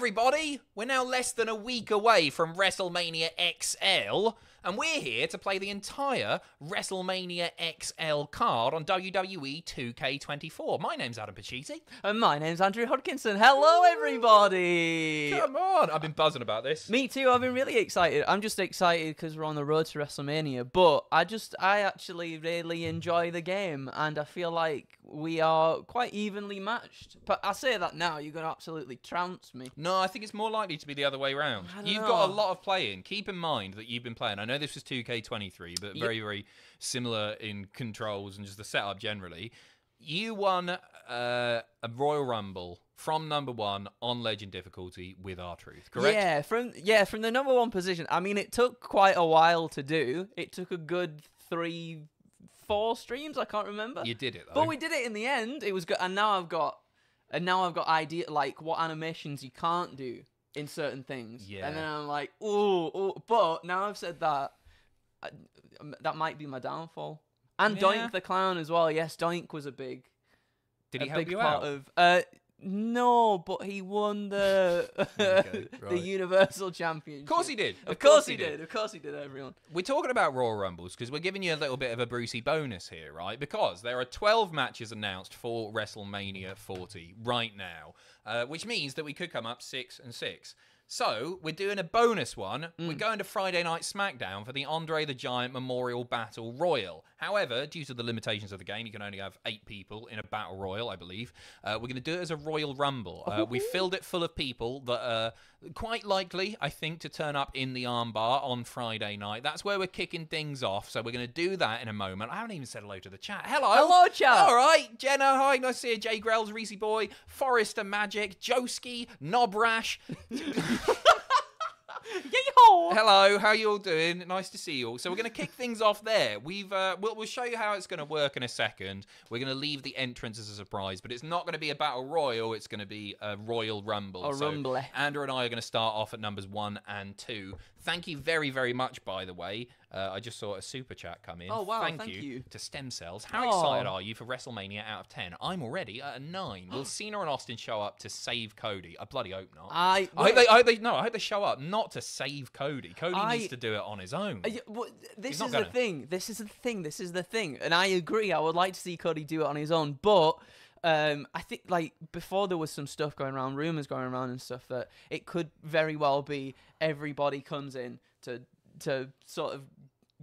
everybody! We're now less than a week away from WrestleMania XL, and we're here to play the entire WrestleMania XL card on WWE 2K24. My name's Adam Pacitti. And my name's Andrew Hodkinson. Hello, everybody. Come on! I've been buzzing about this. Me too. I've been really excited. I'm just excited because we're on the road to WrestleMania. But I just, I actually really enjoy the game, and I feel like we are quite evenly matched. But I say that now, you're gonna absolutely trounce me. No, I think it's more likely to be the other way round. I don't You've got a lot of playing. Keep in mind that you've been playing. I know this was 2K23, but very, very similar in controls and just the setup generally. You won uh, a Royal Rumble from number one on Legend difficulty with R Truth, correct? Yeah, from yeah, from the number one position. I mean, it took quite a while to do. It took a good three, four streams. I can't remember. You did it though. But we did it in the end. It was good, and now I've got, and now I've got idea like what animations you can't do in certain things. Yeah. And then I'm like, ooh, ooh. But now I've said that, I, um, that might be my downfall. And Yeah. Doink the clown as well. Yes, Doink was a big, did a he help big you part out? of. Uh, no, but he won the Okay, the. Universal Championship. Of course he did. Of course he did. Of course he did. Everyone. We're talking about Royal Rumbles because we're giving you a little bit of a Brucey bonus here, right? Because there are 12 matches announced for WrestleMania 40 right now, uh, which means that we could come up six and six. So we're doing a bonus one. We're going to Friday Night SmackDown for the Andre the Giant Memorial Battle Royal. However, due to the limitations of the game, you can only have eight people in a battle royal, I believe. Uh, we're going to do it as a Royal Rumble. Uh, we filled it full of people that are quite likely, I think, to turn up in the armbar on Friday night. That's where we're kicking things off. So we're going to do that in a moment. I haven't even said hello to the chat. Hello. Hello, chat. All right. Jenna, hi. Nice to see you. Jay Grells, Reese Boy, Forrester Magic, Joski, Nobrash. Yeehaw! Hello, how you all doing? Nice to see you all. So we're going to kick things off there. We've uh, we'll, we'll show you how it's going to work in a second. We're going to leave the entrance as a surprise, but it's not going to be a battle royal. It's going to be a royal rumble. A So rumble. Andrew and I are going to start off at numbers one and two. Thank you very very much. By the way, uh, I just saw a super chat come in. Oh, wow, Thank, thank you. to Stem Cells. How Oh. excited are you for WrestleMania out of ten? I'm already at a nine. Will Cena and Austin show up to save Cody? I bloody hope not. I, I hope, they, I hope they no. I hope they show up not to save Cody. Cody I- needs to do it on his own. Well, this is gonna. the thing. This is the thing. This is the thing. And I agree. I would like to see Cody do it on his own, but um, I think like before there was some stuff going around, rumors going around and stuff that it could very well be everybody comes in to to sort of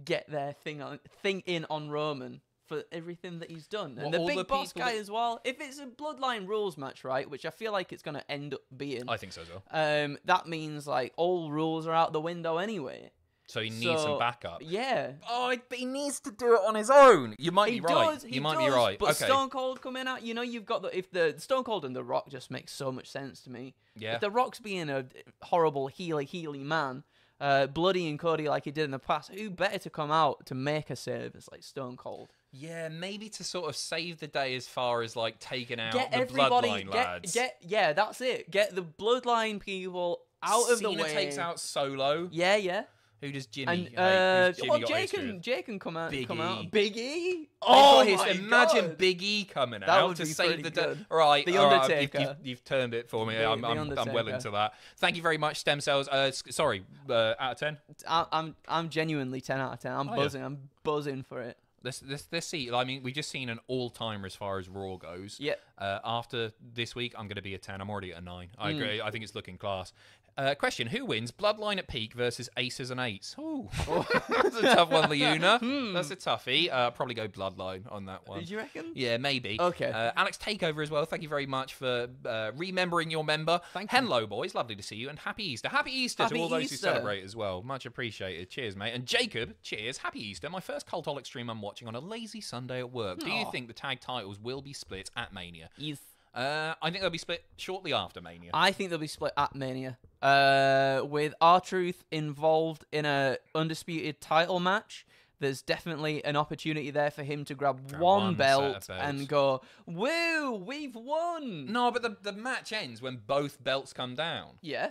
get their thing on thing in on Roman for everything that he's done, Well, and the big the boss guy that- as well. If it's a bloodline rules match, right, which I feel like it's going to end up being, I think so as well. um, that means like all rules are out the window anyway. So he needs some backup. Yeah, Oh, but he needs to do it on his own. You might he be right. does. He you might does, be right. But okay. Stone Cold coming out, you know, you've got the if the Stone Cold and the Rock just makes so much sense to me. Yeah. If the Rock's being a horrible healy healy man, uh, bloody and Cody like he did in the past, who better to come out to make a save as like Stone Cold? yeah, maybe to sort of save the day as far as like taking out Get the bloodline get, lads. get yeah, that's it. Get the bloodline people out of the Cena way. takes out Solo. Yeah, yeah. Who does Jimmy? And uh, Jimmy well, Jake can? Jake can come out. Big come E. out. Big E. Oh, Oh his, imagine God. Big E coming That out would to save the day. Right, The all right, you've- Undertaker. You've, you've turned it for me. The- I'm, the I'm, I'm well into that. Thank you very much, Stem Cells. Uh, sorry, uh, out of ten. I- I'm I'm genuinely ten out of ten. I'm Oh, yeah. buzzing. I'm buzzing for it. Let's, let's, let's see. I mean, we've just seen an all timer as far as Raw goes. Yeah. Uh, after this week, I'm going to be a 10. I'm already at a 9. I Hmm. agree. I think it's looking class. Uh, question Who wins Bloodline at peak versus Aces and Eights? Ooh. That's a tough one, Leuna. Hmm. That's a toughie. Uh, probably go Bloodline on that one. Did you reckon? Yeah, maybe. Okay. Uh, Alex Takeover as well. Thank you very much for uh, remembering your member. Thank you. Hello, boys. Lovely to see you. And happy Easter. Happy Easter Happy to all those Easter. who celebrate as well. Much appreciated. Cheers, mate. And Jacob, cheers. Happy Easter. My first Cultaholic stream I'm watching on a lazy Sunday at work. Do you think the tag titles will be split at Mania? Yes. Uh, I think they'll be split shortly after Mania. I think they'll be split at Mania. Uh, with R Truth involved in a undisputed title match. There's definitely an opportunity there for him to grab one, one belt and go, "Woo, we've won!" no, but the, the match ends when both belts come down. Yeah.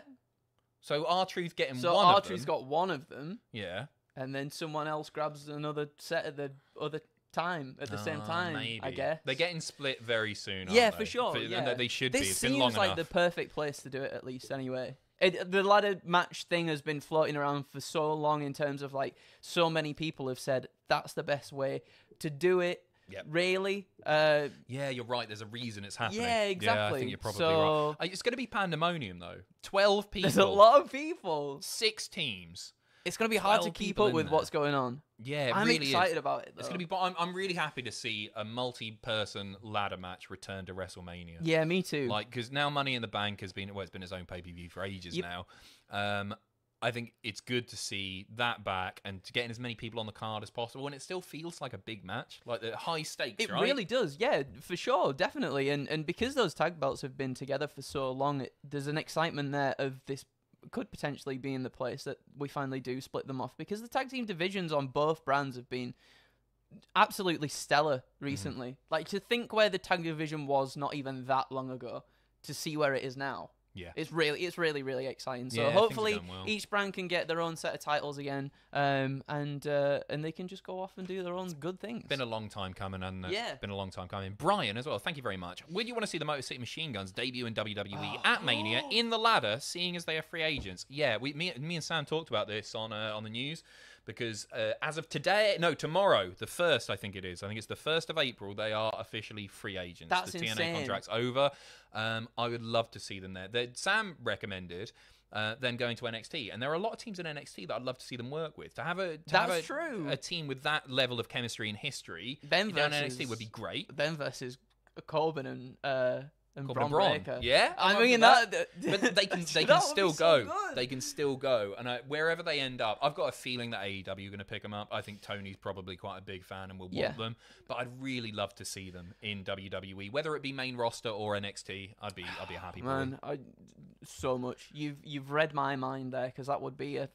So R Truth getting So one R of them. Truth's got one of them, Yeah. and then someone else grabs another set of the other time at the same Ah, time. maybe. I guess they're getting split very soon. Yeah, aren't for they? sure. and yeah. they should this be. It's seems like enough. the perfect place to do it, at least anyway. It, the ladder match thing has been floating around for so long in terms of like so many people have said that's the best way to do it. Yep. Really, uh, Yeah, you're right. There's a reason it's happening. Yeah, exactly. Yeah, I think you're probably So- right. Uh, It's going to be pandemonium though. Twelve people. there's a lot of people. Six teams. It's gonna be hard to keep up with there. what's going on. Yeah, it I'm really excited is. about it. Though. It's going to be. I'm, I'm really happy to see a multi-person ladder match return to WrestleMania. Yeah, me too. Like, because now Money in the Bank has been well, it's been its own pay per view for ages Yep. now. Um, I think it's good to see that back and to getting as many people on the card as possible, and it still feels like a big match, like the high stakes. It right? really does, yeah, for sure, definitely. And and because those tag belts have been together for so long, it, there's an excitement there of this could potentially be in the place that we finally do split them off because the tag team divisions on both brands have been absolutely stellar Mm-hmm. recently. Like to think where the tag division was not even that long ago to see where it is now. Yeah. It's really it's really really exciting. So Yeah, hopefully well. each brand can get their own set of titles again um and uh, and they can just go off and do their own good things. Been a long time coming, and uh, Yeah. been a long time coming. Brian as well. Thank you very much. Would you want to see the Motor City Machine Guns debut in WWE Oh. at Mania in the ladder, seeing as they are free agents? Yeah, we me, me and Sam talked about this on uh, on the news because uh, as of today, no, tomorrow, the first, I think it is. I think it's the first of April. They are officially free agents. That's the TNA insane. contract's over. Um, I would love to see them there. The, Sam recommended. Uh, then going to NXT, and there are a lot of teams in NXT that I'd love to see them work with. To have a to have That's a, true. a team with that level of chemistry and history down versus NXT would be great. them versus Corbin and uh and Corbin Bron and Bron. Breakker. Yeah, I'm I mean that. that, but they can they can still be so go. good. They can still go, and I, wherever they end up, I've got a feeling that AEW are going to pick them up. I think Tony's probably quite a big fan and will Yeah. want them. But I'd really love to see them in WWE, whether it be main roster or NXT. I'd be I'd be a happy boy. Man, I so much. You've you've read my mind there because that would be a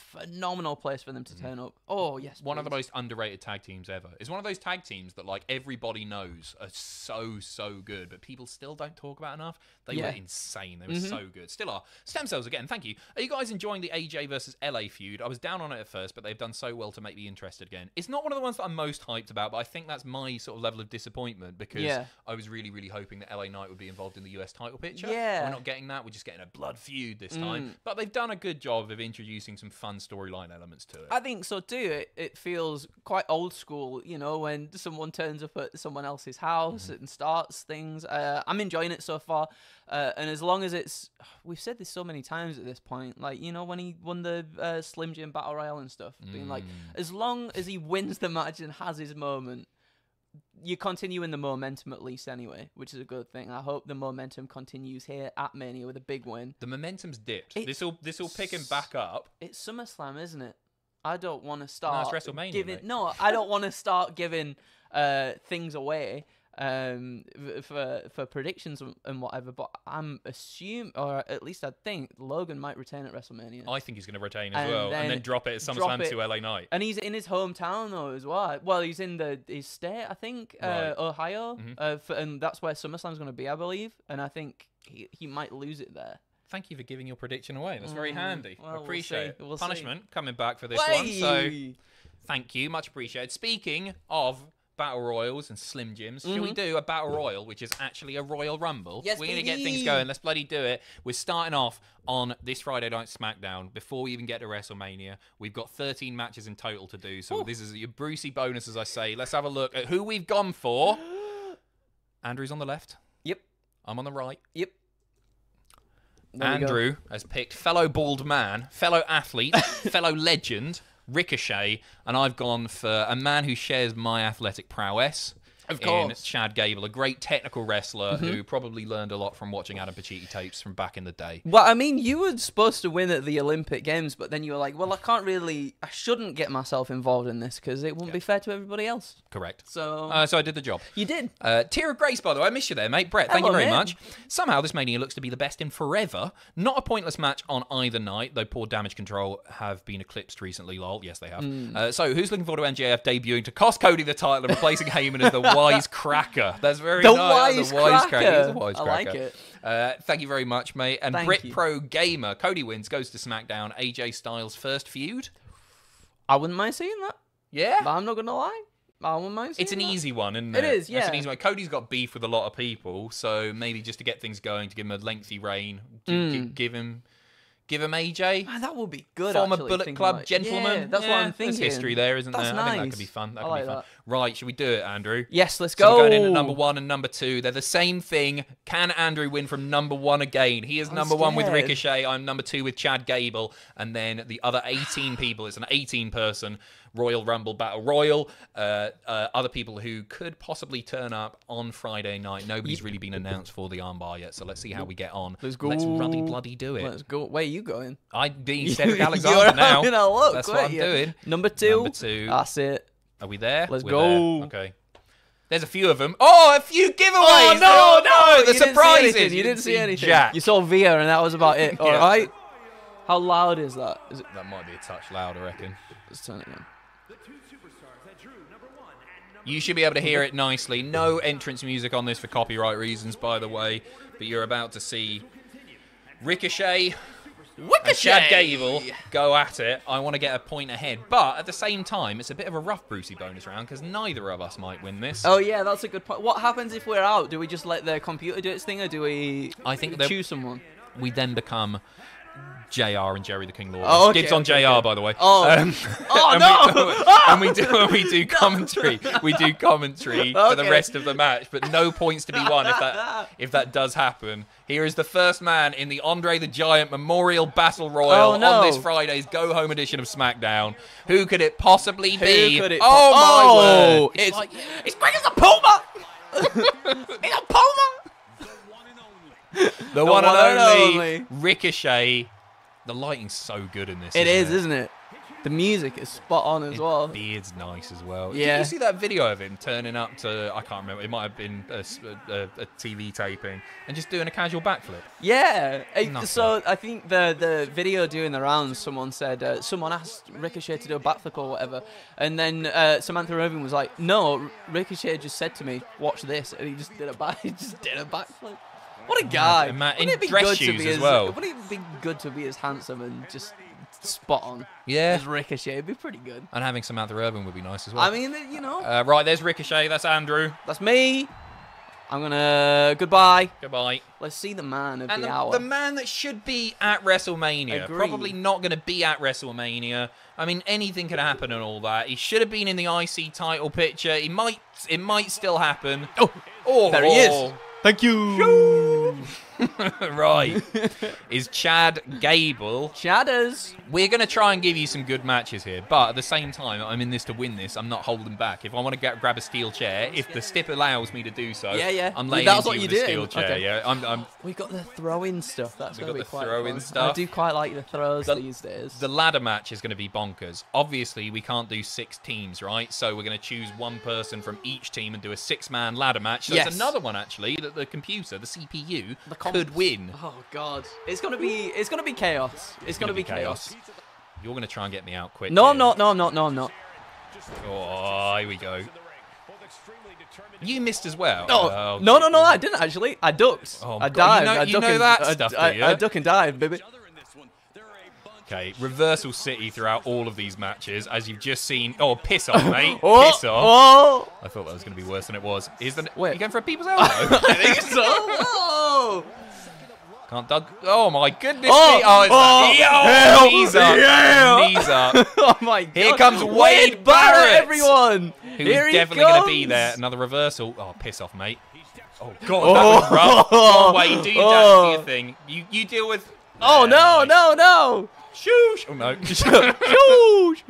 phenomenal place for them to turn up. Oh yes, Mm-hmm. One of the most underrated tag teams ever. It's one of those tag teams that like everybody knows are so so good, but people still don't talk about enough. They Yeah. were insane. They were Mhm. so good. Still are. Stem cells again. Thank you. Are you guys enjoying the AJ versus LA feud? I was down on it at first, but they've done so well to make me interested again. It's not one of the ones that I'm most hyped about, but I think that's my sort of level of disappointment because Yeah. I was really really hoping that LA Knight would be involved in the US title picture. Yeah. We're not getting that. We're just getting a blood feud this time. Mm. But they've done a good job of introducing some fun storyline elements to it. I think so too. It, it feels quite old school, you know, when someone turns up at someone else's house Mm-hmm. and starts things. Uh, I'm enjoying it so far, uh, and as long as it's, we've said this so many times at this point, like you know when he won the uh, Slim Jim Battle Royale and stuff, being like, Mm. as long as he wins the match and has his moment. You're continuing the momentum at least anyway, which is a good thing. I hope the momentum continues here at Mania with a big win. The momentum's dipped. This will this will pick him back up. It's SummerSlam, isn't it? I don't want to start It's WrestleMania, giving. mate. No, I don't want to start giving uh, things away um, for for predictions and- whatever. But I'm assuming, or at least I think, Logan might retain at WrestleMania. I think he's going to retain as And well, and then then drop it at SummerSlam to LA Knight. and he's in his hometown though as well. Well, he's in the his state, I think, uh, Right. Ohio, Mhm. uh, for, and that's where SummerSlam's going to be, I believe. And I think he he might lose it there. Thank you for giving your prediction away. That's very Mm, handy. well, I we'll appreciate it. We'll see. Punishment coming back for this one. So thank you, much appreciated. Speaking of battle royals and slim jims, should we Mhm. do a battle royal, which is actually a royal rumble? Yes, we're gonna get things going. Let's bloody do it. We're starting off on this Friday night SmackDown before we even get to WrestleMania. We've got 13 matches in total to do, so this is your Brucey bonus, as I say. Let's have a look at who we've gone for. Andrew's on the left. Yep. I'm on the right. Yep. There we go. Andrew has picked fellow bald man, fellow athlete, fellow legend, Ricochet, and I've gone for a man who shares my athletic prowess. Of course. Mm-hmm. Chad Gable, a great technical wrestler who probably learned a lot from watching Adam Pacitti tapes from back in the day. Well, I mean, you were supposed to win at the Olympic Games, but then you were like, well, I can't really, I shouldn't get myself involved in this because it wouldn't be fair to everybody else. Correct. So Uh, so I did the job. you did. Uh, Tear of Grace, by the way, I miss you there, mate. Brett, thank you very mate. much. Somehow, this Mania looks to be the best in forever. Not a pointless match on either night, though poor damage control have been eclipsed recently. Lol, yes, they have. Hmm. Uh, so, who's looking forward to MJF debuting to cost Cody the title and replacing Heyman as the wise cracker? That's very The nice. wise the wise cracker. He's a wise I like it. Uh, thank you very much, mate. And Thank Brit you. Pro Gamer, Cody wins, goes to SmackDown. AJ Styles' first feud. I wouldn't mind seeing that. Yeah. But I'm not gonna lie. Almond Mines? It's an Yeah. easy one, isn't It it? is, Yeah, It's an easy one. Cody's got beef with a lot of people, so maybe just to get things going, to give him a lengthy reign, to gi- Mm. give him, give him AJ. Man, that would be good. Former actually, Bullet Club like- gentleman. Yeah, that's what I'm thinking. There's history there, isn't That's there? I think that could be fun. That I could like be fun. that. Right, should we do it, Andrew? Yes, let's So go. we're going into number one and number two. They're the same thing. Can Andrew win from number one again? He is I'm number one with. Ricochet. I'm number two with Chad Gable. And then the other 18 people, it's an 18 person Royal Rumble Battle Royal. Uh, uh, other people who could possibly turn up on Friday night. Nobody's really been announced for the armbar yet. So let's see how we get on. Let's go. Let's ruddy bloody do it. Let's go. Where are you going? I being You- Cedric Alexander now. look, That's what I'm you? doing. Number two. Number two. That's it. Are we there? Let's We're go. there. Okay. There's a few of them. Oh, a few giveaways. Oh no, Oh, no! The you surprises. anything, You, didn't see anything. Jack. You saw Veer, and that was about it. All Yeah. right. How loud is that? Is it? That might be a touch loud, I reckon. Let's turn it down. You should be able to hear it nicely. No entrance music on this for copyright reasons, by the way. But you're about to see Ricochet and Chad Gable go at it. I want to get a point ahead. But at the same time, it's a bit of a rough Brucey bonus round because neither of us might win this. Oh yeah, that's a good point. What happens if we're out? Do we just let the computer do its thing, or do we? I think choose someone. We then become JR and Jerry the King Lawler. Oh, okay, Gibbs on okay, JR, okay. by the way. Oh. Um, Oh, and no! We, and we do and we do commentary. We do commentary for the rest of the match, but no points to be won if that if that does happen. Here is the first man in the Andre the Giant Memorial Battle Royal Oh, no. on this Friday's Go Home edition of SmackDown. Who could it possibly be? it oh po- my Oh, word! It's, it's- like It's quick as a puma. it's a puma. the, one, and one and only, only. Ricochet. The lighting's so good in this. It isn't is, isn't it? The music is spot on as His well. beard's nice as well. Did Yeah. you see that video of him turning up to? I can't remember. It might have been a TV taping and just doing a casual backflip. Yeah. Nutter. so I think the the video doing the rounds, someone said uh, someone asked Ricochet to do a backflip or whatever, and then uh, Samantha Irvin was like, "No, Ricochet just said to me, watch this," and he just did a back, he just did a backflip. What a guy! and ma- in Wouldn't it be good to be as well. Wouldn't it be good to be as handsome and just spot on Yeah. as Ricochet? It'd be pretty good. And having Samantha Irvin would be nice as well. I mean, you know, uh, right, there's Ricochet. That's Andrew. that's me. I'm gonna goodbye. Goodbye. Let's see the man of And the, the, hour. the man that should be at WrestleMania, Agreed. probably not going to be at WrestleMania. I mean, anything could happen and all that. He should have been in the IC title picture. He might, it might still happen. oh, Oh, there he is. Thank you. right, is Chad Gable. Chadders. We're going to try and give you some good matches here, but at the same time, I'm in this to win this. I'm not holding back. If I want to get, grab a steel chair, if the stip allows me to do so, Yeah, yeah. I'm laying that's into what you with a do. steel chair. Okay. Yeah, I'm, I'm We got the throw-in stuff. That's We gonna got be the quite throw-in fun. I do quite like the throws The- these days. The ladder match is going to be bonkers. Obviously, we can't do six teams, right? So we're going to choose one person from each team and do a six-man ladder match. So Yes. another one actually that the computer, the CPU, The. Could win. oh god, it's gonna be it's gonna be chaos. It's, gonna, be chaos. You're going to try and get me out quick. No, here. I'm not. No, I'm not. No, I'm not. Oh, here we go. You missed as well. No, Oh, no, no, no. I didn't actually. I ducked. Oh, I God, you know- I you know and, that I, stuff, I, do you? I duck and dive, baby. Okay, reversal city throughout all of these matches, as you've just seen. Oh, piss off, mate. Oh, piss off. oh. I thought that was going to be worse than it was. Is the Wait. you going for a people's elbow? I think so. Oh. Can't Doug. Oh my goodness Oh, me! Oh, it's oh, help, knees up, yeah. knees up. oh my god. Here comes Wade Barrett. everyone. Who's Here he definitely going to be there? Another reversal. Oh, piss off, mate. Oh god, Oh. that was rough. On, Wade, do your, Oh. do your thing. You you deal with. Oh Yeah, no, nice. no, no. Shoosh. Oh no. Shoosh.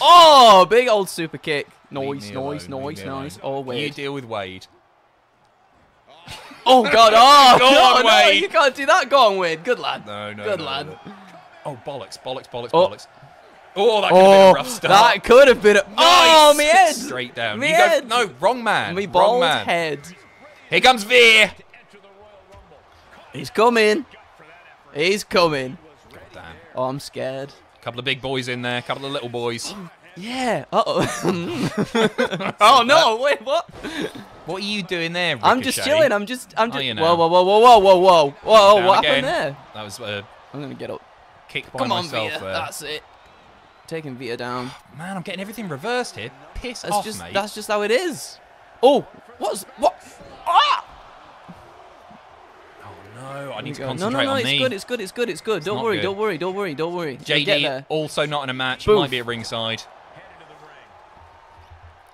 oh, big old super kick. Leave Nice, me nice, alone, leave nice, me alone. nice. Oh, You deal with Wade. Oh, God. Oh, Go no, on, no, Wade. you can't do that. Go on, Wade. Good lad. No, no. Good no, lad. no. Oh bollocks, bollocks, bollocks, Oh. bollocks. Oh, that could have been Oh, a rough start. that could have been a... Oh, Nice. me head. Straight down. Me You go- no, wrong man. Me wrong man. head. Here comes Veer. He's coming. He's coming. God damn. Oh, I'm scared. A Couple of big boys in there, A couple of little boys. Oh, Yeah. Uh-oh. oh, no. Wait, what? What are you doing there, I'm just chilling. I'm just... I'm Are just... you Whoa, whoa, whoa, whoa, whoa, whoa, whoa. Whoa, Down what again. happened there? That was a I'm going to get up. kick by Come on, myself Veer. there. That's it. taking Vita down. Man, I'm getting everything reversed here. Piss That's off, just mate. that's just how it is. Oh, what's what? Ah! Oh no, I need to. No, concentrate no, no, on it's me. good, it's good, it's good, it's good. Don't worry, good. don't worry, don't worry, don't worry. JD also not in a match. Boof. Might be at ringside.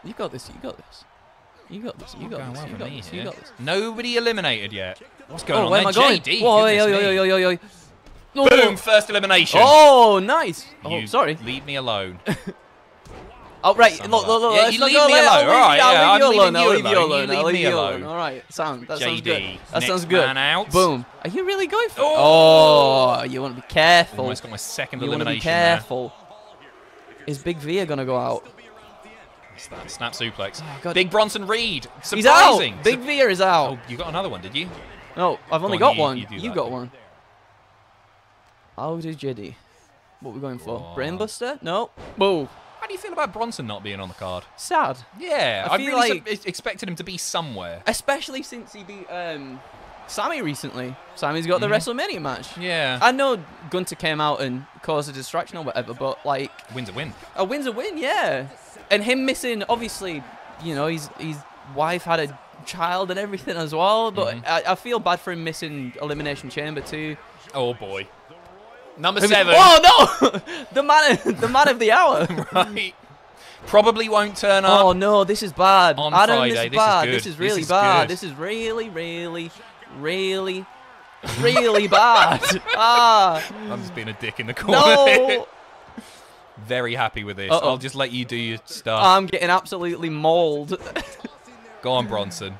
You got this, you got this. You got this, you got this, you got this, you got this. Nobody eliminated yet. What's going Oh, on where am I going? JD. Whoa, yo, yo, yo, yo, yo, yo. Boom! First elimination. Oh, nice. Oh, You sorry. Leave me alone. Oh, right. Son Look, look, look. Yeah, let's you leave me alone. All right, I'll yeah, leave I'm you alone. leaving I'll you leave you alone. You I'll leave you alone. All right. Sound. That sounds good. That sounds good. man out. Boom. Are you really going for it? Oh. Oh, you want to be careful. Almost got my second You want to be careful. Is Big V going to go out? That? Snap suplex. Oh, Big Bronson Reed. He's out. Surprising. Big V is out. Oh, you got another one, did you? No, I've only on, got you- one. you You got one. I'll do JD. What we going for? Brainbuster? No. Boo. How do you feel about Bronson not being on the card? Sad. Yeah, I I, feel really like- expected him to be somewhere. Especially since he beat um, Sami recently. Sami's got the Mhm. WrestleMania match. Yeah, I know Gunther came out and caused a distraction or whatever, but like wins a win. a win's a win, yeah. And him missing, obviously, you know, his his wife had a child and everything as well. But Mhm. I, I feel bad for him missing Elimination Chamber too. Oh boy. Number Maybe- seven. Oh no, the man, the man of the hour. right. Probably won't turn up. Oh no, this is bad. On Adam, Friday, this is this is bad. good. This is This really is bad. good. This is really, really, really, really bad. Ah, I'm just being a dick in the corner. no. Very happy with this. Uh-oh. I'll just let you do your stuff. I'm getting absolutely mauled. Go on, Bronson.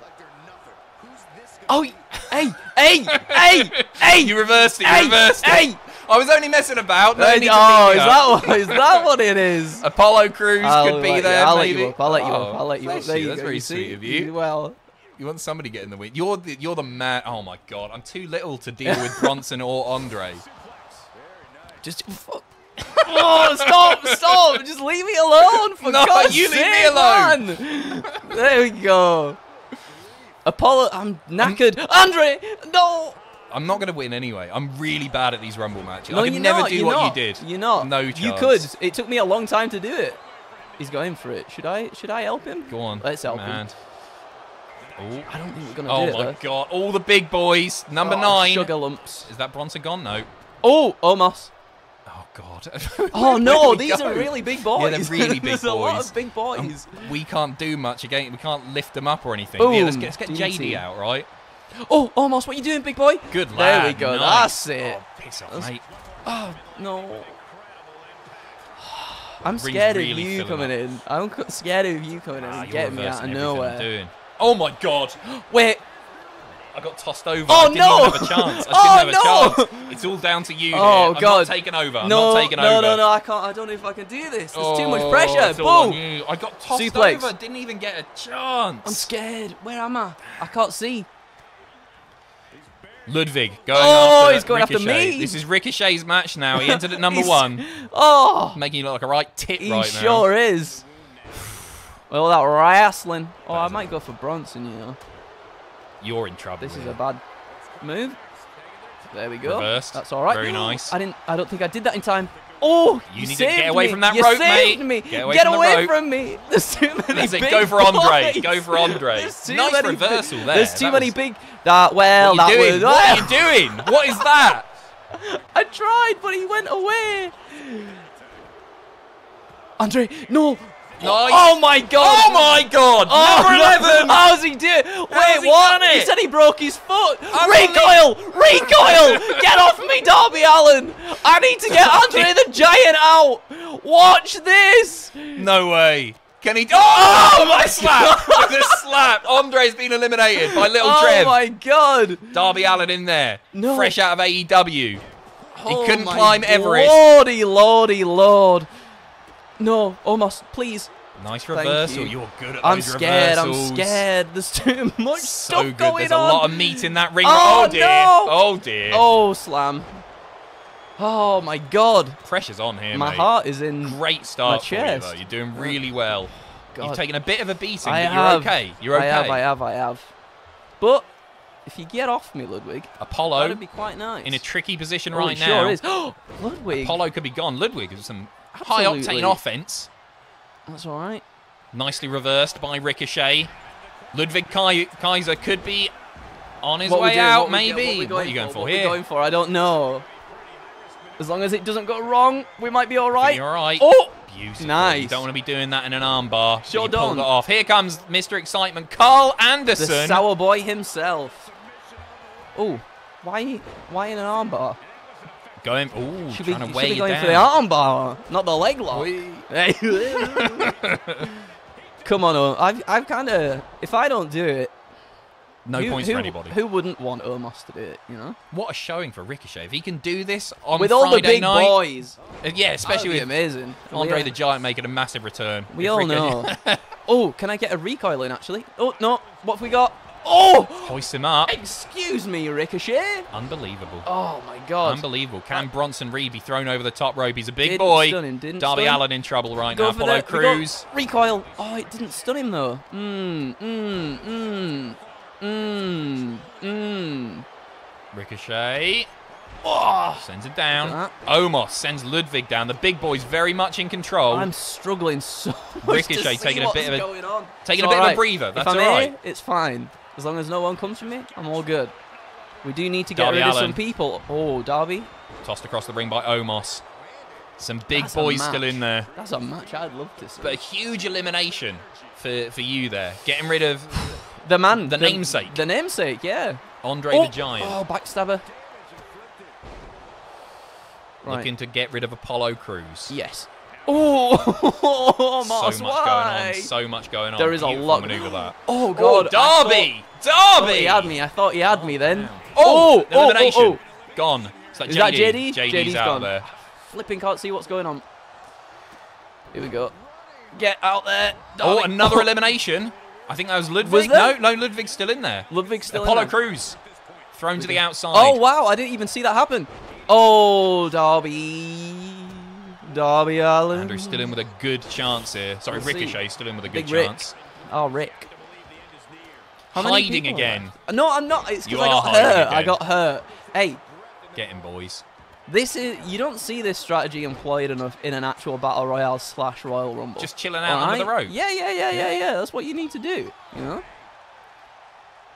Oh, hey, hey, hey, hey! You reversed it. You hey, reversed it. hey! I was only messing about. No Hey, need to oh, beat me is up. that what, is that what it is? Apollo Crews I'll could be let there. You, I'll maybe. let you up. I'll let you Oh, up. I'll let you up. There you. you That's go. very you sweet see? of you. Well, You want somebody getting the win. You're the you're the man. Oh my god, I'm too little to deal with Bronson or Andre. just. Fuck. Oh, stop, stop. Just leave me alone. For No, God's you leave me alone. man. There we go. Apollo, I'm knackered. Andre, no. I'm not gonna win anyway. I'm really bad at these Rumble matches. No, I you're never not, do what not. you did. You're not. No chance. You could. It took me a long time to do it. He's going for it. Should I? Should I help him? Go on. Let's help him. man. Oh. I don't think we're gonna Oh do my though. god! All the big boys. Number Oh, nine. Sugar lumps. Is that Bronson gone? No. Oh, almost. Oh god. Oh no, these go? are really big boys. Yeah, they're really big There's a lot of big boys. Um, we can't do much again. We can't lift them up or anything. yeah, let's get, let's get JD out, right? oh, almost. What are you doing, big boy? Good lad. There we go. Nice. That's it. Oh, piss off, That's- mate. Oh no. I'm scared of you coming up. in. I'm scared of you coming in Ah, and getting me out of reversing everything I'm nowhere. doing. Oh my god! Wait. I got tossed over. Oh, I didn't no! even have a chance. I Oh, didn't have no! a chance. It's all down to you. Oh, here. I'm God. not taking over. I'm no, not taking no, over. no, no. I can't. I don't know if I can do this. There's too much Oh, pressure. it's all on Boom. you. I got tossed Suplex. over. Didn't even get a chance. I'm scared. Where am I? I can't see. Ludwig going Oh, after he's going after me. This is Ricochet's match now. He entered at number one, Oh, making you look like a right tit he right sure is. Well, that wrestling. Oh, I might go for Bronson. You know, now. You're in trouble. this is a bad move. There we go. Reversed. That's all right. Very nice. I didn't. I don't think I did that in time. Oh, You need to get away me. from that you rope, saved mate. Me. Get away from the rope. from me. There's too many That's it. big Go for Andre. boys. Go for Andre. Nice many big- reversal there. There's too That many was- big. That well, What are you that doing? was. What are you doing? What is that? I tried, but he went away. Andre, no. Nice. Oh my god. Oh my God! Oh, Number no. eleven. How's he doing? Wait, he what? He said he broke his foot. Unbelievable. Recoil! Recoil! get off me, Darby Allin! I need to get Andre the Giant out. Watch this. No way. Can he? Oh, oh, my slap! the slap. Andre's been eliminated by Little oh Trev. my god. Darby Allin in there, No. fresh out of AEW. Oh couldn't my climb Everest. Lordy, lordy, lord. No, almost, please. Nice reversal. you. You're good at I'm those scared. reversals. I'm scared. There's too much So stuff good. going There's on. a lot of meat in that ring. Oh, oh, dear. no. Oh dear. Oh, slam. Oh my god. Pressure's on here, My mate. heart is in. Great start for you, chest. though. You're doing really well. God. You've taken a bit of a beating, I but have. you're okay. You're okay. I have, I have, I have. But if you get off me, Ludwig, Apollo that'd be quite nice. in a tricky position oh, right it now. sure is. Ludwig. Apollo could be gone. Ludwig is some High octane offense. That's all right. Nicely reversed by Ricochet. Ludwig Kai- Kaiser could be on his What way doing? out, What we go- maybe. What, What are you going for, What we here? going for? I don't know. As long as it doesn't go wrong, we might be all right. You're all right. Oh, Beautiful. You Nice. don't want to be doing that in an armbar. Sure you don't. it off. Here comes Mr. Excitement, Karl Anderson. the sour boy himself. Oh, why? Why in an armbar? Going, ooh, Should be, trying to should weigh be you going down. for the armbar, not the leg lock. Come on, Om. I've, I've kind of. If I don't do it, no who, points who, for anybody. Who wouldn't want Omos to do it? You know, What a showing for Ricochet. If he can do this on with Friday all the big night, boys, uh, yeah, especially with amazing. Andre we, the Giant making a massive return. we all Ricochet- know. oh, can I get a recoil in actually? Oh no, what have we got? Oh, Hoist him up. excuse me, Ricochet. Unbelievable. Oh my God. Unbelievable. Can Bronson Reed be thrown over the top rope? He's a big Didn't boy. stun him, didn't Darby stun. Allen in trouble right Go now. the Cruz. recoil. Oh, it didn't stun him though. Mmm, mmm, mmm, mmm, mmm. Ricochet. Oh, Sends it down. Omos sends Ludwig down. The big boy's very much in control. I'm struggling so much Ricochet to see taking a bit of a- going on. Taking It's a bit of a breather. That's if I'm all right. here, it's fine. As long as no one comes for me, I'm all good. We do need to get Darby rid of some people. Oh, Darby, Tossed across the ring by Omos. Some big That's boys still in there. that's a match I'd love to see. But a huge elimination for, for you there. Getting rid of the man, the namesake. the namesake, yeah. Andre oh, the Giant. Oh, backstabber. Right. Looking to get rid of Apollo Crews. Yes. Oh, so much why? going on. So much going on. There is a Beautiful lot- Maneuver that. Oh Oh, God, I Darby! Thought- Darby! He had me. I thought he had me then. Oh, oh, oh, oh, oh elimination. oh. Gone. Is that Is JD? that JD? JD's, JD's out gone. there. Flipping can't see what's going on. Here we go. Get out there. Oh, Darby. another elimination. I think that was Ludwig. Was? No, no, Ludwig's still in there. Ludwig's still in Apollo there. Crews thrown to the outside. Oh wow, I didn't even see that happen. Oh, Darby. Darby Allin. Andrew's still in with a good chance here. Sorry, We'll see. Ricochet still in with a good Big Rick. chance. Oh, Rick. How Hiding again. No, I'm not. It's because I got hurt. I got hurt. Hey, Get him, boys. this is you don't see this strategy employed enough in an actual battle royale slash royal rumble. Just chilling out under the rope. Yeah, yeah, yeah, yeah, yeah. That's what you need to do. You know.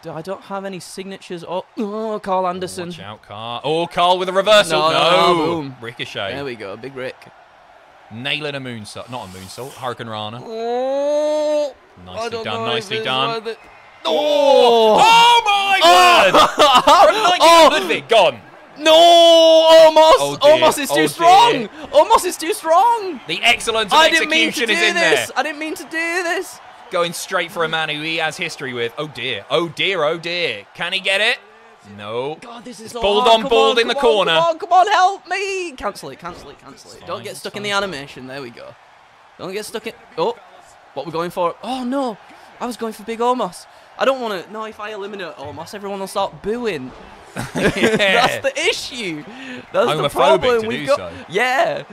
Do- I don't have any signatures. Oh, oh Karl Anderson. Watch out, Karl. Oh, Karl with a reversal. No, No. no, boom. Ricochet. There we go, Big Rick. Nailing a moonsault. Not a moonsault. Hurricane Rana. Oh, Nicely done. Nicely done. Oh, Oh. oh my oh! word! From 90 Oh. Ludwig, gone. No, Omos. Oh Omos is oh, too oh strong. Omos is too strong. The excellence of I didn't mean to execution do is in this. there. I didn't mean to do this. Going straight for a man who he has history with. Oh dear. Oh dear. Oh dear. Can he get it? No. God, this is so on, balled in the on, corner. Come on, come on, help me. Cancel it, cancel it, cancel it. It's Don't get stuck in the animation. There we go. Don't get stuck in. Oh, what we're going for? Oh no, I was going for Big Omos. I don't want to. No, if I eliminate Omos, oh, everyone will start booing. That's the issue. That's the problem. We've got. so. Yeah.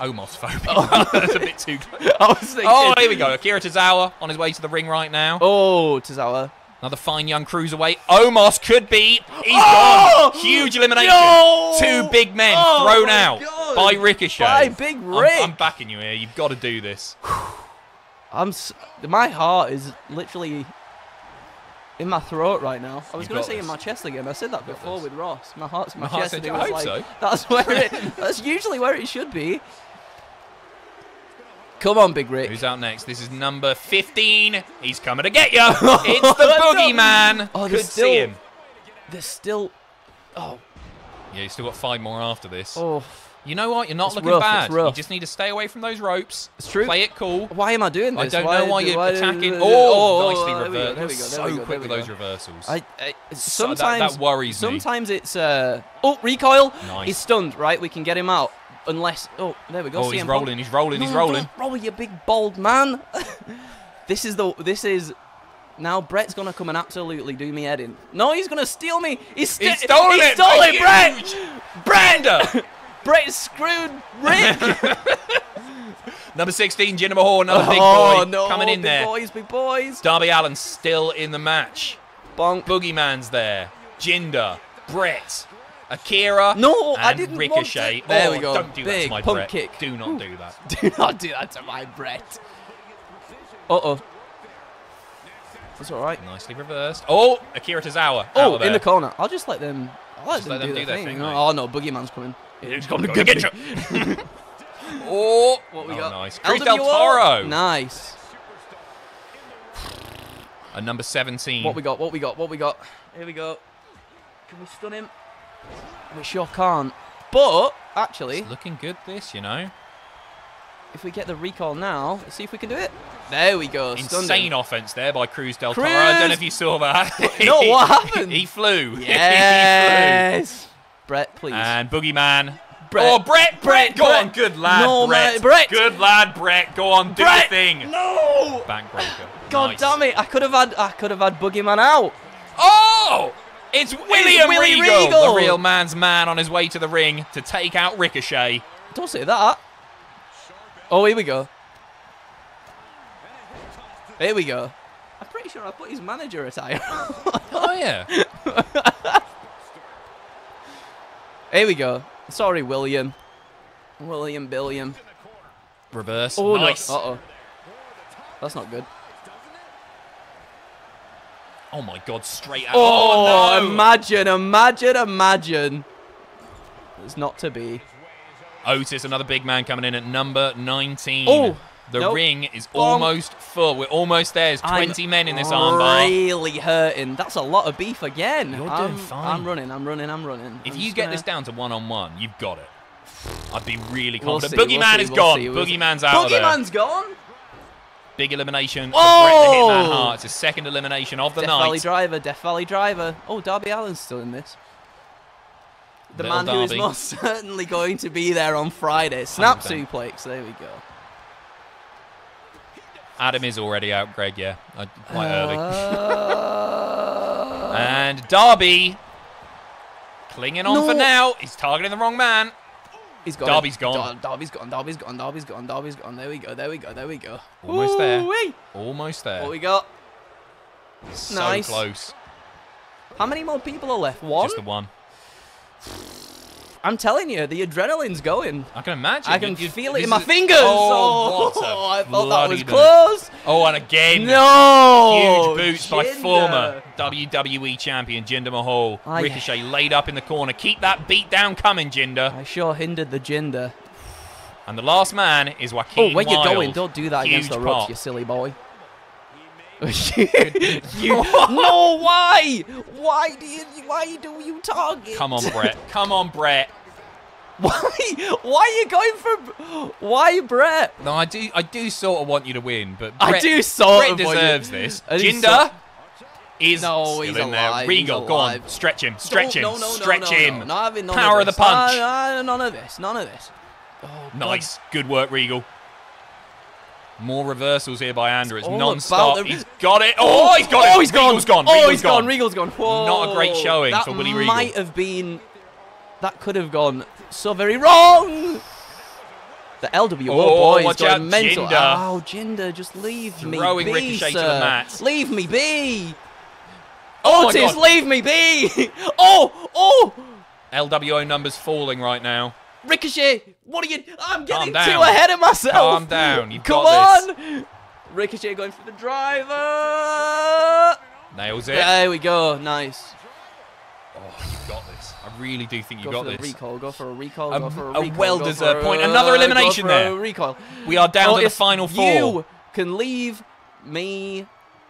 Homophobic. That's a bit too. I was thinking. Oh, here we go. Akira Tozawa on his way to the ring right now. Oh, Tozawa. Another fine young cruiserweight. Omos could be. He's Oh! gone. Huge elimination. No! Two big men Oh thrown out God. by Ricochet. By Big I'm- I'm, backing you here. You've got to do this. I'm. S- my heart is literally in my throat right now. I was going to say in my chest again. I said that got before with Ross. My heart's in my, My heart chest. said, it "I was hope like, so." That's where it. That's usually where it should be. Come on, Big Rick. Who's out next? This is number 15. He's coming to get you. It's the No. boogeyman. Oh, Could there's see him. There's still. Oh, Yeah, you still got five more after this. oh. You know what? You're not It's looking rough, bad. You just need to stay away from those ropes. It's true. Play it cool. Why am I doing I don't know why do- you're do- attacking. do- Oh, nicely there we go, reversed. There we go. There so we go. quick with those reversals. I, I So that- sometimes that worries me. sometimes it's uh oh recoil. Nice. He's stunned. Right, we can get him out. Unless oh there we go. oh, he's rolling. He's rolling. He's rolling. Roll, you big bald man. this is the this is now Bret's gonna come and absolutely do me head in. No, he's gonna steal me. He's, sti- He's stolen he it. stole it, Bret. huge. Bret screwed Rick. Number 16, Jinder Mahal, another big oh boy no, coming in big there. boys, big boys. Darby Allin still in the match. Bonk. Boogeyman's there. Jinder, Bret, Akira. No, I and didn't want Ricochet. There oh, we go. Don't do that to my pump Bret. kick. Do not do that. Do not do that to my Bret. Uh oh. That's all right. Nicely reversed. Oh, Akira Tozawa. Oh, in the corner. I'll just let them. I'll let Just them let them do, do their their thing. thing, oh no, Boogeyman's coming. He's Gonna coming to get get you. you. Oh, What we oh, got? nice. Cruz Del Toro. Nice. A number 17. What we got? What we got? What we got? Here we go. Can we stun him? We sure can't. But actually, It's looking good, this, you know. if we get the recoil now, let's see if we can do it. There we go. Insane offense there by Cruz Del Toro. I don't know if you saw that. No, what happened? he flew. he Yes. Bret, please. flew. And Boogeyman. Bret. Oh, Bret, Bret, Bret, go Bret. on, good lad, No, Bret. man, Bret. Good lad, Bret. Go on, do Bret. your thing. No. Backbreaker. God Nice. damn it! I could have had. I could have had Boogeyman out. Oh! It's William Willie Regal, Regal. the real man's man on his way to the ring to take out Ricochet. Don't say that. Oh, here we go. Here we go. I'm pretty sure I put his manager attire. Oh, yeah. here we go. Sorry, William. William Billiam. Reverse. Oh nice. no. Uh oh. That's not good. Oh, my God, straight out. Oh, Oh, no. imagine, imagine, imagine. It's not to be. Otis, another big man coming in at number 19. Oh, the nope. ring is almost full. We're almost there. There's I'm 20 men in this armbar. Really hurting. That's a lot of beef again. You're doing I'm, fine. I'm running. I'm running. I'm running. If I'm you get gonna- this down to one on one, you've got it. I'd be really We'll confident. see, we'll Boogeyman see, is we'll gone. see, we'll see. Boogeyman's out. Boogeyman's gone. Big elimination Whoa! for Bret the oh! Hitman Hart. It's a second elimination of the Death night. Valley Driver. Death Valley Driver. Oh, Darby Allin's still in this. The Little man who is most certainly going to be there on Friday. Snap 100%. suplex. There we go. Adam is already out, Greg, yeah. Uh, quite early. Uh, And Darby clinging on for now. He's targeting the wrong man. He's gone. Darby's gone. Dar- Darby's gone. Darby's gone. Darby's gone. Darby's gone. There we go. There we go. There we go. Almost there. Almost there. What we got? so nice. close. How many more people are left? One. Just the one. I'm telling you, the adrenaline's going. I can imagine. I can You- feel it in my fingers. Oh, oh, what a I thought that was close. Oh, and again. No. Huge boots by former WWE champion Jinder Mahal. Ricochet laid up in the corner. Keep that beat down coming, Jinder. I sure hindered the Jinder. And the last man is oh, Joaquin Oh, where you going? Don't do that against the ropes, you silly boy. you, no, why? Why do you? Why do you target? Come on, Bret. Come on, Bret. Why? Why are you going for? Why Bret? No, I do. I do sort of want you to win, but I do sort Bret of want you- deserves this. Jinder is No, still he's in alive, there. Regal, he's go on, stretch him, stretch him, no, no, stretch no, him. No, not having none Power of, of the punch. No, no, none of this. None of this. Oh, God. Nice, good work, Regal. More reversals here by Andrew. It's all non-stop. the- He's got it. Oh, oh, he's got it. Oh, he's gone. Regal's gone. Oh, Regal's he's gone. Regal's gone. Whoa. Not a great showing That for Willie Regal. That might have been. That could have gone so very wrong. The LWO Oh, boys watch going out, mental. Jinder. Oh, Jinder, just leave me Throwing be, Ricochet to the mat. Leave me be. Oh Otis, leave me be. oh, oh. LWO numbers falling right now. Ricochet, what are you? I'm getting too ahead of myself. Calm down. You've Come on. Ricochet going for the driver. Nails it. There we go. Nice. Oh, you've got this. I really do think you Go got this. recoil. Go for a recoil. A- go for a, a recoil. well-deserved point. Another elimination there. A recoil. We are down to the final four. You can leave me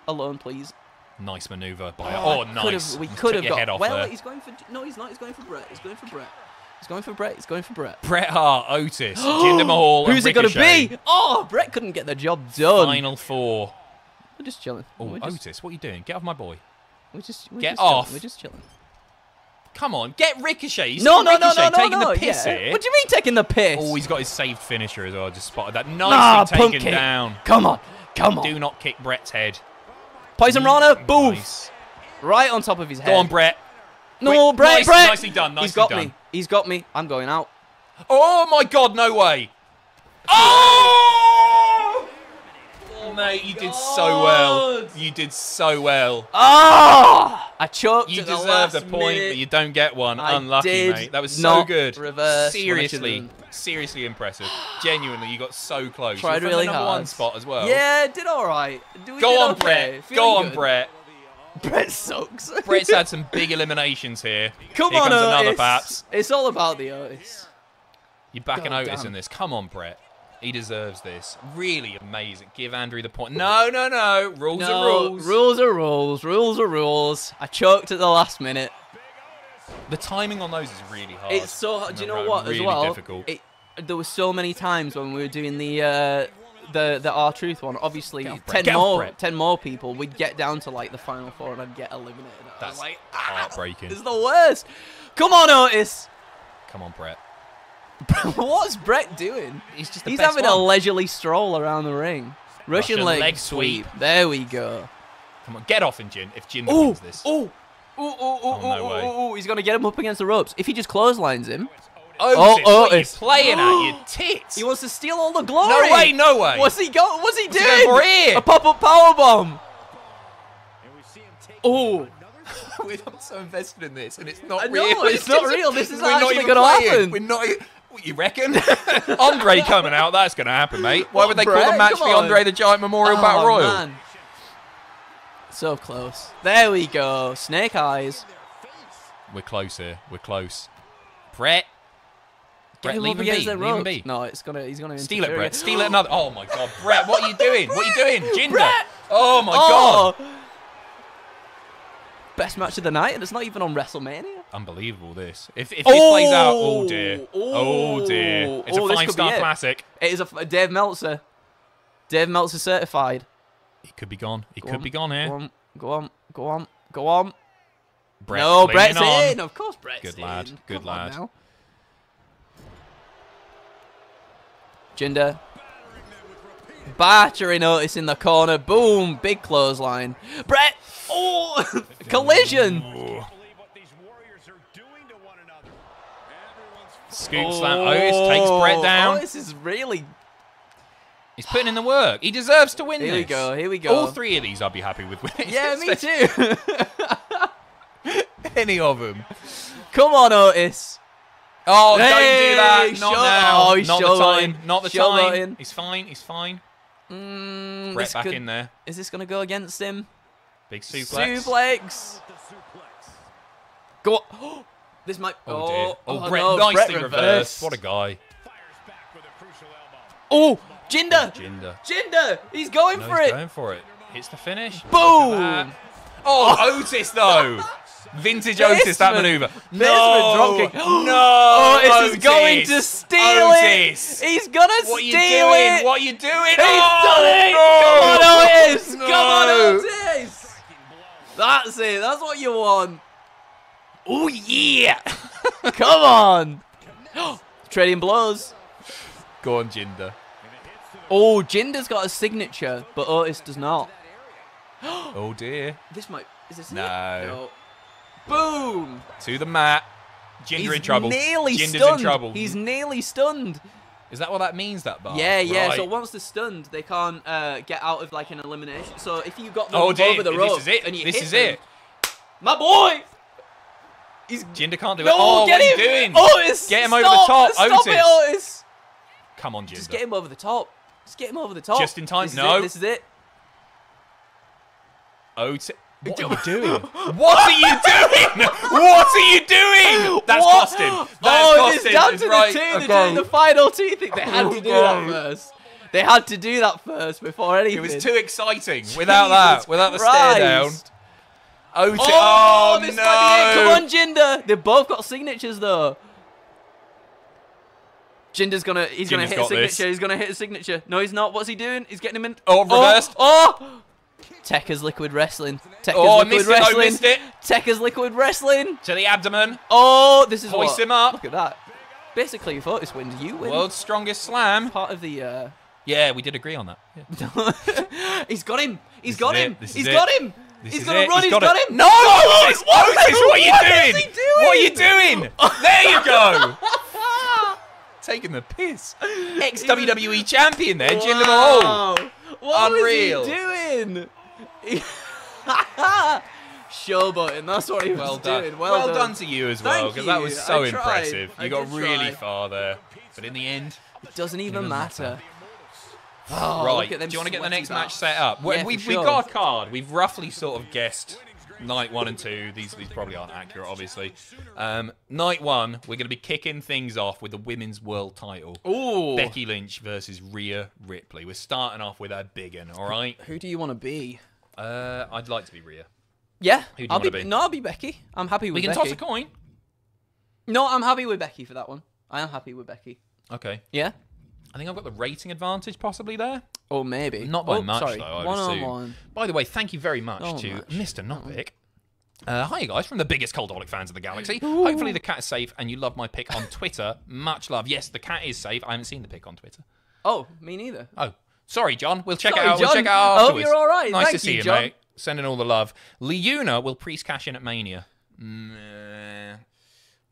alone, please. Nice maneuver by. Oh, oh could nice. we could have got. head off well, there. he's going for. No, he's not. He's going for Bret. He's going for Bret. He's going for Bret. He's going for Brett. Bret Hart, ah, Otis, Jinder Mahal, Who's it going to be? Oh, Bret couldn't get the job done. Final four. We're just chilling. Oh, we're just, Otis, what are you doing? Get off my boy. we're just, we're get just chilling. off. We're just chilling. Come on, get Ricochet. You No, no, no, Ricochet no, no, taking no. the piss yeah. here. What do you mean taking the piss? Oh, he's got his saved finisher as well. I just spotted that. Nicely Nah, taken down. Come on, come on. Do not kick Bret's head. Poison mm, Rana, boof, Nice. right on top of his head. Go on, Bret. No, Quick, Bret, nice- Bret. nicely done, nicely He's got done. me. He's got me. I'm going out. Oh my God, no way. Oh! Oh mate, you did so well. You did so well. Oh! I choked You at the deserved a point, minute. but you don't get one. I Unlucky, mate. That was so good. reverse seriously, seriously impressive. Genuinely, you got so close. Tried really the number hard. one spot as well. Yeah, did all right. We Go did on, okay. Bret. Feeling Go on, good. Bret. Bret sucks. Bret's had some big eliminations here. Come here on, comes another Otis. perhaps. It's all about the Otis. You're backing God Otis damn. in this. Come on, Bret. He deserves this. Really amazing. Give Andrew the point. No, no, no. Rules no, are rules. rules are rules. Rules are rules. I choked at the last minute. The timing on those is really hard. It's so hard. Do you know Really what? as well, difficult. It, there were so many times when we were doing the uh, the the R Truth one. Obviously, off, Bret. ten more ten more people. We'd get down to like the final four, and I'd get eliminated. I That's like, ah, heartbreaking. it's the worst. Come on, Otis. Come on, Bret. What's Bret doing? He's just He's having a leisurely stroll around the ring. Russian, Russian leg, leg sweep. sweep. There we go. Come on, get off in Jin. If Jin Oh, wins this. oh, oh, oh, oh, Oh, no oh, way. oh, oh, He's gonna get him up against the ropes. If he just clotheslines him, Otis, Oh, oh what are you playing at, you tits? he wants to steal all the glory. no way, no way. What's he go? What's he What's he doing? going for? A pop-up power bomb. Oh, We're not so invested in this, and it's not I know, real. it's not real. This is We're not actually even gonna happen. We're not. What you reckon? Andre coming out. That's going to happen, mate. Why What, would they call the match Come the on. Andre the Giant Memorial Oh, Battle Royal? man. So close. There we go. Snake eyes. We're close here. We're close. Bret. Get Bret, him leave up him be. against Leave him be. No, it's gonna. He's gonna Steal it, interfere Bret. Steal it another. Oh my God, Bret! What are you doing? What are you doing, Jinder? Bret! Oh my God! Oh. Best match of the night, and it's not even on WrestleMania. Unbelievable. This. If if this plays out, oh, oh! dear. Oh. Oh dear. It's Oh, a five-star it. classic. It is a uh, Dave Meltzer. Dave Meltzer certified. He could be gone. He Go could on, be gone here. Go on, go on, go on, go on. Bret no, Bret's on. in. Of course, Bret's Good in. lad, good Come on lad. Jinder. Battery notice in the corner. Boom. Big clothesline. Bret. Oh, collision. Ooh. Scoop slam. Otis takes Bret oh, down. Oh, Otis is really. He's putting in the work. He deserves to win Here this. we go. Here we go. All three of these I'd be happy with winning. Yeah, me too. Any of them. Come on, Otis. Oh, Hey, don't do that. Not show- now. oh, he's Not the showing. time. Not the Show time. in. He's fine. He's fine. Mm, Bret this back could- in there. Is this gonna go against him? Big suplex. Suplex. Go on. this might. Oh, dear. Oh, oh, Bret no, nicely Bret reversed. What a guy. Oh, Jinder. Jinder. Jinder. He's going No, for he's it. going for it. Hits the finish. Boom. Look at that. Oh, Otis though. Vintage Otis that maneuver. No, dropkick. no. Oh, Otis, is going to steal Otis. it. He's are you steal doing? it. What are you doing? He's oh, done it. no. Come on, Otis. No. Come on, Otis. That's it. That's what you want. Oh yeah. Come on. Trading blows. Go on, Jinder. Oh, Jinder's got a signature, but Otis does not. Oh dear. This might. Is this it? No. Boom. To the mat. Jinder He's in trouble. nearly Jinder's stunned. in trouble. He's nearly stunned. Is that what that means? That bar? yeah, yeah. Right. So once they're stunned, they can't uh, get out of like an elimination. So if you got them Oh over the this is it. and you This hit is them, it. my boy. He's Jinder can't do no, it. Oh, get what him. are you doing? Otis, Get him over the top, Stop Otis. it, Otis. Come on, Jinder. Just get him over the top. Just get him over the top. Just in time. This No. Is it, this is it. Otis. What are you doing? What are you doing? What are you doing? That's What? cost him. That's oh, it's down It's to right. two. They're Okay. doing the final two thing. They had to do that first. They had to do that first before anything. It was too exciting without that. Without the stare down. Oh, Christ. Otis. Oh, Oh, this no. might be it. Come on, Jinder. They've both got signatures though. Jinder's gonna. He's gonna hit a signature. this. He's gonna hit a signature. No, he's not. What's he doing? He's getting him in. Oh, oh reversed. Oh. oh. Tekka's liquid wrestling. Tekka's Oh, liquid missed it. I wrestling. it. Tekka's liquid wrestling. To the abdomen. Oh, this is Hoist what. him up. Look at that. Basically, if Otis wins, you win. World's strongest slam. Part of the. Uh... Yeah, we did agree on that. Yeah. he's got him. He's This got him. it. This is He's got him. This he's gonna it. run. He's He's got got him. No, Otis, Otis, what are you doing? is he doing? What are you doing? there you go. Taking the piss. Ex WWE champion there, Mahal. Wow. What Unreal. Doing? Showboating. That's what he was Well done. doing. Well, done. to you as well, because that was so impressive. You I got really try. far there. But in the end, It doesn't even Doesn't matter. matter. Oh, right. Do you want to get the next match set up? We- Yeah, for we've, sure. we've got a card. We've roughly sort of guessed night one and two. These, these probably aren't accurate, obviously. Um, night one, we're going to be kicking things off with the women's world title. Ooh. Becky Lynch versus Rhea Ripley. We're starting off with a big one, all right? Who do you want to be? Uh, I'd like to be Rhea. Yeah, Who do you I'll wanna be, be? No, I'll be Becky. I'm happy with We can Becky. toss a coin. No, I'm happy with Becky for that one. I am happy with Becky. Okay. Yeah. I think I've got the rating advantage possibly there. Oh, maybe. Not by oh, much, sorry. though, I one assume. on one. By the way, thank you very much to much. Mr. Novick. Uh, hi guys, from the biggest Cultaholic fans of the galaxy. Hopefully the cat is safe and you love my pick on Twitter. Much love. Yes, the cat is safe. I haven't seen the pic on Twitter. Oh, me neither. Oh, sorry, John. We'll check Sorry, it out. We'll check it out I hope you're all right. Nice Thank to see you, you, John. mate. Sending all the love. Leuna will priest cash in at Mania. Mm,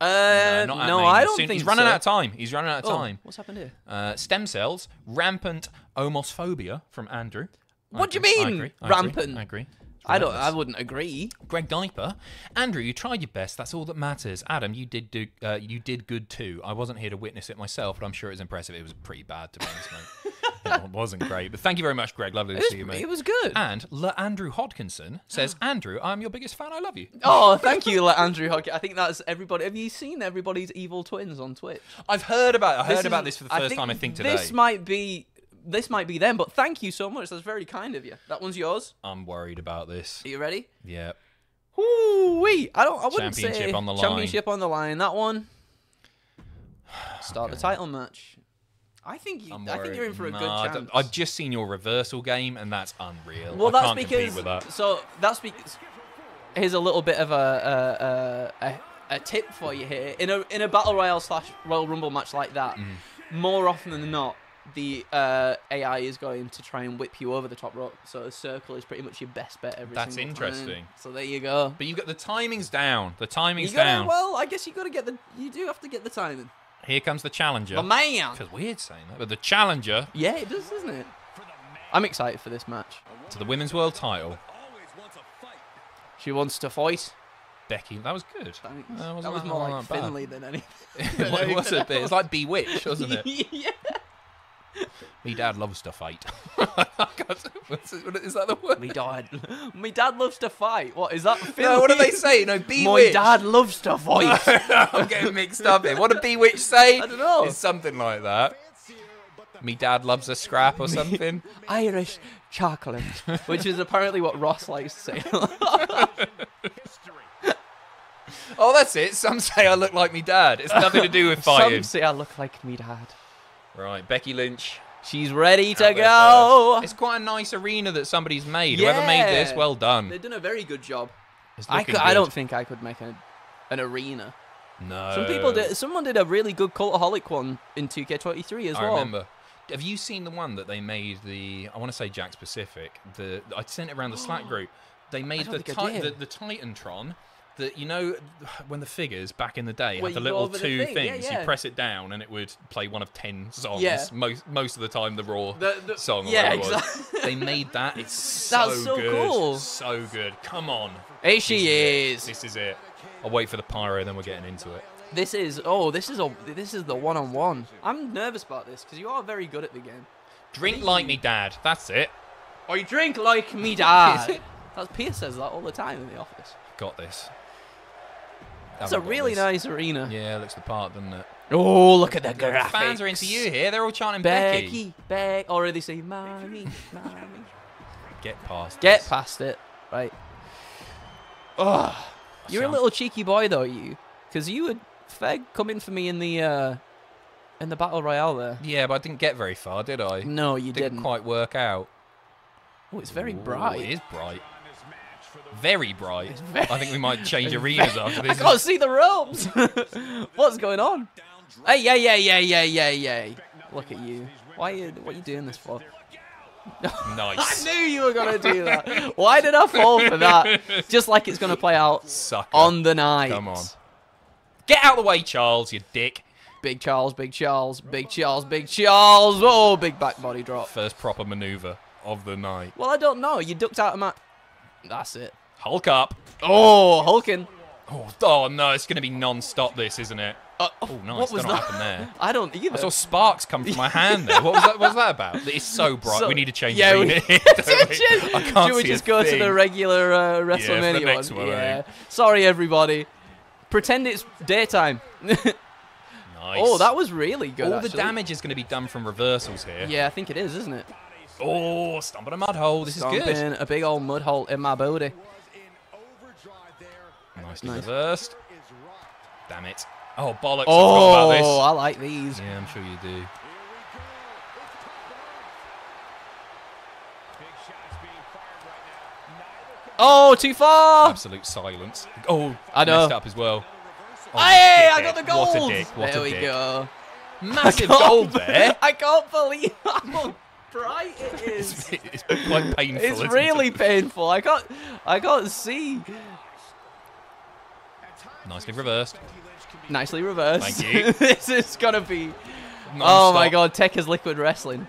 Uh, not no, I don't Soon- think he's running so. out of time. He's running out of Oh, time. What's happened here? Uh, stem cells, rampant homophobia from Andrew. I What do you agree, mean, I agree, rampant? I agree. I don't. I wouldn't agree. Greg Diaper, Andrew, you tried your best. That's all that matters. Adam, you did do. Uh, you did good too. I wasn't here to witness it myself, but I'm sure it was impressive. It was pretty bad to be honest, mate. it wasn't great, but thank you very much, Greg. Lovely to see you, mate. it was good. And Le Andrew Hodkinson says, Andrew, I'm your biggest fan. I love you. Oh, thank you, like, Andrew Hodgkin. I think that's everybody. Have you seen everybody's evil twins on Twitch? I've heard about. I heard about is- this for the first time. I think today. This might be. This might be them, but thank you so much. That's very kind of you. That one's yours. I'm worried about this. Are you ready? Yeah. Ooh, wee. I don't. I wouldn't Championship say on the line. championship on the line. That one. Start the title match. I think you. I think you're in for a worried. good Nah, chance. I've just seen your reversal game, and that's unreal. Well, I that's because. that. So that's because. Here's a little bit of a a, a, a, a tip for you here. In a in a battle royale slash Royal Rumble match like that, Mm. more often than not, the uh, AI is going to try and whip you over the top rope. So a circle is pretty much your best bet every That's single time. interesting. So there you go. But you've got the timings down. The timings gotta, down. well, I guess you got to get the. You do have to get the timing. Here comes the challenger. The man. Feels weird saying that, but the challenger Yeah, it does, doesn't it? I'm excited for this match. to the women's world title, She wants to fight. Becky. That was good. Thanks. That was that- more like. Finley than anything. it was a bit. It was like Bewitched, wasn't it? yeah. Me dad loves to fight. is that the word? Me dad. Me dad loves to fight. What is that? No, what do they say? No, be My Bewitched. dad loves to fight. I'm getting mixed up here. What did Bewitched say? I don't know. It's something like that. Me dad loves a scrap or something. Irish chocolate, which is apparently what Ross likes to say. Oh, that's it. Some say I look like me dad. It's nothing to do with fighting. Some say I look like me dad. Right, Becky Lynch. She's ready to go. first. It's quite a nice arena that somebody's made. Whoever made this, well done. They've done a very good job. I, looking could, I don't think I could make an, an arena. No. Some people did. Someone did a really good cultaholic one in 2K23 as well. I remember. Have you seen the one that they made? The I want to say Jack Pacific. The I sent it around the Slack group. They made the, ti- the the Titantron. That you know when the figures back in the day had the little over the two thing, things. yeah. You press it down and it would play one of ten songs. Yeah. Most most of the time the raw The- the- song. Yeah, exactly. They made that. It's so That's so good. cool. So good. Come on. Here This she is This is it. I'll wait for the pyro, then we're getting into it. This is oh, this is a this is the one on one. I'm nervous about this because you are very good at the game. Drink like me, Dad. That's it. I drink like me dad. That's Pierce says that all the time in the office. Got this. It's a really nice arena. Yeah, looks the part, doesn't it? Oh, look at the graphics. Fans are into you here. They're all chanting Becky. Becky, Becky, or they say mommy, mommy. Get past. Get this. past it, right? Oh, you're a little cheeky boy though, you, because you would Feg come in for me in the uh in the battle royale there. Yeah, but I didn't get very far, did I? No, you didn't, didn't. quite work out. Oh, it's very Ooh, bright. It is bright. Very bright. Very- I think we might change arenas after this. I can't see the ropes. What's going on? Hey, yeah, yeah, yeah, yeah, yeah, yeah. Look at you. Why? Are you, what are you doing this for? Nice. I knew you were gonna do that. Why did I fall for that? Just like it's gonna play out Sucker. on the night. Come on. Get out of the way, Charles, you dick. Big Charles, Big Charles, Big Charles, Big Charles. Oh, big back body drop. First proper maneuver. of the night. Well, I don't know. You ducked out of my. That's it. Hulk up. Oh, Hulkin. Oh, oh no, it's going to be non-stop this, isn't it? Uh, Oh, nice. What was Don't what that? happened there. I don't either. I saw sparks come from my hand there. What was that, what was that about? It's so bright. So- we need to change yeah, the we- thing. I can't Should we just go to the regular uh, WrestleMania next one? one, yeah. Sorry, everybody. Pretend it's daytime. Nice. Oh, that was really good. All the damage is going to be done from reversals here. Yeah, I think it is, isn't it? Oh, stomp on a mud hole. This is good. Stomping a big old mud hole in my booty. Nicely Nice. reversed. Damn it. Oh, bollocks. I Oh, this. I like these. Yeah, I'm sure you do. Oh, too far. Absolute silence. Oh, I know. messed up as well. Oh, Hey, I got the gold. What a dick. What there a we dick. go. Massive I gold there. I can't believe how bright it is. it's quite painful. It's really it? painful. I can't. I can't see. Nicely reversed. Nicely reversed. Thank you. this is gonna be. Oh Non-stop. my god, Tech is liquid wrestling.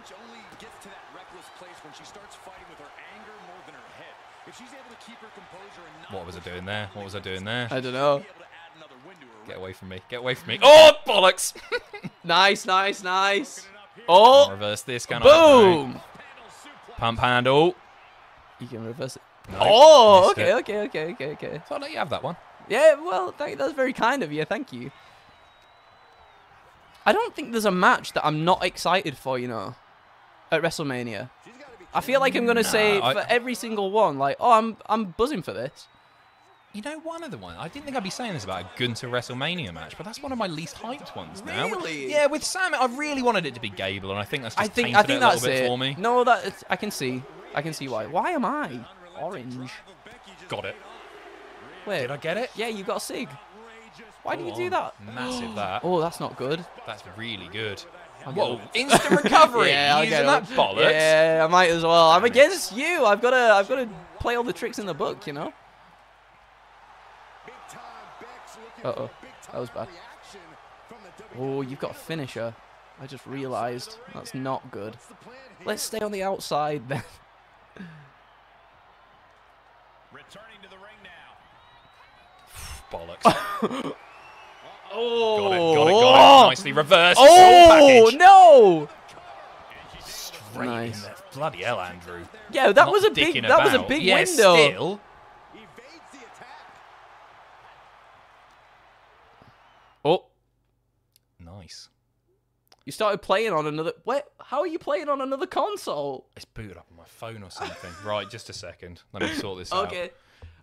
gets to that reckless place when she starts fighting with her anger more than her head. If she's able to keep her composure What was I doing there? What was I doing there? I don't know. be able to add another win to her Get away from me. Get away from me. Oh, bollocks. Nice, nice, nice. Oh, Reverse this. Can boom. No. Pump handle. You can reverse it. No, Oh, okay, it. okay, okay, okay, okay. So I'll let you have that one. Yeah, well, thank, that's very kind of you. Thank you. I don't think there's a match that I'm not excited for, you know, at WrestleMania. I feel like I'm gonna say I- for every single one, like, oh, I'm I'm buzzing for this. You know, one of the one. I didn't think I'd be saying this about a Gunther WrestleMania match, but that's one of my least hyped ones now. Really? Yeah, with Sam, I really wanted it to be Gable, and I think that's just I think I think that's it. for me. No, that I can see. I can see why. Why am I orange? Got it. Wait, Did I get it? yeah, you got a sig. Why do you do that? Massive that. Oh, that's not good. That's really good. get Whoa, it. instant recovery. yeah, I'll using get that bollocks. Yeah, I might as well. I'm against you. I've got to. I've got to play all the tricks in the book. You know. Uh oh, that was bad. Oh, you've got a finisher. I just realised that's not good. Let's stay on the outside then. Returning Bollocks. Oh, Got it, got it, got it. Nicely reversed. Oh no! Straight Nice. Bloody hell, Andrew. Yeah, that Not was a big. That was a big yeah, window. Still, Evades the attack. Oh, nice. you started playing on another. What? How are you playing on another console? It's booted up on my phone or something. right, just a second. Let me sort this out. Okay.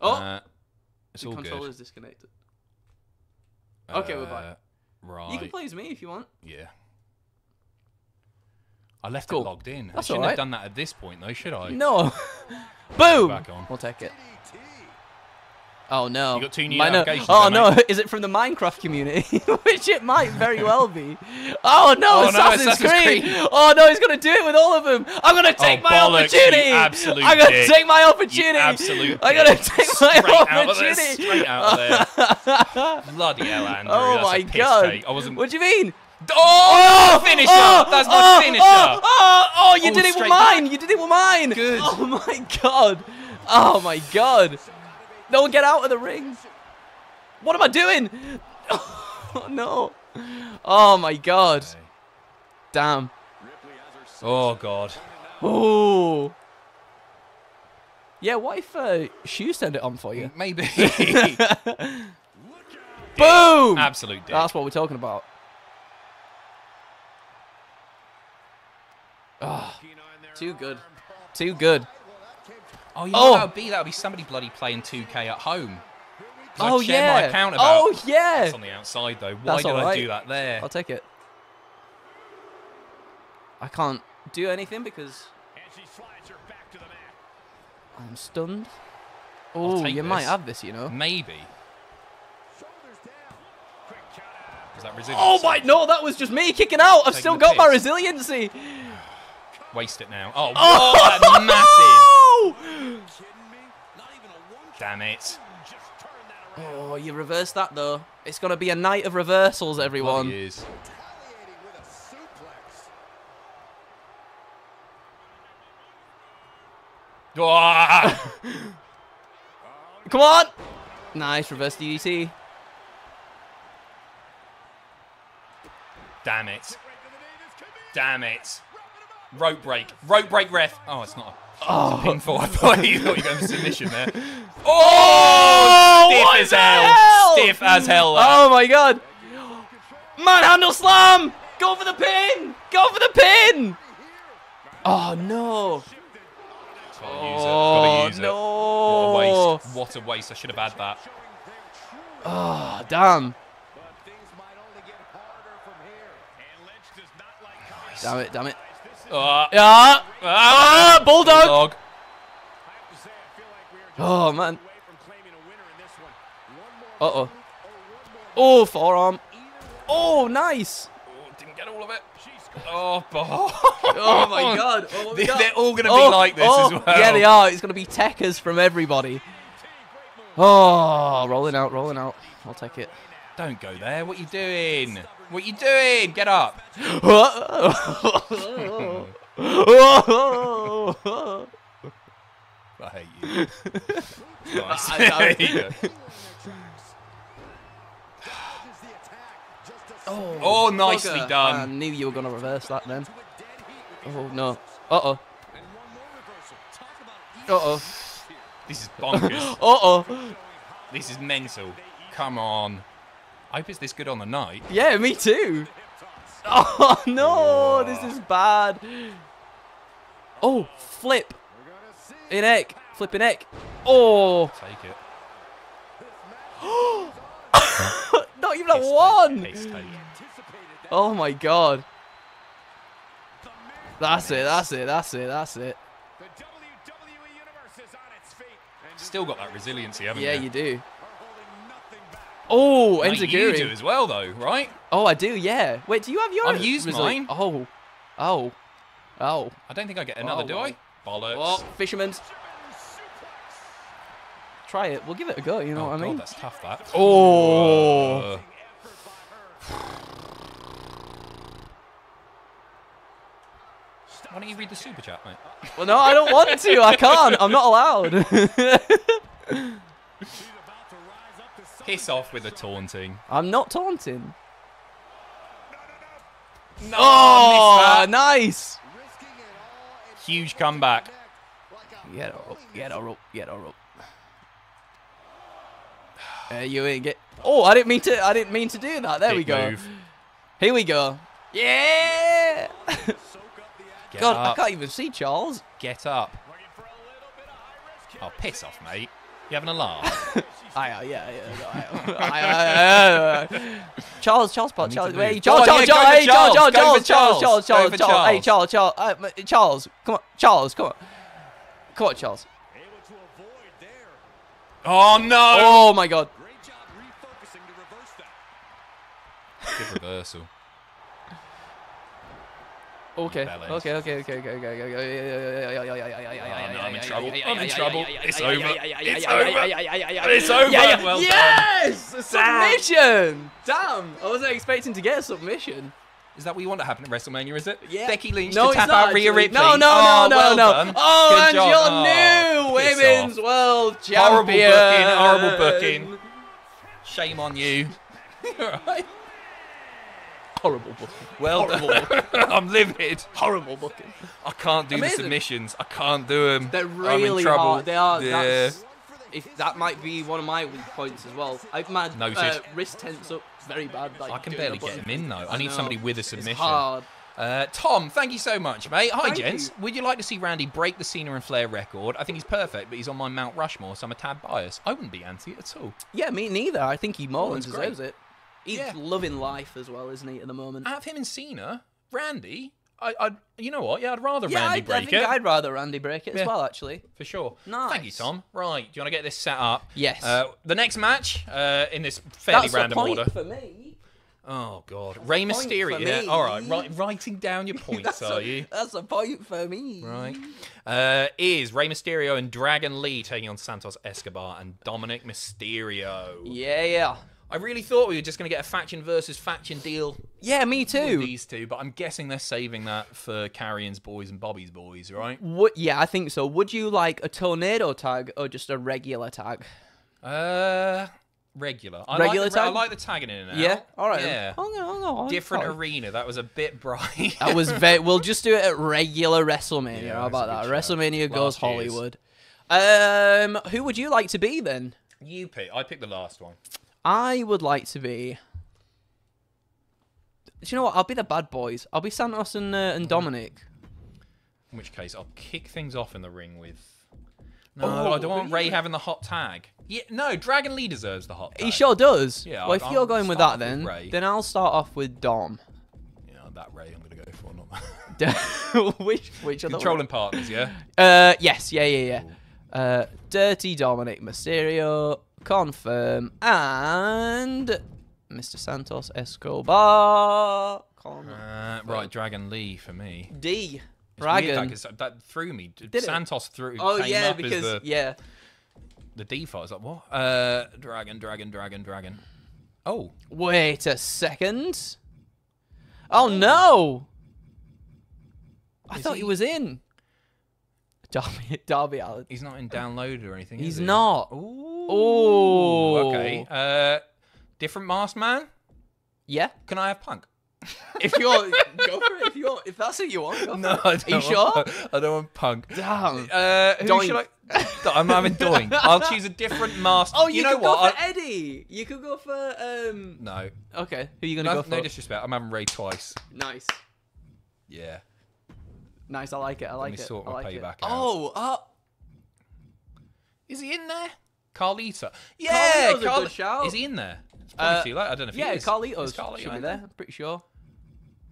Oh, Uh, it's the all controller's good. disconnected. okay, we're back. Uh, Right. You can play as me if you want. Yeah. I left Cool. it logged in. I That's shouldn't have done that at this point, though, should I? No. Boom. Back on. We'll take it. Oh no. You got two new Mine- no- Oh no, mate. is it from the Minecraft community? Which it might very well be. Oh no, Oh, no, Assassin's, Assassin's Creed. Creed. Oh no, he's gonna do it with all of them. I'm gonna oh, take my bollocks, you opportunity. absolute I'm gonna dick. take my You opportunity. absolute I'm gonna dick. take Straight my opportunity. straight out there. Bloody hell, Andrew. Oh that's my god. take. I wasn't. What do you mean? Oh, oh, oh, finisher! That's my oh, finisher! Oh, oh, oh, you Oh, did it with mine. back. You did it with mine. Good. Oh my god. Oh my god. No, get out of the ring. What am I doing? Oh no. Oh my god. Damn. Oh god. Oh. Yeah, what if uh, Shoes turned it on for you? Maybe. Boom! Absolute dick. That's what we're talking about. Oh, too good. Too good. Oh, you oh. know Oh. that would be? That would be somebody bloody playing 2K at home. Oh shared my yeah. account oh, about. Oh yeah. It's on the outside though. Why That's did I do that there? I'll take it. I can't do anything because And she slides her back to the mat. I'm stunned. Oh, you might have this, you know. Maybe. Shoulders down. Quick count out. Was that? Oh my! No, that was just me kicking out. I've Taking still got my resiliency. Waste it now. Oh, Oh, oh that's massive. Kidding me? Not even a one Damn it. just turn that around. Oh, you reversed that though. It's gonna be a night of reversals, everyone. Bloody is. Retaliating with a suplex. Go on. Come on! Nice reverse DDT. Damn it. Damn it. Rope break. Rope break, ref. Oh, it's not a Oh, pinfall. I thought you thought you were going for submission there. Oh, oh! Stiff as hell. hell? Stiff as hell. oh my god! Manhandle slam! Go for the pin! Go for the pin! Oh no! Gotta use it. Gotta oh, use it. no! What a waste. What a waste. I should have had that. Oh damn! But things might only get harder from here. And Lynch does not like coming Damn it! Damn it! Ah. Yeah! Ah. Bulldog! Bulldog. I have to say, I feel like we are just Oh man! away from claiming a winner in this one. One more Uh oh! or one more Oh forearm! Oh nice! Oh, didn't get all of it. Oh, oh. Oh my god! Oh, they, they're all going to be Oh, like this oh, as well. Yeah, they are. It's gonna be techers from everybody. Oh, rolling out, rolling out. I'll take it. Don't go there. What are you doing? What you doing? Get up. I hate you. Nice. I- I- There you oh, Oh, nicely bugger. done. I knew you were gonna reverse that then. Oh no. Uh oh. Uh oh. This is bonkers. Uh oh. this is mental. Come on. I hope it's this good on the night. Yeah, me too. Oh no, this is bad. Oh, flip. In egg. Flipping egg. Oh. Take it. Not even a Piss take, one. piss take. Oh my god. That's it, that's it, that's it, that's it. The WWE Universe is on its feet. Still got that resiliency, haven't Yeah, you? you do. Are holding nothing. Oh, No, you do as well, though, right? Oh, I do, yeah. Wait, do you have your I've used mine. Oh. Oh. Oh. I don't think I get oh, another, Oh, do. I? Bollocks. Oh, fisherman's. Try it. We'll give it a go, you know oh, what I God, mean? that's tough, that. Oh. Why don't you read the super chat, mate? Well, no, I don't want to. I can't. I'm not allowed. Piss off with the taunting. I'm not taunting. No, Oh, nice. Huge comeback. Get her up. Get her up. Get her up. Uh, you ain't get. Oh, I didn't mean to. I didn't mean to do that. There we go. move. Here we go. Yeah. God, up. I can't even see Charles. Get up. Oh, piss off, mate. You having a laugh? I, uh, yeah, yeah. I, I, I, I, Charles, Charles, Charles, need Charles, to wait, move. Charles, Go on, Charles, yeah, Charles, go for hey, Charles, Charles, Charles, go Charles, for Charles, Charles, Charles, Charles, go for Charles, hey, Charles, Charles, uh, m- Charles, come on, Charles, come on, come on, Charles. Able to avoid there. oh, no! Oh my God. Great job refocusing to reverse that. Good reversal. Okay, okay, okay, okay, okay, okay, okay. Oh, I'm in trouble. I'm in trouble. It's over. It's over. It's over. Well yes! Submission! Damn, I wasn't expecting to get a submission. Is that what you want to happen at WrestleMania, is it? Yeah. Becky Lynch No, to tap out Rhea. Ripley. No, no, oh, no, no, well no. Oh, Good and job. your Oh, new women's off. world Horrible champion. booking, horrible booking. Shame on you. Alright. Horrible booking. Well done. I'm livid. Horrible booking. I can't do Amazing. the submissions. I can't do them. They're I'm in really trouble. hard. They are. Yeah. If that might be one of my weak points as well. I've my uh, wrist tense up very bad. Like I can barely get him in though. I need know. somebody with a submission. hard. Uh, Tom, thank you so much, mate. Hi, Thank gents. you. Would you like to see Randy break the Cena and Flair record? I think he's perfect, but he's on my Mount Rushmore, so I'm a tad biased. I wouldn't be anti at all. Yeah, me neither. I think he more than Rollins great. deserves it. He's Yeah. loving life as well, isn't he, at the moment? Out of him and Cena, Randy, I, I, you know what? Yeah, I'd rather yeah, Randy I, I break think it I'd rather Randy break it Yeah. as well, actually. for sure. Nice. Thank you, Tom. Right, do you want to get this set up? Yes. Uh, the next match uh, in this fairly That's random a point order. for me. Oh God, Rey point Mysterio. Yeah, all right, right, writing down your points, That's are a, you? That's a point for me. Right. Uh, is Rey Mysterio and Dragon Lee taking on Santos Escobar and Dominic Mysterio? Yeah, yeah. I really thought we were just going to get a faction versus faction deal Yeah, me with too. these two, but I'm guessing they're saving that for Carrion's boys and Bobby's boys, right? Would, yeah, I think so. Would you like a tornado tag or just a regular tag? Uh, regular. I Regular like the, tag. I like the tagging in and out. Yeah, all right. Yeah. Oh, no, no, Different oh. arena. That was a bit bright. That was very. We'll just do it at regular WrestleMania. Yeah, How about that? a good shout. WrestleMania goes Last year's. Hollywood. Um, who would you like to be then? you pick. I picked the last one. I would like to be. Do you know what? I'll be the bad boys. I'll be Santos and uh, and Dominic. In which case, I'll kick things off in the ring with. No, Oh, I don't want Rey having the hot tag. Yeah, no, Dragon Lee deserves the hot tag. He sure does. Yeah, Well, if I'll- you're I'll going with that, with then Rey. then I'll start off with Dom. Yeah, that Rey I'm going to go for. Not which which? Controlling partners, yeah? Uh, yes, yeah, yeah, yeah. Uh, Dirty Dominic Mysterio, confirm, and Mr. Santos Escobar. Uh, right, Dragon Lee for me. D. It's Dragon. that, 'cause that threw me. it? Santos threw. Oh yeah, because the, yeah. the default. Is like what? Uh, Dragon, Dragon, Dragon, Dragon. Oh, Wait a second. Oh no! I Is thought he he- was in. Darby, Darby Allin. he's not in download or anything. He's he? not. Ooh. Ooh. Okay. Uh, different masked man. Yeah. Can I have Punk? If you're go for it. If you're if that's who you want. No, I don't Are you sure? I don't want Punk. Damn. Uh, who Doink. should I? I'm having Doink. I'll choose a different mask. Oh, you, know could what? go for I- Eddie. You could go for um. no, Okay, who are you gonna no, go for? no disrespect. I'm having Rey twice. nice, Yeah. Nice. I like it. I like me it. sort I my like it. payback out. Oh, uh, Is he in there? Carlito. Yeah, Carlito's a good shout. Is he in there? It's probably Uh, too late. I don't know if yeah, he is. Carlitos Is Carlito should be in there. I'm pretty sure.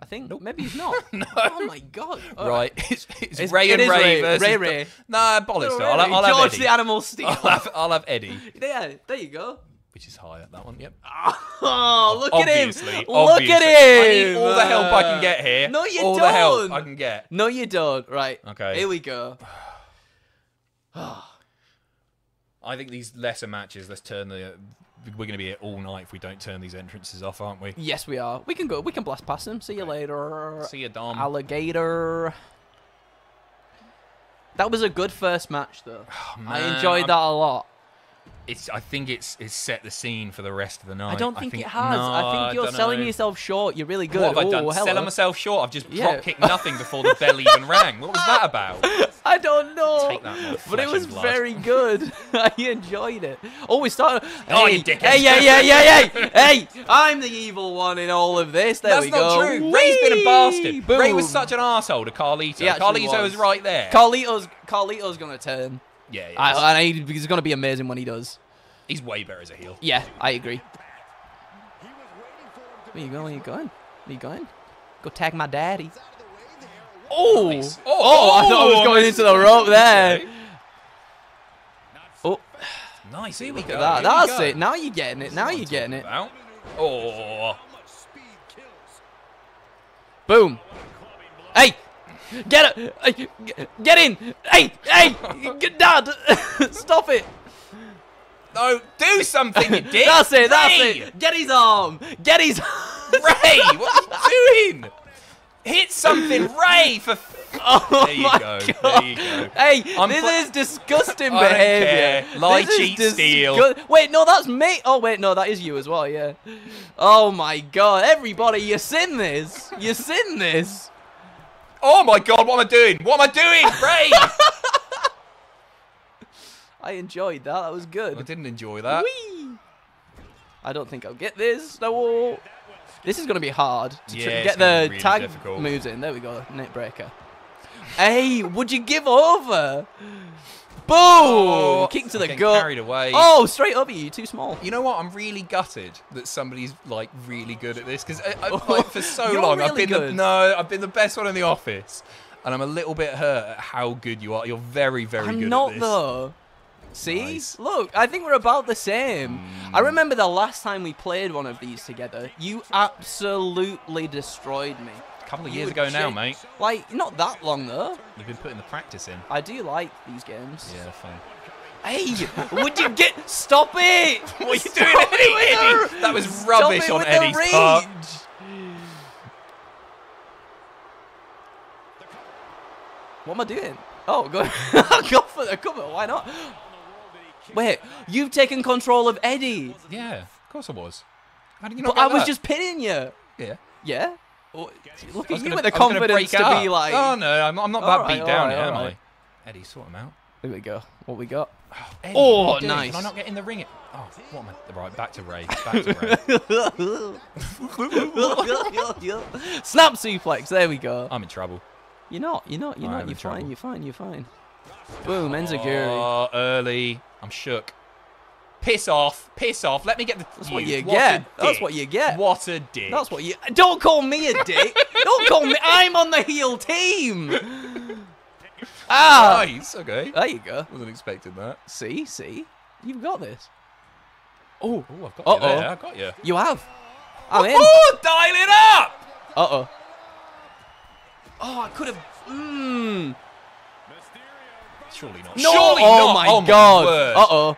I think Nope. maybe he's not. No. Oh my god. Right. it's, it's, It's- Rey it and is Rey, Rey. versus Rey, the- Rey. Nah, bollocks. Oh, though. I'll, have- really? I'll have George Eddie. the Animal Steele. I'll have, I'll have Eddie, yeah, there you go. Which is higher. That one. Yep. Oh, look obviously, at him! Look obviously. at him! I need all the help I can get here. No, you all don't. All the help I can get. No, you don't. Right. Okay. Here we go. I think these lesser matches. Let's turn the. We're going to be here all night if we don't turn these entrances off, aren't we? Yes, we are. We can go. We can blast past them. See you later. See you, Dom. Alligator. That was a good first match, though. Oh, I man, enjoyed I'm- that a lot. It's. I think it's. It's set the scene for the rest of the night. I don't think, think it has. No, I think you're don't selling know. yourself short. You're really good. What have I Ooh, done? hello. Selling myself short. I've just Yeah. drop kicked nothing before the bell even rang. What was that about? I don't know. That, but it was very good. I enjoyed it. Oh, we started. Oh, hey, you dickhead. hey, yeah, yeah, yeah, yeah. hey, I'm the evil one in all of this. There That's we not go. true. Rey's been a bastard. Rey was such an arsehole to Carlito. Carlito was. was. right there. Carlito's Carlito's gonna turn. Yeah, yeah. I, and he- he's gonna be amazing when he does. he's way better as a heel. Yeah, I agree. Where you going? Where you going? Where you going? Go tag my daddy. Oh, Nice. oh, Oh, I thought I was oh, going into the rope there. Oh, Nice. Here we look go. at that. here That's it. Now you're getting it. Now you're getting it. about. Oh. Boom. Hey, get it. Get in. Hey, hey, get dad. Stop it. No, do something, you dick. That's it. That's Rey! it. Get his arm. Get his. Rey, what are you doing? Hit something, Rey, for. F- Oh There you my go, God. there you go. Hey, I'm this is disgusting care. Lie, This is cheat, steal. Wait, no, that's me. Oh, wait, no, that is you as well, yeah. Oh my god, everybody, you seen this? You seen this? Oh my god, what am I doing? What am I doing, Rey? I enjoyed that. That was good. I didn't enjoy that. Whee! I don't think I'll get this. No. This is going to be hard to Yeah, get the really tag difficult. moves in. There we go, neck breaker. hey, would you give over? Boom! Kick to I'm the getting gut. Carried away. Oh, straight over you. Too small. You know what? I'm really gutted that somebody's like really good at this because like for so You're long I've really been the, no, I've been the best one in the office, and I'm a little bit hurt at how good you are. You're very, very I'm good not at this. though. See? Nice. Look, I think we're about the same. Mm. I remember the last time we played one of these together, you absolutely destroyed me. A couple of years ago now, mate. Like, not that long though. You've been putting the practice in. I do like these games. Yeah, fine. Hey, would you get? Stop it! What are you doing, Eddie? the- That was stop rubbish on Eddie's part. What am I doing? Oh, go, go for the cover. Why not? Wait, you've taken control of Eddie, Yeah, of course I was. How did you not but I was that? just pinning you. Yeah. Yeah. Oh, look I at was you gonna- with the I was gonna confidence to it be like. Oh no, I'm, I'm not that All right, beat down right, yet, am right. I? Eddie, sort him out. Here we go. What we got? Oh, Eddie, Oh, what are you doing? nice. Can I not get in the ring? Oh, what am I? Right, back to Rey. Back to Rey. Snap suplex. There we go. I'm in trouble. You're not. You're not. You're I not. You're in trouble. fine. You're fine. You're fine. Boom. Enzuigiri. Oh, early. I'm shook. Piss off. Piss off. Let me get the. That's what you a get. That's what you get. What a dick. That's what you. Don't call me a dick. Don't call me. I'm on the heel team. Ah. Nice. Okay. There you go. Wasn't expecting that. See. See. You've got this. Oh. Oh, I've got Uh-oh. you there. I've got you. You have. I'm in. Oh, dial it up. Uh oh. Oh, I could have. Mmm. Surely not. No. Surely oh not. my oh god. word. Uh oh.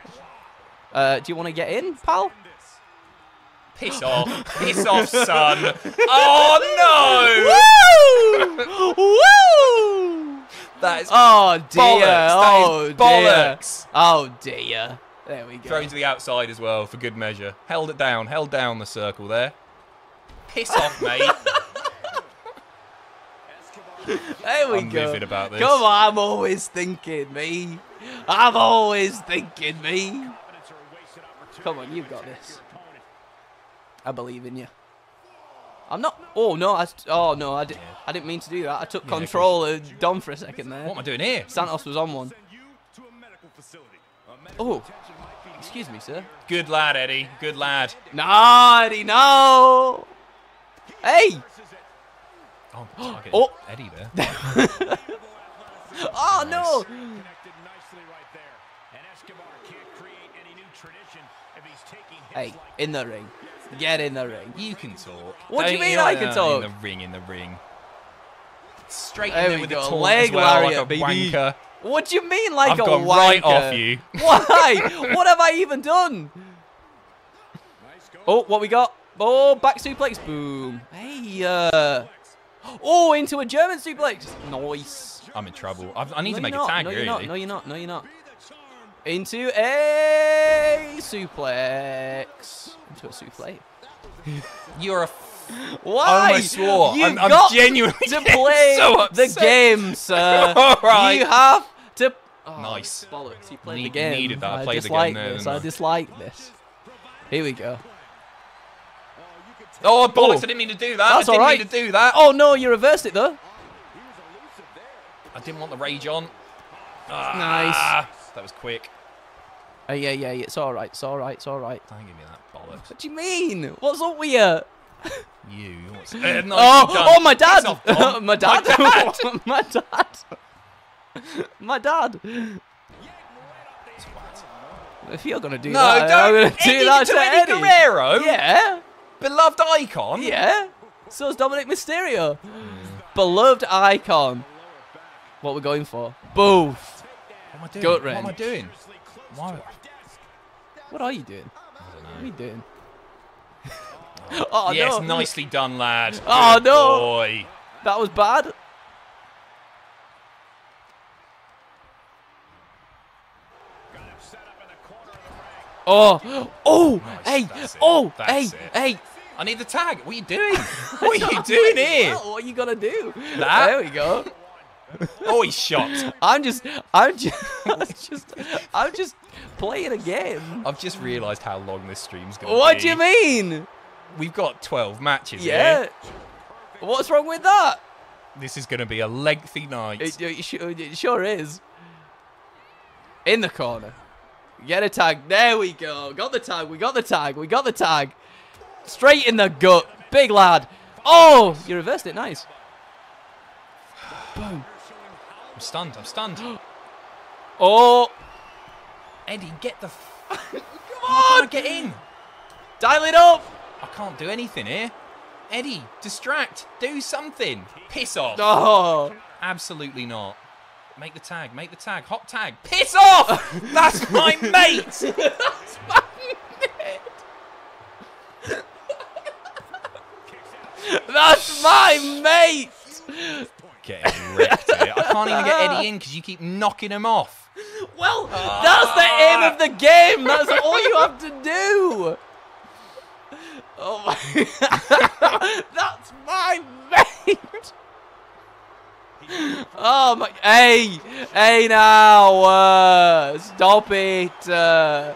Uh, do you want to get in, pal? Piss off. Piss off, son. Oh no! Woo! Woo! That is Oh dear. bollocks. Oh is dear. bollocks. Oh dear. There we go. Thrown to the outside as well for good measure. Held it down. Held down the circle there. Piss off, mate. There we I'm go. about this. Come on, I'm always thinking me. I'm always thinking me. Come on, you've got this. I believe in you. I'm not. Oh no! I. Oh no! I, di- I didn't mean to do that. I took Yeah, control of Dom for a second there. What am I doing here? Santos was on one. Oh, excuse me, sir. Good lad, Eddie. Good lad. Naughty, no. Hey. Oh, Oh. Eddie there. Oh no. Hey, in the ring. Get in the ring. You can talk. What do you Don't mean I can talk? In the ring, in the ring. Straight There in there with go. the taunt Leg as well, lariat, like a baby. wanker. What do you mean, like I've a gone wanker? right off you. Why? what have I even done? Oh, what we got? Oh, back suplex. Boom. Hey, uh. Oh, into a German suplex. Nice. I'm in trouble. I've, I need no, to make you're a not. tag, no, really. you're not. No, you're not. No, you're not. Into a suplex. Into a souffle. You're a. F- Why? I almost swore. You've I'm, I'm got genuinely to play so the game, sir. All right. You have to. Oh, Nice. Bollocks. He played the game. needed that. I I played the game dislike there, this. didn't I dislike this. Here we go. Oh, bollocks! Oh. I didn't mean to do that. That's I didn't all right. mean to do that. Oh no, you reversed it though. I didn't want the rage on. Ah, That was quick. Oh yeah, yeah, yeah. It's all right. It's all right. It's all right. Don't give me that bollocks. What do you mean? What's up with you? You. What's, uh, nicely oh, oh, my dad. Off, my dad. My dad. my dad. my dad. If you're gonna do No, that, I'm don't. gonna do that to to Eddie Eddie. Guerrero. Yeah, Beloved icon. yeah. So is Dominic Mysterio, beloved icon. What we're going for? Both. What am I doing? What am I doing? Why? What are you doing? What are you doing? oh yes, no! nicely done, lad. Oh, Good no. Boy. That was bad. Oh, oh, Nice, oh. hey, oh. that's oh, hey, it. hey. I need the tag. What are you doing? what are you doing here? Well, what are you gonna do? That? There we go. Oh, he's shot. I'm just, I'm just, I'm just, I'm just playing a game. I've just realised how long this stream's going to What be. do you mean? We've got 12 matches eh? Yeah. here. What's wrong with that? This is going to be a lengthy night. It, it, sure, it sure is. In the corner. Get a tag. There we go. Got the tag. We got the tag. We got the tag. Straight in the gut. Big lad. Oh, you reversed it. Nice. Boom. I'm stunned. I'm stunned. Oh, Eddie, get the. F- come on. get in? Dial it up. I can't do anything here. Eddie, distract. Do something. Piss off. Oh. Absolutely not. Make the tag. Make the tag. Hot tag. Piss off! That's my mate. That's my mate. That's my mate. Getting wrecked here. I can't even get Eddie in because you keep knocking him off. Well, that's the aim of the game. That's all you have to do. Oh my! that's my mate. Oh my! Hey, hey now! Uh, stop it! Uh,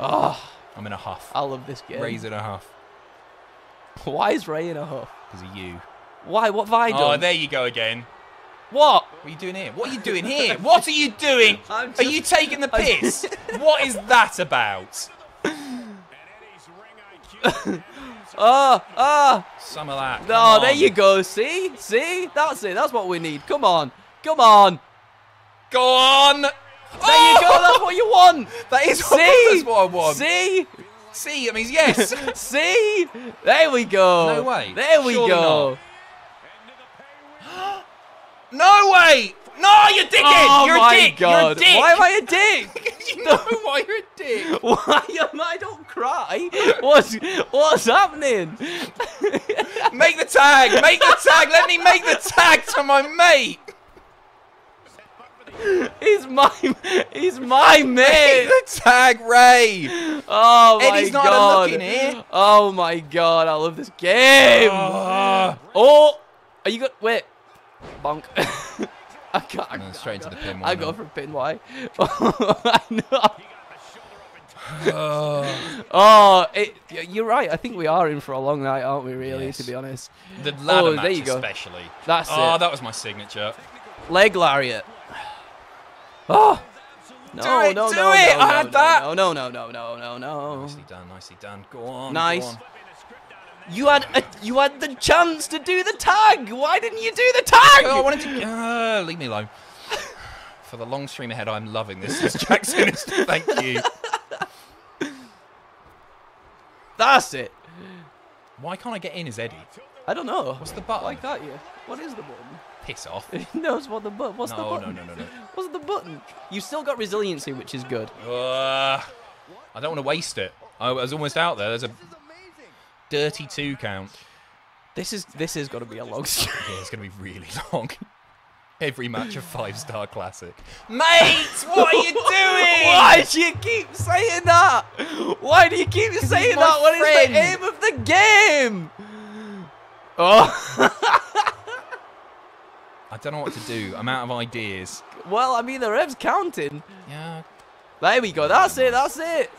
oh, I'm in a huff. I love this game. Rey's in a huff Why is Rey in a huff? because of you. Why? What have I done? Oh, there you go again. what? What are you doing here? What are you doing here? What are you doing? I'm Are you taking the piss? what is that about? Ah, ah! Some of that. No, come there on. you go. See, see, that's it. That's what we need. Come on, come on. Go on. There you go. That's what you want. That is See, that's what I want. See, See, I mean, yes. see. There we go. No way. There we Surely go. No way. No, you're digging. Oh you're my a dick. god! You're a dick. Why am I a dick? you know why you're a dick. Why am I? Don't cry. What's What's happening? Make the tag. Make the tag. Let me make the tag to my mate. He's my He's my Make mate. the tag, Rey. Oh my Eddie's not god. looking here. Oh my god! I love this game. Oh. Oh, are you good? Wait, bonk. I can't. I No, can't- straight into the pin. I go for pin. Why? Know. Oh. Oh, it, you're right. I think we are in for a long night, aren't we? Really, Yes. to be honest. The ladder Oh, match there you go. especially. That's oh, it. that was my signature. Leg lariat. Oh. No, Do it, no, do no, it, no, I no, had no, that. No, no, no, no, no, no, no. Nicely done, nicely done. Go on. Nice. Go on. You had a, you had the chance to do the tag. Why didn't you do the tag? Oh, I wanted to. Uh, leave me alone. For the long stream ahead, I'm loving this. Says Jackson. Thank you. That's it. Why can't I get in as Eddie? I don't know. What's the button? Why can't you? What is the button? Piss off. He knows what the button. What's the No, button? no, no, no, no. What's the button? You still got resiliency, which is good. Uh, I don't want to waste it. I was almost out there. There's a dirty two count. This is this is gonna be a long stream. Yeah, it's going to be really long. Every match a five star classic. Mate, what are you doing? Why do you keep saying that? Why do you keep saying that when it's friend. the aim of the game? Oh. I don't know what to do. I'm out of ideas. well, I mean the rev's counting. Yeah. There we go. That's it. That's it.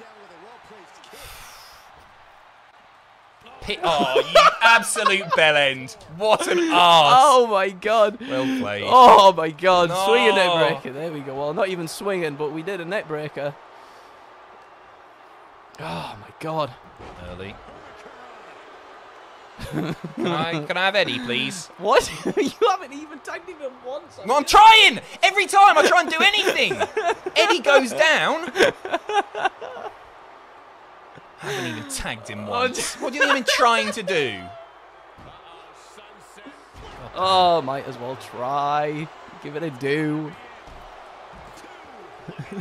Oh, you absolute bell end. What an arse. Oh my god. Well played. Oh my god. Swinging neck No. breaker. There we go. Well, not even swinging, but we did a neck breaker. Oh my god. Early. can, I, can I have Eddie, please? What? you haven't even tagged him once. No, I'm trying! Every time I try and do anything! Eddie goes down. I haven't even tagged him oh, once. What do you think I've been trying to do? Oh, might as well try. Give it a do.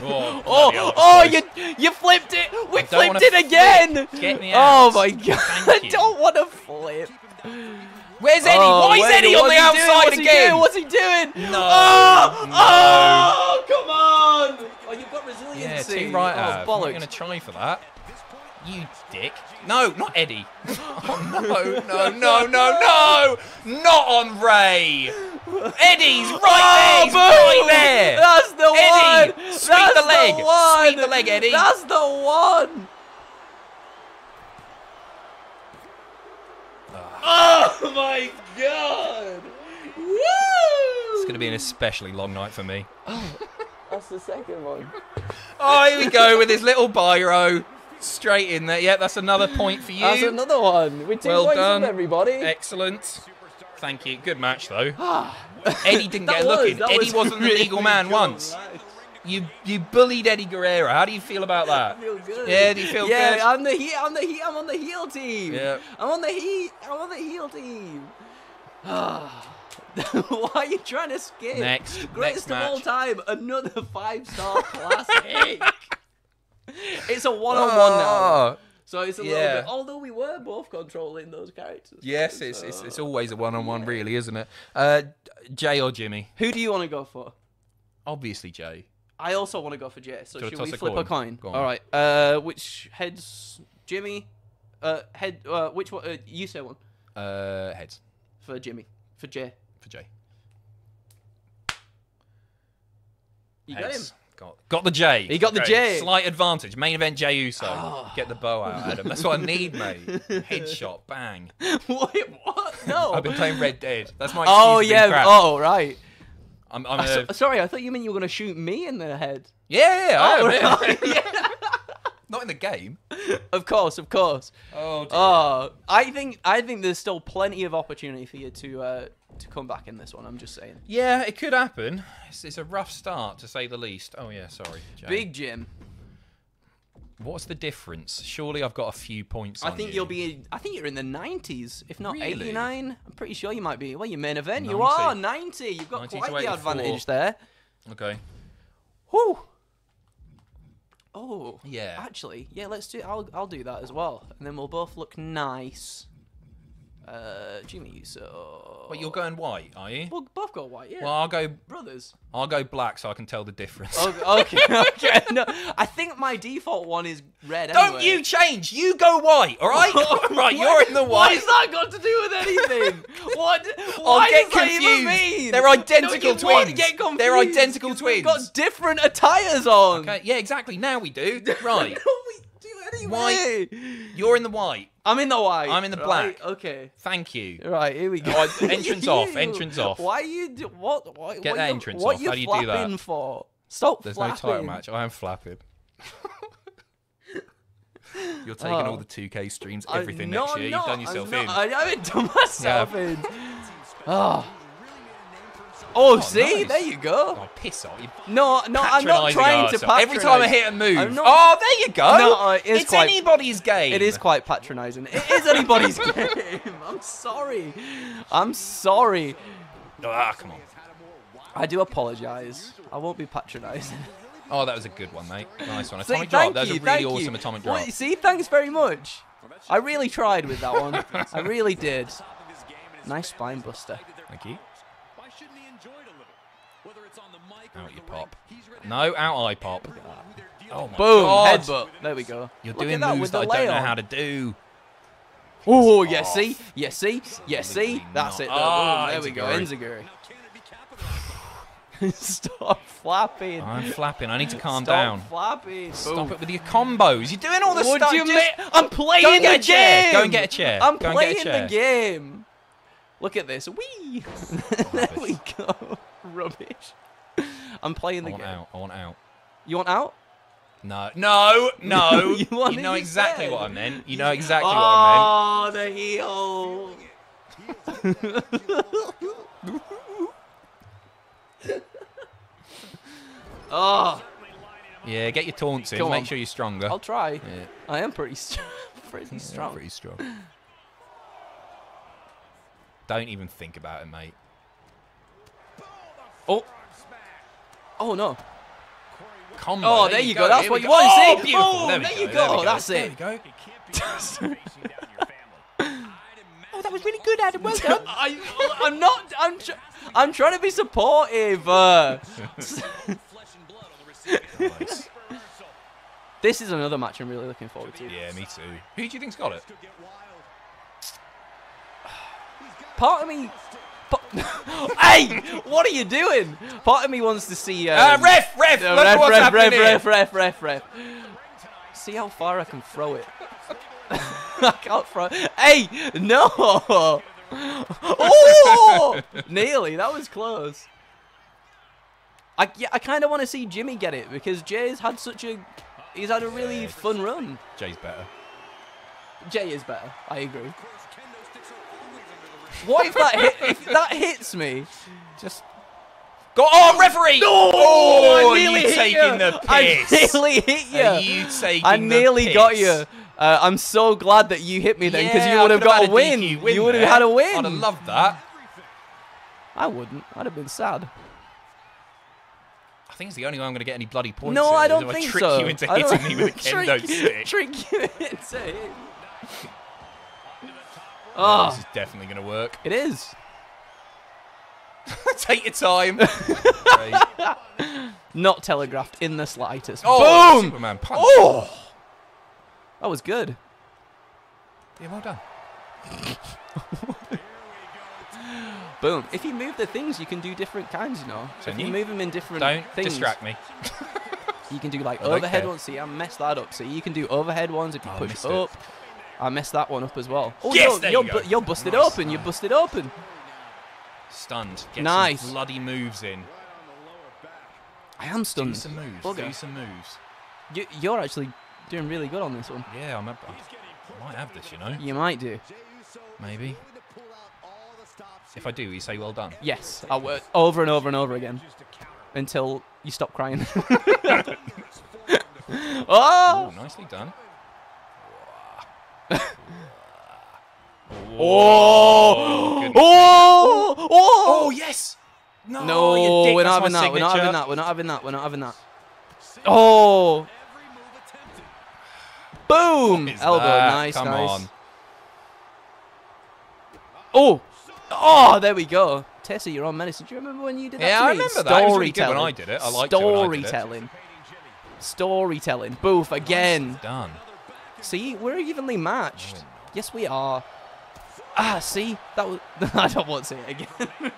Oh, Oh, oh, you you flipped it. We I don't wanna flipped it again. flip. Get me Oh my god. I don't want to flip. Where's oh, Eddie? Oh, Why is Eddie on the outside What's he again? doing? What's he doing? No, Oh, no. oh, come on. Oh, you've got resiliency. Yeah, too right. Oh, Av. I'm going to try for that. You dick. No, not Eddie. oh, no, no, no, no, no! Not on Rey! Eddie's right ah, there! He's right there! That's the Eddie, one. sweep That's the leg. one. Sweep the leg, Eddie. That's the one. Ah. Oh my god! Woo! It's going to be an especially long night for me. That's the second one. Oh, here we go with his little biro. Straight in there. Yeah, that's another point for you. That's another one. With two Well points done. from everybody. Excellent. Thank you. Good match, though. Ah. Eddie didn't get a look was- in. Eddie was wasn't the really legal man good once. match. You you bullied Eddie Guerrero. How do you feel about that? I feel good. Yeah, do you feel yeah, good? I'm the heel. I'm the heel. I'm on the heel team. Yeah. I'm on the heel. I'm on the heel team. Why are you trying to skip? Next, Greatest next of all time, another five star classic. it's a one on one now. Oh, So it's a little bit. Although we were both controlling those characters. Yes, it's, it's it's always a one-on-one, really, isn't it? Uh, Jey or Jimmy? Who do you want to go for? Obviously, Jey. I also want to go for Jey. So Shall we should we a flip a coin? coin? Go on. All right. Uh, which heads? Jimmy. Uh, head. Uh, which one? Uh, you say one Uh, heads for Jimmy. For Jey. for Jey. You got him. Got, got the J. He got the. J. Slight advantage. Main event Jey Uso. Oh. Get the bow out, Adam. That's what I need, mate. Headshot, bang. Wait, what? No. I've been playing Red Dead. That's my. Oh excuse for being yeah. Oh right. I'm, I'm Uh, so- sorry, I thought you meant you were gonna shoot me in the head. yeah, yeah. I Oh, right, yeah. Not in the game. Of course, of course. Oh, dear. Oh, I think I think there's still plenty of opportunity for you to uh, to come back in this one. I'm just saying. yeah, it could happen. It's, it's a rough start, to say the least. Oh yeah, sorry. Jey. Big Jim. What's the difference? Surely I've got a few points. I on think you. will be. I think you're in the 90s, if not Really? 89. I'm pretty sure you might be. Well, your main event, You are 90. You've got 90 quite the advantage there. Okay. Whew. Oh. Yeah. Actually, yeah. Let's do. I'll I'll do that as well, and then we'll both look nice. Uh, Jimmy. So. Wait, you're going white, are you? We'll both got white. Yeah. Well, I'll go. Brothers. I'll go black so I can tell the difference. Oh, okay, okay. No, I think my default one is red. Don't anyway. you change. You go white, all right? right, you're in the What white. has that got to do with anything? what? I'll Why get does that even confused. mean? They're identical no, twins. Get confused They're identical twins. Got different attires on. Okay, yeah, exactly. Now we do. No, Right. we anyway. You're in the white. I'm in the white. I'm in the right, black. Okay. Thank you. Right, here we go. Entrance off, entrance off. Why are you do what? Why, Get what that you, entrance what off. How do you do that? flapping for? Stop There's flapping. no title match. I am flapping. You're taking all Oh. the 2K streams, I- everything no, next year. not, You've done I'm yourself not. in. I haven't done myself Yeah. in. Oh. Oh, see, nice. there you go. Oh, piss off. You No, no, I'm not trying to arsehole. patronize. Every time I hit a move. Not- Oh, there you go. No, uh, it is it's quite- anybody's game. It is quite patronizing. It is anybody's game. I'm sorry. I'm sorry. Ah, come on. I do apologize. I won't be patronizing. Oh, that was a good one, mate. Nice one. See, Atomic drop. That was a really awesome you. atomic Well, drop. see, thanks very much. I really tried with that one. I really did. Nice spine buster. Thank you. Why shouldn't he enjoy it a little? Whether it's on the mic or Out you pop. No, out eye pop. who they're dealing Oh my Boom, god. headbutt. There we go. You're Look doing that moves that I don't know how to do. Oh, off. see? You see? You see? That's it. Boom, ah, there we go. enzuigiri. Enzuigiri. Now, can it be capitalized on? Stop flapping. I'm flapping. I need to calm Stop down. flapping. Stop it with your combos. You're doing all this What stuff. do you just- I'm playing the chair. game. Go and get a chair. I'm Go playing the game. Look at this. Wee. there we go. Rubbish. I'm playing I the want game. out. I want out. You want out? No, no, no. You you, know exactly said. what I meant. You know exactly what I oh, meant. Oh, the heel. oh. Yeah, get your taunts in. Come Make on. sure you're stronger. I'll try. Yeah, I am pretty strong. pretty strong. pretty strong. Don't even think about it, mate. Oh. Oh no. Combo. Oh, there you go. That's Here what you go. want to Oh, see. beautiful. Oh, there, we there go. you there we go. That's there it. we go. It can't be chasing down your family. Oh, that was really good, Adam. Well done. I, I'm not. I'm. Tr- I'm trying to be supportive. Uh, Flesh and blood on the receiving end. Nice. this is another match I'm really looking forward to. Yeah, me too. Who do you think's got it? Could get wild. Part of me. Pa- hey, what are you doing? Part of me wants to see. Uh, Um, ref, ref, uh, look ref, what's ref, happening ref, here. ref, ref, ref, ref. See how far I can throw it. I can't throw. Hey, no. oh, nearly. That was close. I yeah, I kind of want to see Jimmy get it because Jey's had such a. He's had a really Yeah. fun run. Jey's better. Jey is better. I agree. What if that hit? If that hits me, Just go. Oh, referee! No! Oh, I are nearly you hit taking you. the I nearly hit you. Are you taking I the nearly got you. Uh, I'm so glad that you hit me then because Yeah, you would have got a win. DQ You would have had a I'd have loved that. I wouldn't. I'd have been sad. I think it's the only way I'm going to get any bloody points. no, I don't think I trick so. you into hitting me with a kendo trick, stick. Trick you into Oh, This is definitely going to work. it is. Take your time. Not telegraphed in the slightest. Oh, Boom! Superman punch. Oh! That was good. Yeah, well done. Boom. If you move the things, you can do different kinds, you know. Can if you you? move them in different Don't things, distract me. you can do like I overhead ones. See, I messed that up. So you can do overhead ones if you Oh, push up. it. Up. I messed that one up as well. Oh, Yes, you're, there you're, you go. bu- you're busted Nice. open. You're busted open. Stunned. Get Nice. some bloody moves in. I am stunned. Do stunned. some moves. Bugger. Do some moves. You, you're actually doing really good on this one. Yeah, I'm. A, I might have this, you know. You might do. Maybe. If I do, you say well done. Yes, I'll work over and over and over again until you stop crying. oh! Oh, nicely done. Oh! Oh! Oh Oh! yes. No, No, we're not having that. We're not having that. We're not having that. We're not having that. Oh! Boom! Elbow. that? Nice, Come nice. on. Oh! Oh, there we go. Tessa, you're on medicine. Do you remember when you did that? Yeah, I me? remember that. Was really good when I did it. I liked it when I did it. Storytelling. Storytelling. Boof again. Done. See, we're evenly matched. No, we're not. Yes, we are. Ah, see, that was. I don't want to say it again.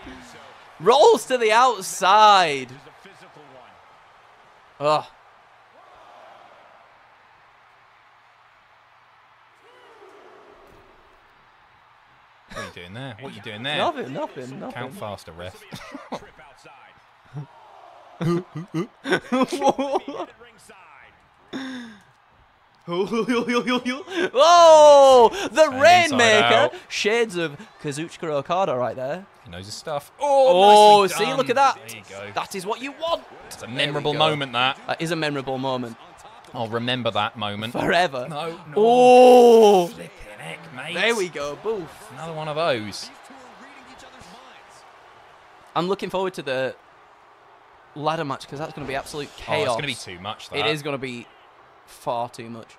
Rolls to the outside. Ugh. What are you doing there? What are you doing there? Nothing, nothing, nothing. Count faster, ref. oh, the And Rainmaker. Shades of Kazuchika Okada right there. He knows his stuff. Oh, Oh, see, look at that. There you go. That is what you want. It's a memorable moment, that. That is a memorable moment. I'll remember that moment. Forever. No, no. Oh, Flipping heck, mate. there we go. Boof. Another one of those. I'm looking forward to the ladder match because that's going to be absolute Oh, chaos. it's going to be too much, that. It is going to be far too much.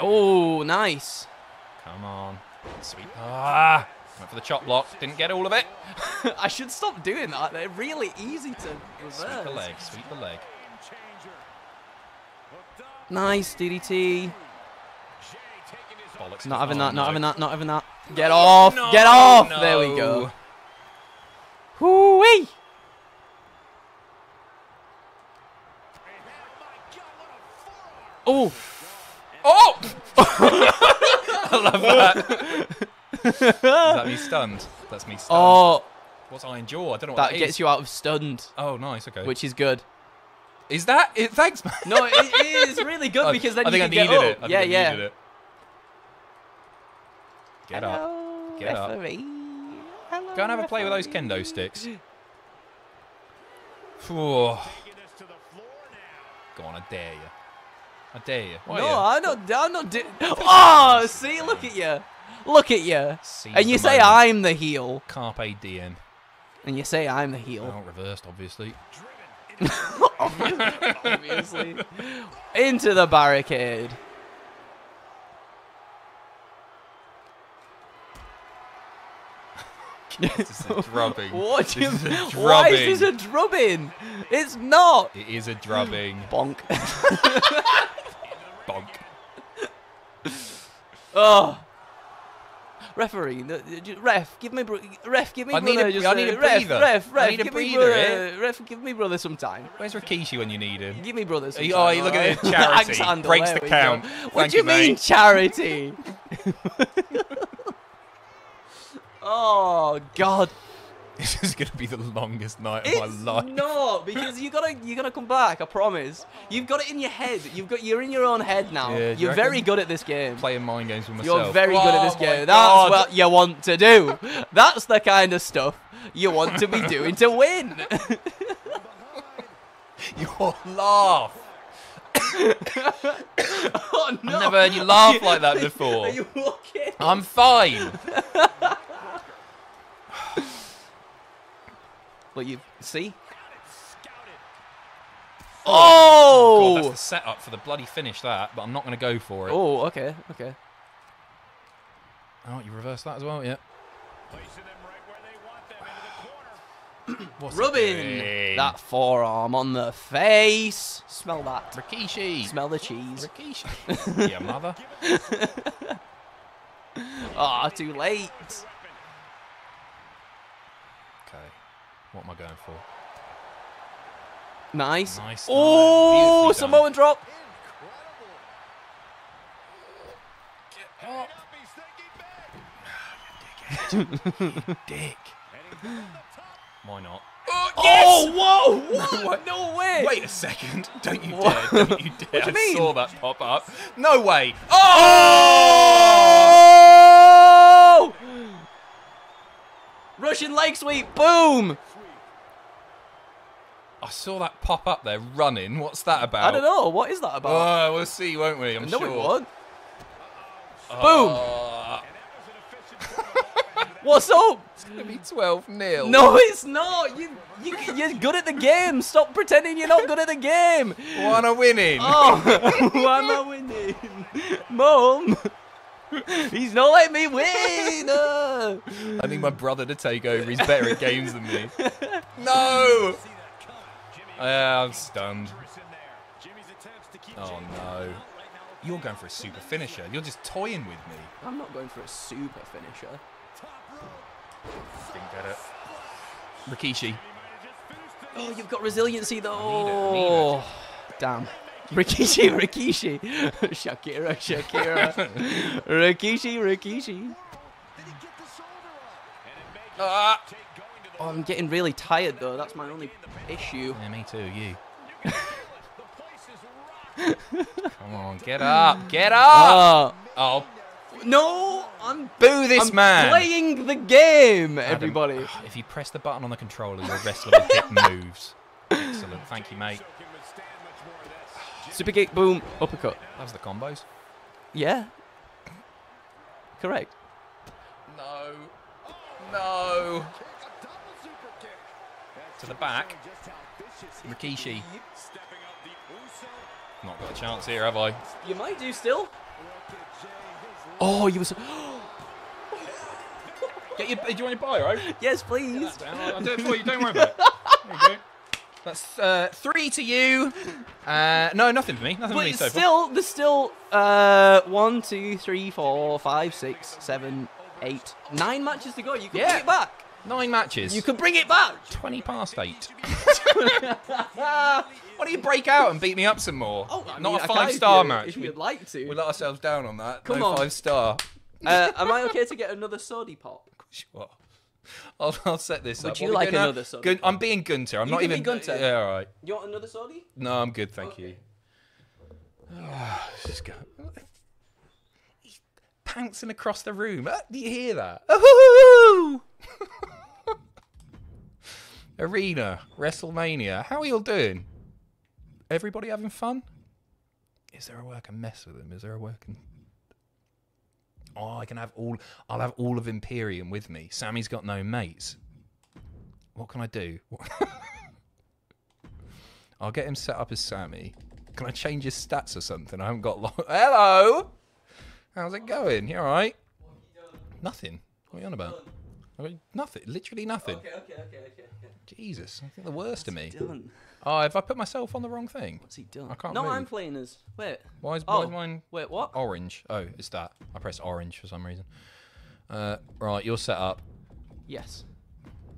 Oh, nice. Come on. Sweet. Ah! Went for the chop block. Didn't get all of it. I should stop doing that. They're really easy to reverse. Sweep the leg. Sweep the leg. Nice DDT. Bollocks. Not having that. Not no. having that. Not having that. Get off. No, Get off. There we go. Hoo-wee. Oh. Oh! I love that. Is that me stunned? That's me stunned. Oh. What's iron jaw? I don't know what That that gets is. you out of stunned, Oh, nice. Okay. which is good. is that it? Thanks, man. No, it is really good because then I you think can I get up. it. I think yeah, I yeah. it. Get up. Hello, Get up. referee. Hello, Go and have a play with those kendo sticks. Go on, I dare you. I dare you. Why No, you? I'm not. I'm not. Di- oh, see, look at you, look at you, Seize and you say moment. I'm the heel, Carpe diem. and you say I'm the heel. Well, reversed, obviously. Obviously, into the barricade. this is a drubbing. What? do you- This is a Why is drubbing. this a drubbing? It's not. It is a drubbing. Bonk. Oh. Referee, uh, j- ref, give me, ref, give me, I need brother, a- just I need a ref, breather. ref, I ref, need a give me breather brother, ref, give me brother some time. Where's Rikishi when you need him? Give me brother some time. oh, you look at the charity. Handle, Breaks the count. What do you you, mean charity? oh God. This is gonna be the longest night of It's my life. not because you gotta you gotta come back. I promise. You've got it in your head. You've got you're in your own head now. Yeah, do you you're very good at this game. Playing mind games with myself. You're very good at this Oh game. God. That's what you want to do. That's the kind of stuff you want to be doing to win. Your laugh. oh no! I've never heard you laugh like that before. Are you okay? I'm fine. Well, you see. God, Oh! that's the setup for the bloody finish, that. But I'm not going to go for it. Oh, okay, okay. Oh, you reverse that as well, yeah. Placing them right where they want them into the corner. What's Rubbing that forearm on the face. Smell that. Rikishi. Smell the cheese. Rikishi. yeah, mother. Ah, too late. Okay. What am I going for? Nice. Nice. Oh. Samoan drop. Heading up, he's thinking big. Dick. Heading down the top. Why not? Oh, oh whoa! What? No No way. Wait a second. Don't you What? dare. Don't you dare. Do you I mean? saw that pop up. No way. Oh! Oh! Russian leg sweep. Boom. I saw that pop up there running. What's that about? I don't know. What is that about? Oh, we'll see, won't we? I'm no, sure. it won't. Oh, What's up? it's going to be 12 0. No, it's not. You, you, you're good at the game. Stop pretending you're not good at the game. One are winning. Oh, why am I winning? Mom, he's not letting me win. Uh. I need my brother to take over. He's better at games than me. No! See that coming. Jimmy Yeah, I'm stunned. Anderson there. Jimmy's attempts to keep Oh no. You're going for a super finisher. You're just toying with me. I'm not going for a super finisher. Didn't get it. Rikishi. Oh, you've got resiliency though. I need it, I need it. Damn. Rikishi, Rikishi. Shakira, Shakira. Rikishi, Rikishi. Did he get the shoulder up? And it may Ah. Oh, I'm getting really tired though. That's my only issue. Yeah, me too. You. the place is rocking. Come on, get up. Get up. Oh, Oh, no, I'm, boo this I'm man. playing the game, Adam, everybody. If you press the button on the controller, your wrestler hip moves. Excellent. Thank you, mate. So can withstand much more of this. Super kick, boom, uppercut. That was the combos. Yeah. Correct. No. No. A double super kick. That's To the back. showing just how vicious he Rikishi. can be. Stepping up the Uso. Not got a chance here, have I? You might do still. Look at Jey. His Oh, you was. Get your, do you want your bio? yes, please. I'll, do it for you. Don't worry about it. There you go. That's uh, three to you. Uh, no, nothing for me. Nothing for me But so far. still, there's still uh, one, two, three, four, five, six, seven, eight, nine matches to go. You can Yeah. back. Nine matches. You can bring it back. 20 past eight. Why don't you break out and beat me up some more? Oh, I Not mean, a five star you- match. If you'd like to. we let ourselves down on that. Come no on. five star. uh, am I okay to get another sody pop? Sure. I'll, I'll set this Would up. you like another soda? Gun- I'm being Gunther. I'm You not even. Gunther. Yeah, all right. You want another sody? No, I'm good, thank Okay. you. Let's just go. He's pouncing across the room. Uh, Do you hear that? Arena, WrestleMania. How are you all doing? Everybody having fun? Is there a way I can mess with him? Is there a way I can? Oh, I can have all. I'll have all of Imperium with me. Sami's got no mates. What can I do? I'll get him set up as Sami. Can I change his stats or something? I haven't got long. Hello. How's it going? You all right? Nothing. What are you on about? I mean, nothing. Literally nothing. okay, okay, okay, okay. Jesus, I think the worst of me. Done. Oh, have I put myself on the wrong thing? What's he done? I can't No, move. I'm playing as. Wait. Why is, Oh. why is mine Wait, what? orange? Oh, it's that. I pressed orange for some reason. Uh, right, you're set up. Yes.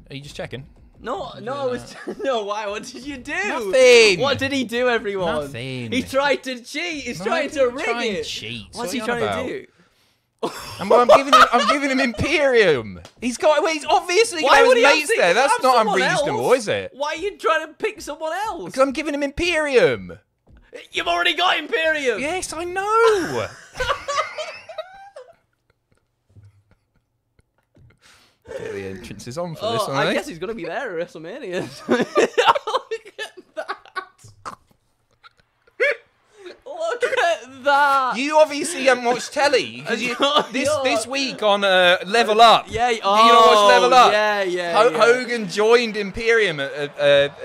Are you just checking? No, no, I was no. Why? What did you do? Nothing. What did he do, everyone? Nothing. He tried to cheat. He's No, trying to rig try it. cheat. What's What he trying about? to do? And well, I'm giving him, I'm giving him Imperium. He's got, well, he's obviously Why would his he mates there. That's not unreasonable, else? is it? Why are you trying to pick someone else? Because I'm giving him Imperium. You've already got Imperium. Yes, I know. Get the entrances on for this Oh, one, I eh? guess he's gonna be there at WrestleMania. Look at that. That? You obviously haven't watched telly because you this this week on uh, Level Up. yeah. You Oh, not watch Level Up? Yeah, yeah. Ho- yeah. Hogan joined Imperium at, uh,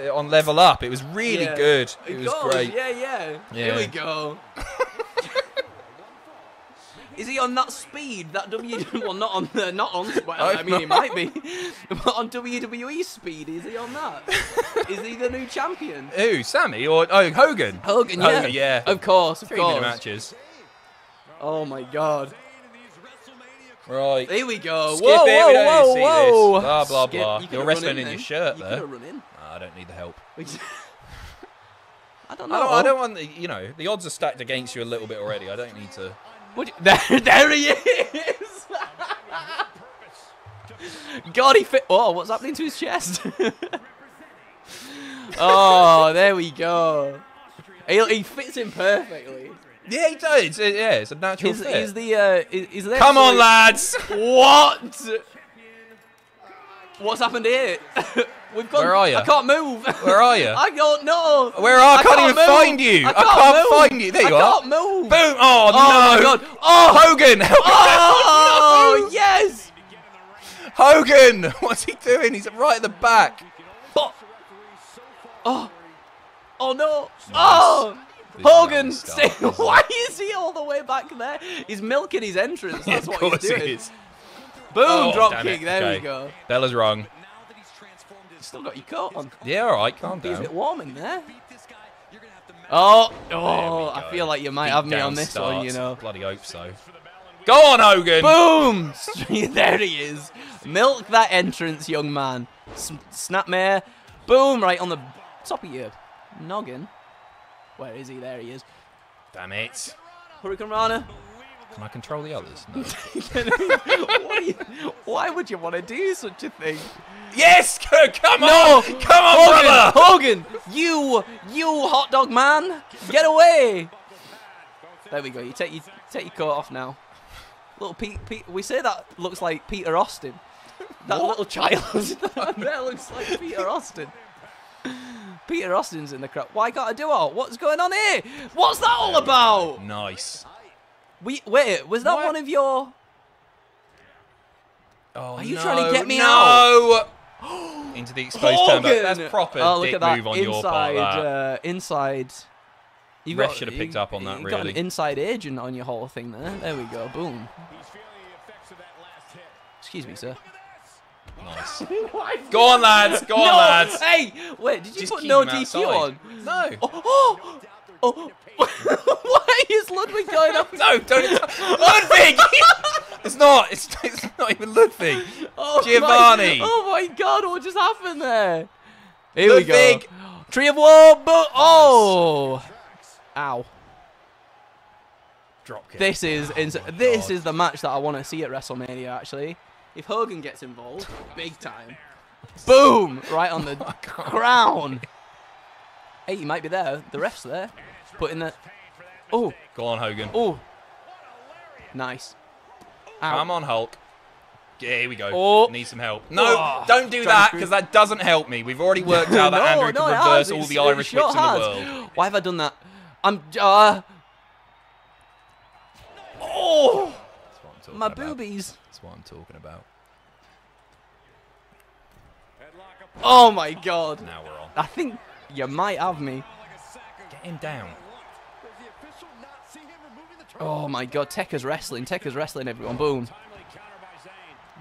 uh, on Level Up. It was really Yeah. good. It It was goes, great. Yeah, yeah. Here we go. Is he on that speed? That W? Well, not on the, not on. Well, oh, I Hope mean, he might be. But on WWE speed, is he on that? is he the new champion? Who? Sami or oh Hogan? Hogan, yeah. Hogan, yeah. Of course, of Three course. matches. Oh my god. Right. Here we go. Skip whoa, it, we whoa, don't need to whoa, see whoa. this. Blah, blah, Skip. blah. You You're wrestling run in your shirt you there. run in. I don't need the help. I don't I know. don't, I don't want the, you know, the odds are stacked against you a little bit already. I don't need to. Would you- there, there he is. God, he fit. Oh, what's happening to his chest? oh, there we go. He, he fits in perfectly. Yeah, he does. It's, yeah, it's a natural He's, fit. he's the. Uh, is, is there Come on, lads. What? What's happened here? We've gone. Where are you? I can't move. Where are you? I don't know. Where are- I can't even move. find you. I I can't, can't move. find you. There you I are. can't move. Boom! Oh, Oh no! my god. Oh, Hogan! Oh, oh yes. Hogan! What's he doing? He's right at the back. Oh. Oh. Oh no. Oh. This Hogan, stay. start, isn't it? Why is he all the way back there? He's milking his entrance. That's of what he's doing. Boom, Oh, drop kick. it. There Okay. we go. Bella's wrong. Still got your coat on. Yeah, all right, calm Be a down. bit warm in there. Oh, oh! we I go. feel like you might Deep have me on this one. You know. Bloody hope so. Go on, Hogan! Boom! there he is. Milk that entrance, young man. S- snapmare. Boom! Right on the top of your noggin. Where is he? There he is. Damn it. Hurricanrana. Can I control the others? No. Why, you- why would you want to do such a thing? yes! Come No! on! Come on, Hogan! brother! Hogan! You, you hot dog man! Get away! There we go. You take your take your coat off now. Little Pete, Pete. We say that looks like Peter Austin. That What? little child. that looks like Peter Austin. Peter Austin's in the crowd. Why can't I do it? What's going on here? What's that all about? Nice. We wait. Was that What? one of your? Oh, Are you no, trying to get me no. Into the exposed Hogan! turnbuckle. That's proper oh, look dick at that. move on inside, your part. That. Uh, inside. You Ref should have picked you- up on that, you got an inside agent on your whole thing there. There we go. Boom. Excuse me, sir. Nice. Go on, lads. Go on, no! lads. Hey, wait. Did you Just put no him DQ outside. on? No. Oh, oh, oh. Why is Ludwig going up? No, don't. Ludwig! it's not. It's, it's not even Ludwig. Oh Giovanni. My, oh my God! What just happened there? Here we go. Ludwig. Tree of Woe. But oh, ow. Drop kick. This is Oh my this God. is the match that I want to see at WrestleMania. Actually, if Hogan gets involved, big time. Boom! Right on the crown. Hey, you might be there. The ref's there. Putting the. Oh, Go on, Hogan. oh. Nice. Ow. Come on, Hulk. Here we go. Oh. Need some help. No, Oh. don't do Trying that because that doesn't help me. We've already worked out that no, Andrew no, can reverse has. all the Irish whips in the world. Why have I done that? I'm. Uh, oh, That's what I'm talking my about. boobies. That's what I'm talking about. Oh my god. Now we're on. I think you might have me. Get him down. Oh my god, Tekka's wrestling. Tekka's wrestling, everyone. Boom.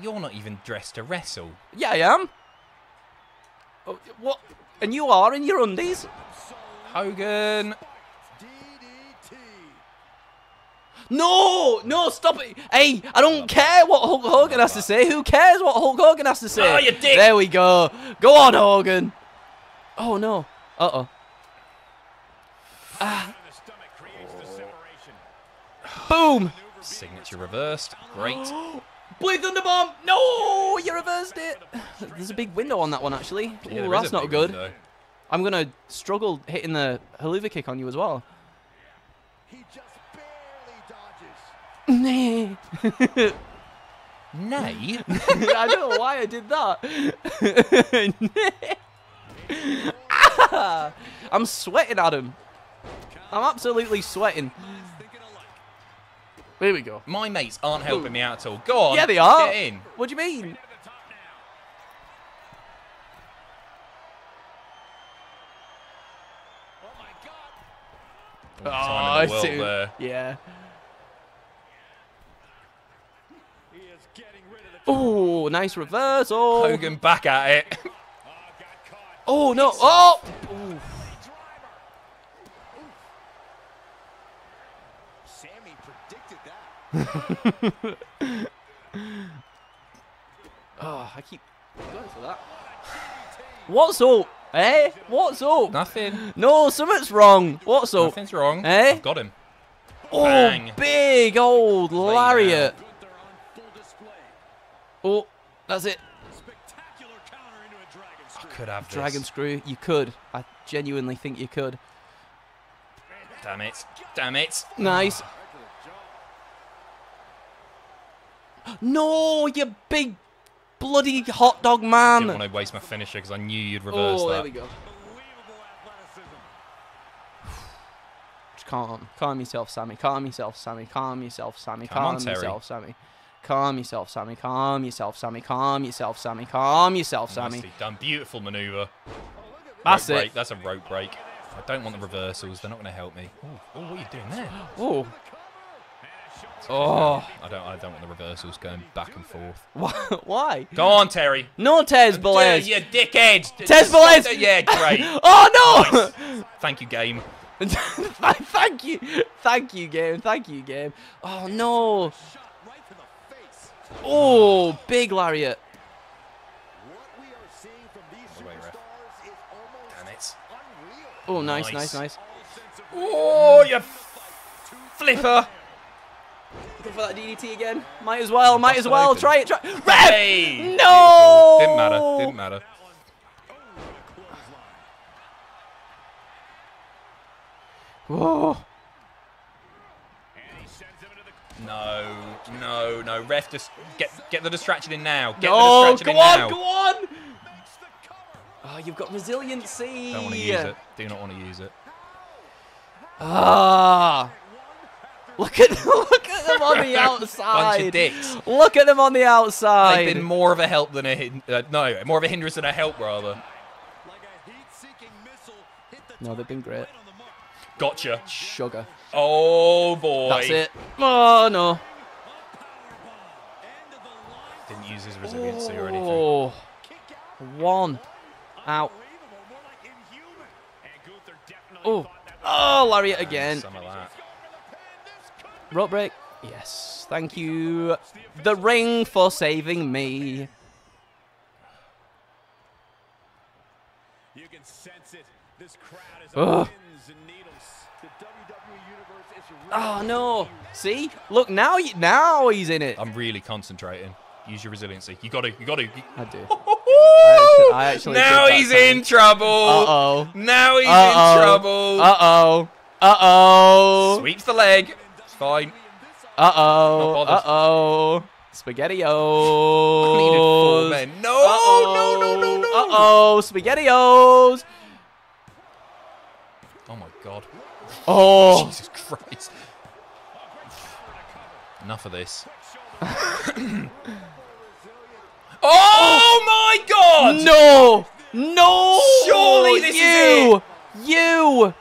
You're not even dressed to wrestle. Yeah, I am. Oh, what? And you are in your undies? Hogan. No, no, stop it. Hey, I don't care what Hulk Hogan has to say. Who cares what Hulk Hogan has to say? Oh, you dick. There we go. Go on, Hogan. Oh, no. Uh-oh. Ah. Boom. Signature reversed. Great. Blue Thunderbomb. No, you reversed it. There's a big window on that one, actually. Yeah, Ooh, there is that's not good. window. I'm going to struggle hitting the Helluva kick on you as well. Nay. Nay. I don't know why I did that. Ah! I'm sweating, Adam. I'm absolutely sweating. Here we go. My mates aren't helping me out at all. Go on. Yeah, they are. Get in. What do you mean? To the. Oh my God. In the world dude. there. Yeah. He is getting rid of the. Oh, nice reversal. Hogan back at it. Oh. Oh no. Oh. Ooh. Sami predicted that. Oh, I keep going for that. What's up? Eh? What's up? Nothing. No, something's wrong. What's up? Nothing's wrong. Eh? I've got him. Oh, Bang. big old lariat. Gunther on full display. Oh, that's it. Spectacular counter into a dragon I could have this. Dragon screw. You could. I genuinely think you could. Damn it. Damn it. Nice. No, you big bloody hot dog man. Didn't want to waste my finisher because I knew you'd oh, reverse Oh, that. Oh, there we go. Just calm. Calm yourself, Sami. Calm yourself, Sami. Calm yourself, Sami. Come Calm on, yourself, Sami. Calm yourself, Sami. Calm yourself, Sami. Calm yourself, Sami. Calm yourself, Sami. Nicely done. Beautiful maneuver. That's rope it. break. That's a rope break. I don't want the reversals. They're not going to help me. Oh, oh, what are you doing there? Oh. Oh. I don't. I don't want the reversals going back and forth. Why? Why? Go on, Terry. No, Tez Belez. Yeah, dickhead. Tez Belez. Yeah, great. Oh no! Thank you, game. Thank you. Thank you, game. Thank you, game. Oh no. Shot right to the face. Oh, big lariat. What we are seeing from these superstars is almost Damn it. Oh, nice, Nice. nice, nice. Oh, you flipper. Go for that DDT again. Might as well. Might as well. open. Try it. Try. Ref! Hey. No! Beautiful. Didn't matter. Didn't matter. Whoa. And he sends him into the No, no, no. Ref, just get get the distraction in now. Get No, the go distraction on, in now. go on. Oh, you've got resiliency. Don't want to use it. Do not want to use it. Ah. Look at look at them on the outside. Bunch outside. of dicks. Look at them on the outside. They've been more of a help than a uh, no, more of a hindrance than a help rather. Like a heat-seeking missile No, they've been great. right on the mark. Gotcha. Sugar. Oh boy. That's it. Oh no. End of the line. Didn't use his resiliency or anything. Oh, Kick one. Out. Unbelievable. More like inhuman. And Gunther definitely Oh. thought Oh, lariat again. Some. Rope break. Yes. Thank you, the ring, for saving me. You can sense it. This crowd is Ugh. on pins and needles. The WWE universe is really Oh no. See? Look now. y- Now he's in it. I'm really concentrating. Use your resiliency. You got to. You got to. I do. actually- I actually now he's time. in trouble. Uh oh. Now he's Uh-oh. in trouble. Uh oh. Uh oh. Sweeps the leg. It's fine. Uh oh. Uh oh. Spaghetti-Os. I needed four men. No, no, no, no, no. Uh oh. Spaghetti-Os. Oh my god. Oh. Jesus Christ. Enough of this. oh my god! No. No. Surely this is you. You.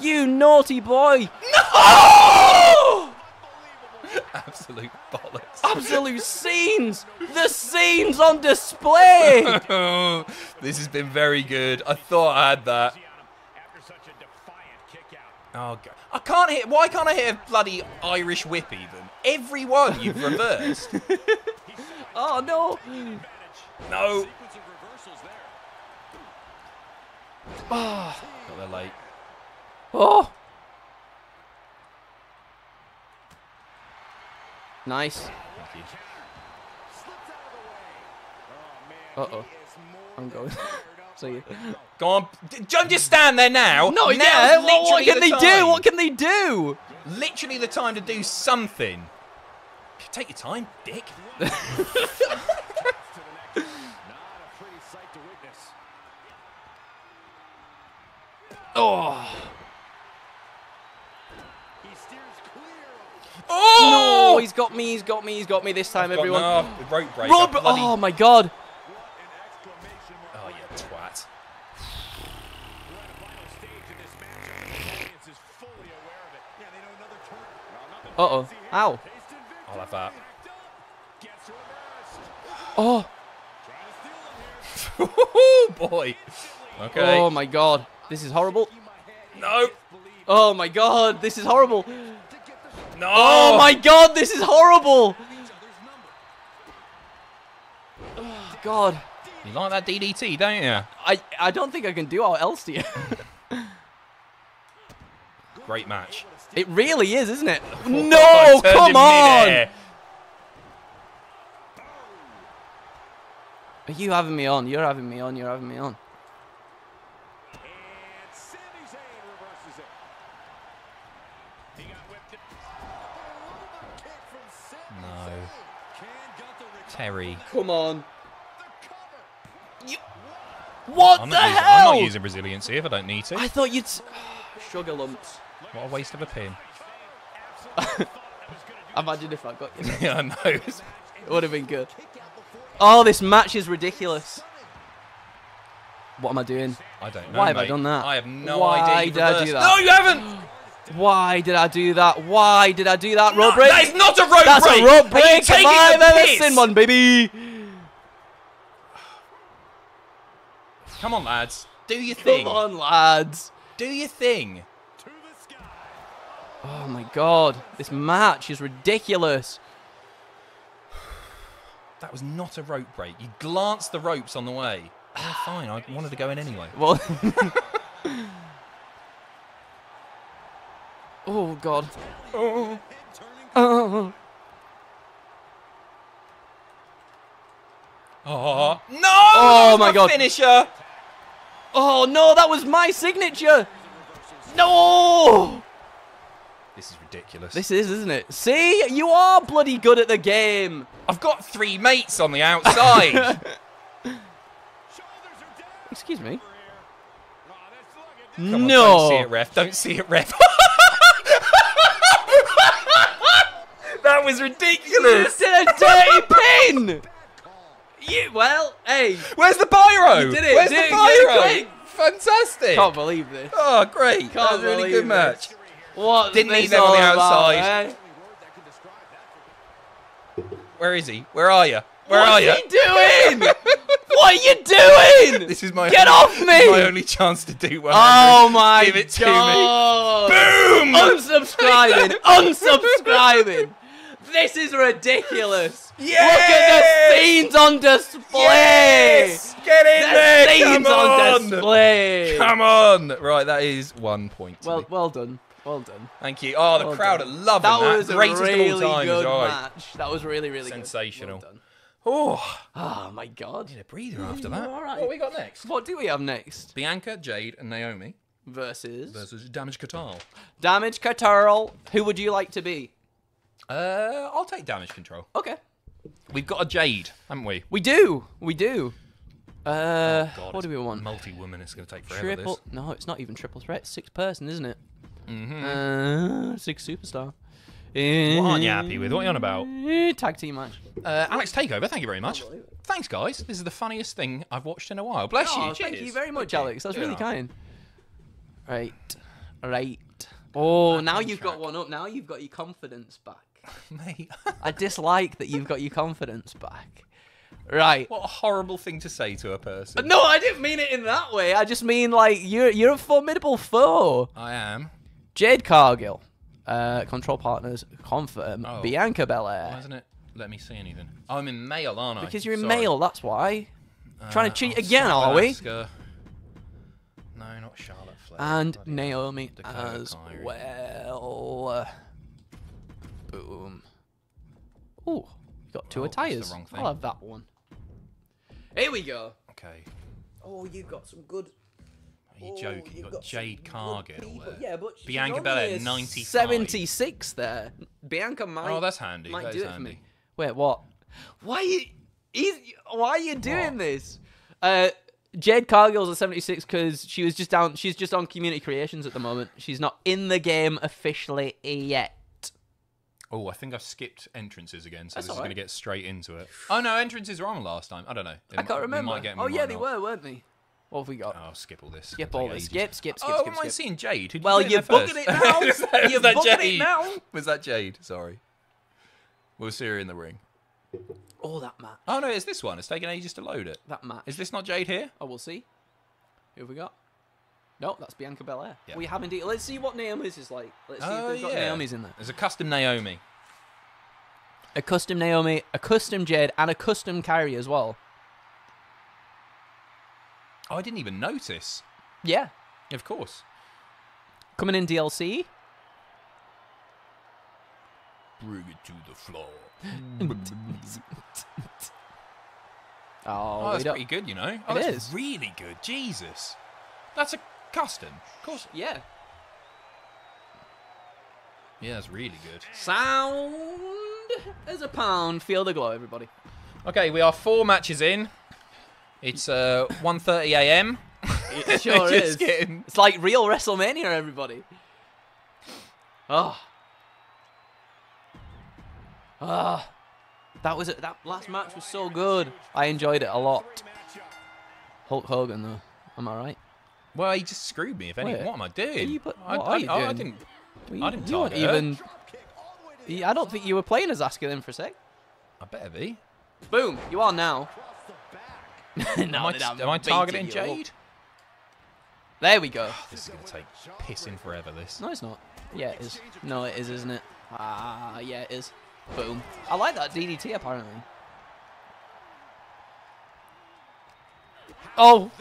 You naughty boy. No! Absolute bollocks. Absolute scenes. The scenes on display. this has been very good. I thought I had that. After such a defiant kick out. Oh god. I can't hit. Why can't I hit a bloody Irish whip even? Every one you've reversed. oh no. no. Sequence of. Got there late. Oh. Nice. Thank you. Uh oh. I'm going. See you. Go on. Don't just stand there now. No, Now's yeah. What, what can the they time. do? What can they do? Literally the time to do something. Take your time, dick. To Oh! No, he's got me. He's got me. He's got me this time, Got- everyone. no, rope break. Rob, bloody- oh my god. Oh, you twat. Uh oh. Ow. I'll have that. Oh. boy. Okay. Oh my god. This is horrible. no. Oh my god. This is horrible. No. Oh my god. This is horrible. Oh god. You like that DDT, don't you? I I don't think I can do what else to you. Great match. it really is, isn't it? Oh, I No, come on. Are you having me on? You're having me on. You're having me on. Terry. Come on. You... What I'm the not, using, hell? I'm not using resiliency if I don't need to. I thought you'd. s- Sugar lumps. What a waste of a pin. Imagine if I got you. yeah, I know. It would have been good. Oh, this match is ridiculous. What am I doing? I don't know. Why have I done that? I have no Why idea. You did I do that? No, you haven't. Why did I do that? Why did I do that? Rope No, break. That is not a rope That's break. a rope Are you taking the ever piss? seen one, baby. Come on, lads. Do your thing. Come on, lads. Do your thing. Oh my god, this match is ridiculous. That was not a rope break. You glanced the ropes on the way. Yeah, fine. I wanted to go in anyway. Well. oh god. Oh. Oh. Oh no! Oh, my God. Finisher. Oh no, that was my signature. No. This is ridiculous. This is, isn't it? See, you are bloody good at the game. I've got three mates on the outside. Excuse me. On, no. don't see it, ref. Don't see it, ref. that was You ridiculous. did a dirty pin. You well, hey, Where's the pyro? You did it, Where's did the it, pyro? Fantastic. can't believe this. Oh, great. that Can't was a really good this. match. What Didn't need them on the outside. Eh? Where is he? Where are you? Where what are you? doing? what are you doing? This is my Get only, off me! my only chance to do one. Oh my Give it to god! Boom! Unsubscribing! Unsubscribing! This is ridiculous! Look Yes! at the scenes on display! Yes! Get in The there! scenes Come on on! display! Come on! Right, that is one point. Well, me. well done. Well done. Thank you. Oh, the Well crowd done. are loving That that. was Greatest a really of all time. good right. match. That was really, really Sensational. good. Well. Oh, Oh my god. need a breather after that. all right. What we got next? What do we have next? Bianca, Jade, and Naomi Versus versus Damage Katal. Damage Catarl. Who would you like to be? Uh, I'll take Damage Control. Okay. We've got a Jade, haven't we? We do. We do. Uh, Oh, God, what do we want? Multi-woman. It's going to take forever. Triple. No, it's not even triple threat. Six person, isn't it? Mm-hmm. Uh, six superstar. What aren't you happy with? What are you on about? Eh, Tag team match. Uh, Alex Takeover, thank you very much. Thanks, guys. This is the funniest thing I've watched in a while. Bless Oh, you. thank you very much, Thank you. Alex. That's really Yeah. kind. Right. Right. Oh, now you've got one up. Now you've got your confidence back. Mate, I dislike that you've got your confidence back. Right. what a horrible thing to say to a person. No, I didn't mean it in that way. I just mean like you're you're a formidable foe. I am. Jade Cargill, uh, control partners confirm. Oh. Bianca Why Belair. hasn't it let me see anything? Oh, I'm in male, aren't I? Because you're in Sorry. male, that's why. Trying to cheat oh, again, are we? Asuka. No, not Charlotte Flair. And. Naomi Dakota as Kai. well. Boom. Ooh, you got two Oh, that's the attires. wrong thing. I'll have that one. Here we go. Okay. Oh, you've got some good. Are you joking? You've got, Jade Cargill there. Yeah, but she's Bianca only Belair, 95. 76 there. Bianca might. Oh, that's handy. Might That do is it for me. Wait, what? Why you? He's, why are you doing What? this? Uh, Jade Cargill's a 76 because she was just down. She's just on Community Creations at the moment. She's not in the game officially yet. Oh, I think I've skipped entrances again, so That's this is all going to get straight into it. Oh no, entrances were on last time. I don't know. They I can't we remember. might get oh we yeah, might they oh, not. were, weren't they? What have we got? Oh, I'll skip all this. skip It'll all take this. ages. Skip, skip, skip, oh, skip, am I skip. seeing Jade? Who did Well, you you're in booking it now. Was that- You're that booking it Jade? now. Was that Jade? Sorry. We'll see her in the ring. Oh, that match. Oh no, it's this one. It's taken ages to load it. That match. Is this not Jade here? Oh, we'll see. Who have we got? No, that's Bianca Belair. Yeah. We have indeed. Let's see what Naomi's is like. Let's see Oh, if they've got yeah. Naomi's in there. There's a custom Naomi. A custom Naomi, a custom Jade, and a custom Kairi as well. Oh, I didn't even notice. Yeah. Of course. Coming in DLC. Bring it to the floor. Oh, Oh, that's pretty good, you know. Oh, It that's is. really good. Jesus. That's a custom. Of course. Yeah. Yeah, that's really good. Sound as a pound. Feel the glow, everybody. Okay, we are four matches in. It's uh 1:30 a.m. It sure is. kidding. It's like real WrestleMania, everybody. Oh. Ah. That was it. That last match was so good. I enjoyed it a lot. Hulk Hogan, though. Am I right? Well, he just screwed me. If anything, what am I doing? you I, what I, are you I- I didn't. Well, I didn't you target even. I don't think you were playing as Asuka then for a sec. I better be. Boom, you are now. no, am I, I'm I targeting. Jade? There we go. This is gonna take pissing forever. This. No, it's not. Yeah, it is. No, it is, isn't it? Ah, yeah, it is. Boom. I like that DDT apparently. Oh.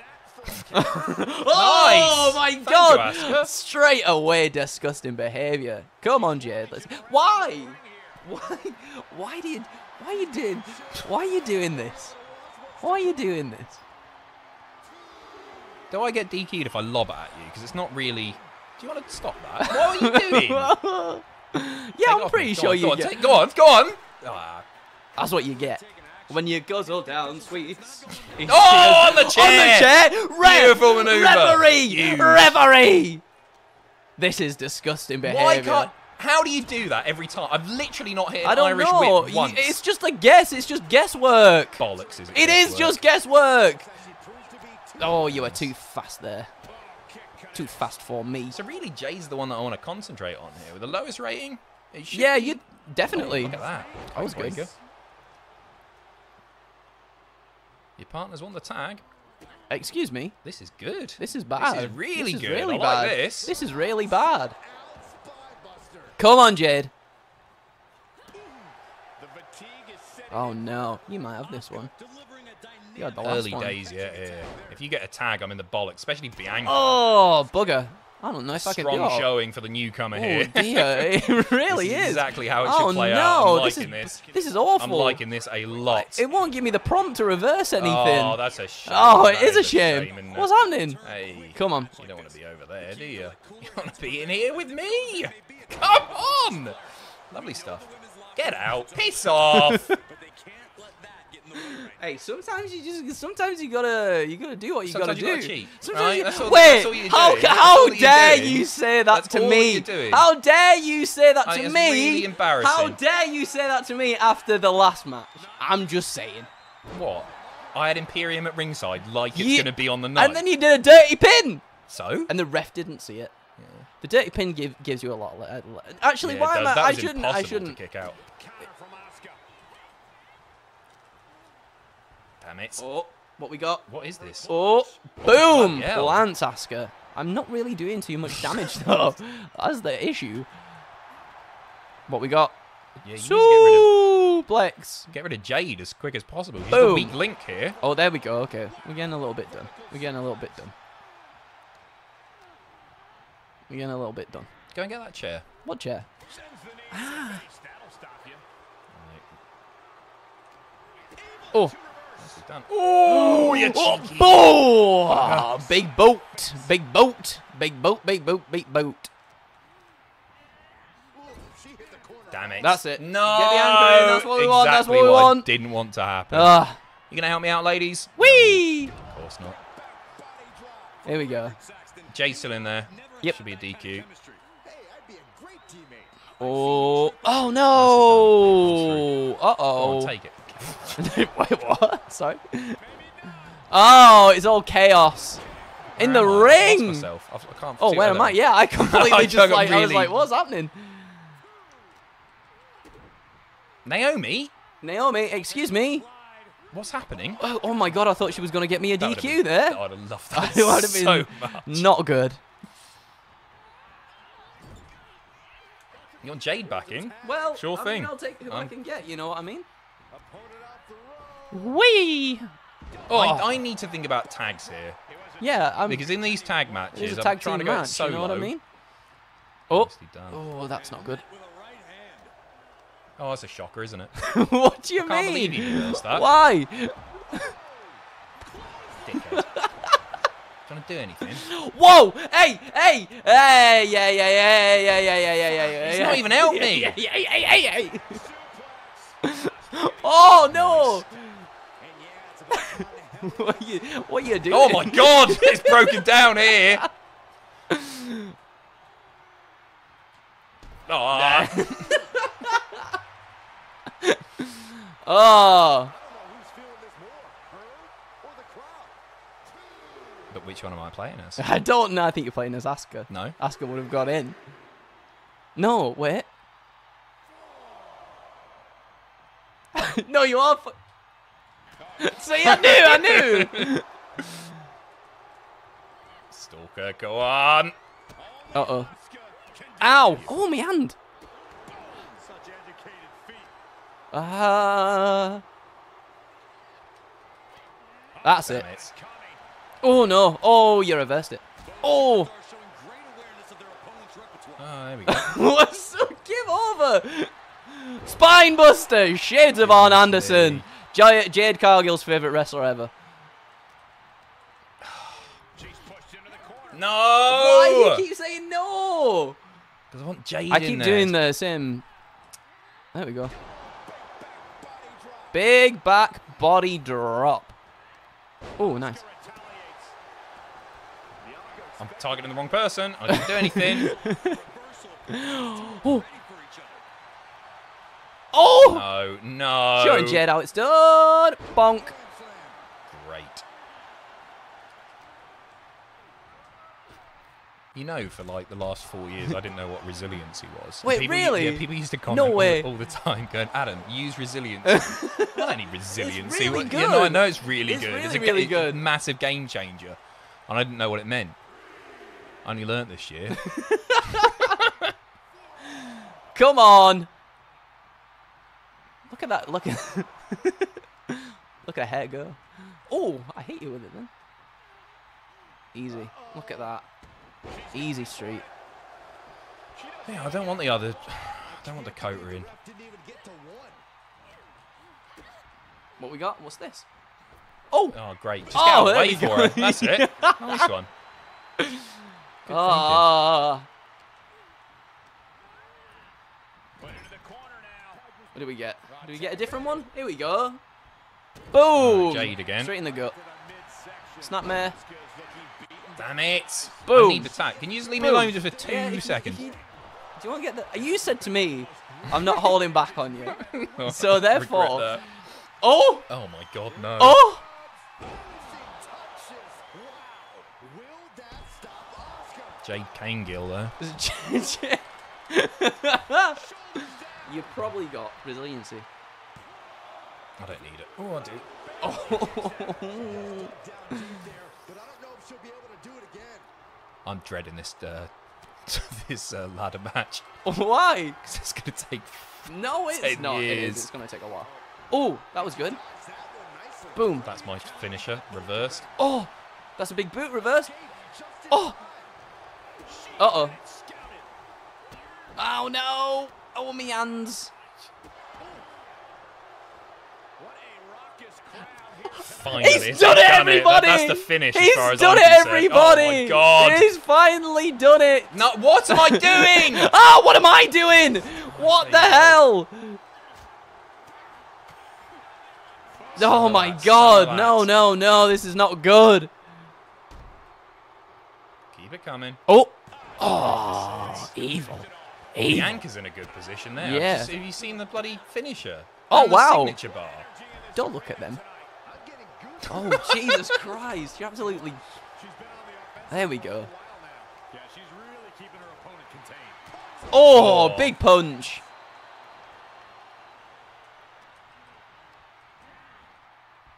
oh my god! Straight away, disgusting behavior. Come on, Jade. Let's. Why? Why? Why did? Why you doing? Why are you doing this? Why are you doing this? Do I get DQ'd if I lob at you? Because it's not really. Do you want to stop that? What are you doing? yeah, Take I'm pretty. Go sure on, you go on, get. take- go on, go on. Ah. That's what you get when you guzzle down sweets. Oh, on the chair. On the chair. Ref, Beautiful manoeuvre. Referee. Huge. Referee. This is disgusting behavior. Why can't? How do you do that every time? I've literally not hit an I don't Irish know. whip once. It's just a guess. It's just guesswork. bollocks. Is it? It is guesswork? just guesswork. Oh, you were too fast there. Too fast for me. So really, Jay's the one that I want to concentrate on here with the lowest rating. Yeah, you oh, definitely. Look at that. That was good. Icebreaker. Your partners want the tag. Excuse me. This is good. This is bad. This is really This is good. Really I like this. This is really bad. Come on, Jade. The fatigue is setting Oh no, you might have this one. delivering a dynamic You had the last Early one. days, yeah, yeah. If you get a tag, I'm in the bollocks, especially Bianca. Oh bugger! I don't know if I can Strong do it. showing for the newcomer Oh here. dear, it really This is is. exactly how it oh should play no, out. I'm this is this. this is awful. I'm liking this a lot. It won't give me the prompt to reverse oh, anything. Oh, that's a shame. Oh, it That is a shame. isn't What's happening? Hey, Come on. You don't want to be over there, do you? You want to be in here with me? Come on! Lovely stuff. Get out. Piss off. right Hey, sometimes you just sometimes you gotta you gotta do what you Sometimes gotta you do. gotta Sometimes right? you- That's all- Wait, that's how doing. How dare you say that That's to me? How dare you say that to it's me? really embarrassing. How dare you say that to me after the last match? I'm just saying. what? I had Imperium at ringside like it's You- going to be on the night. And then you did a dirty pin, so? and the ref didn't see it. Yeah. The dirty pin give, gives you a lot. Of, actually, Yeah, why am I? I shouldn't. I shouldn't. to kick out. Counter from Asuka. Damn it. Oh, what we got? What is this? Oh, boom! Lance Asker. I'm not really doing too much damage though. That's the issue. What we got? Yeah, you need get rid, Suplex. of, get rid of Jade as quick as possible. She's Boom. the weak link here. Oh, there we go. Okay, we're getting a little bit done. We're getting a little bit done. We're getting a little bit done. Go and get that chair. What chair? Sends the knee to space. That'll stop you. Oh, done. Oh, you cheeky. oh, big boat, big boat, big boat, big boat, big boat. Damn it. That's it. No. Get the anchor in, that's what we want, that's Exactly what we I want. didn't want to happen. Ah, you going to help me out, ladies? wee! Of course not. Here we go. Jay's still in there. Yep. Should be a DQ. chemistry. Hey, I'd be a great teammate. Oh, oh no! Uh oh. take it. Wait, what? Sorry. Oh, it's all chaos in the Where I? I've lost ring. Oh, where am I? Yeah, I completely I just like I was like, what's happening? Naomi, Naomi, excuse me. what's happening? Oh, oh my god, I thought she was gonna get me a That DQ been- there. I'd have loved That that would have so much. not good. You want Jade back in? Well, Sure I thing. Mean, I'll take who I Um, can get. You know what I mean? Wee! Oh, I, I need to think about tags here yeah. I'm. because in these tag It's matches, a I'm trying to go match. solo. You know what I mean? Oh, oh, that's not good. Oh, that's a shocker, isn't it? what do you I can't mean? believe that. Why? Trying to do anything. Whoa! Hey! Hey! Hey! Yeah! Yeah! Yeah! Yeah! Yeah! Yeah! Yeah! Yeah! He's yeah. not even helped me. Yeah! Yeah! Yeah! Yeah! yeah. Oh no! What are you? What are you doing? Oh my god, it's broken down here. Oh, Oh. but which one am I playing as? I don't know. I think you're playing as Asuka. No. Asuka would have got in. No, wait. no, you are. See, I knew, I knew. Stalker, go on. Uh oh. Ow! Oh, my hand. Ah. That's it. Oh no! Oh, you reversed it. Oh! Oh, there we go. What's so give over? Spinebuster, Shades of Arn Anderson. Jade, Cargill's favorite wrestler ever. No. Why do you keep saying no? Because I want Jade I keep there. doing the same. There we go. Big back body drop. Oh, nice. I'm targeting the wrong person. I didn't do anything. Oh. Oh! no, no. Showing Jade how it's done. Bonk. Great. You know, for like the last four years, I didn't know what resiliency was. Wait, people, really? Yeah, people used to No comment all the- way. all the time, going, "Adam, use resiliency." Not any resiliency. It's really no, I know it's really It's good. really, it's a, really good. massive game changer, and I didn't know what it meant. I only learnt this year. Come on. Look at that. Look at Look at her hair go. Oh, I hit you with it then. Easy. Look at that. Easy street. yeah, I don't want the other. I don't want Dakota in. What we got? What's this? Oh! Oh, great! Just Oh, get out of the there way we for her. That's it. Nice one. Good Ah. What do we get? Do we get a different one? Here we go. Boom! Jade again. Straight in the gut. Snapmare. Damn it! Boom. I need the tag. Can you just leave me alone just for two Yeah, if you- seconds? you- do you want to get the? Uh, you said to me, "I'm not holding back on you." Oh, So regret therefore- that. Oh! Oh my god, no. Oh! Jade Cargill there. you probably got resiliency. I don't need it. Oh, I do. I'm dreading this uh, this uh, ladder match Why? 'cause it's gonna take. No, it's Ten not. It is. years. It's gonna take a while. Oh, that was good. Boom. That's my finisher, reversed. Oh, that's a big boot reverse. Oh. Uh oh. Oh no! Oh me hands. Finally, He's it's done it, That- everybody! That's the finish. as He's far as done I'm it, concerned. everybody! Oh my god! He's finally done it. No, what am I doing? Ah, what am I doing? What the hell? Oh my god, no, no, no, this is not good. Keep it coming. Oh. Oh, evil. Hey. Bianca's in a good position there. Yeah. Just- have you seen the bloody finisher? Oh, And the wow. Signature bar. Don't look at them. Oh, Jesus Christ. You're absolutely. There we go. Yeah, she's really keeping her opponent contained. Oh, Oh. big punch.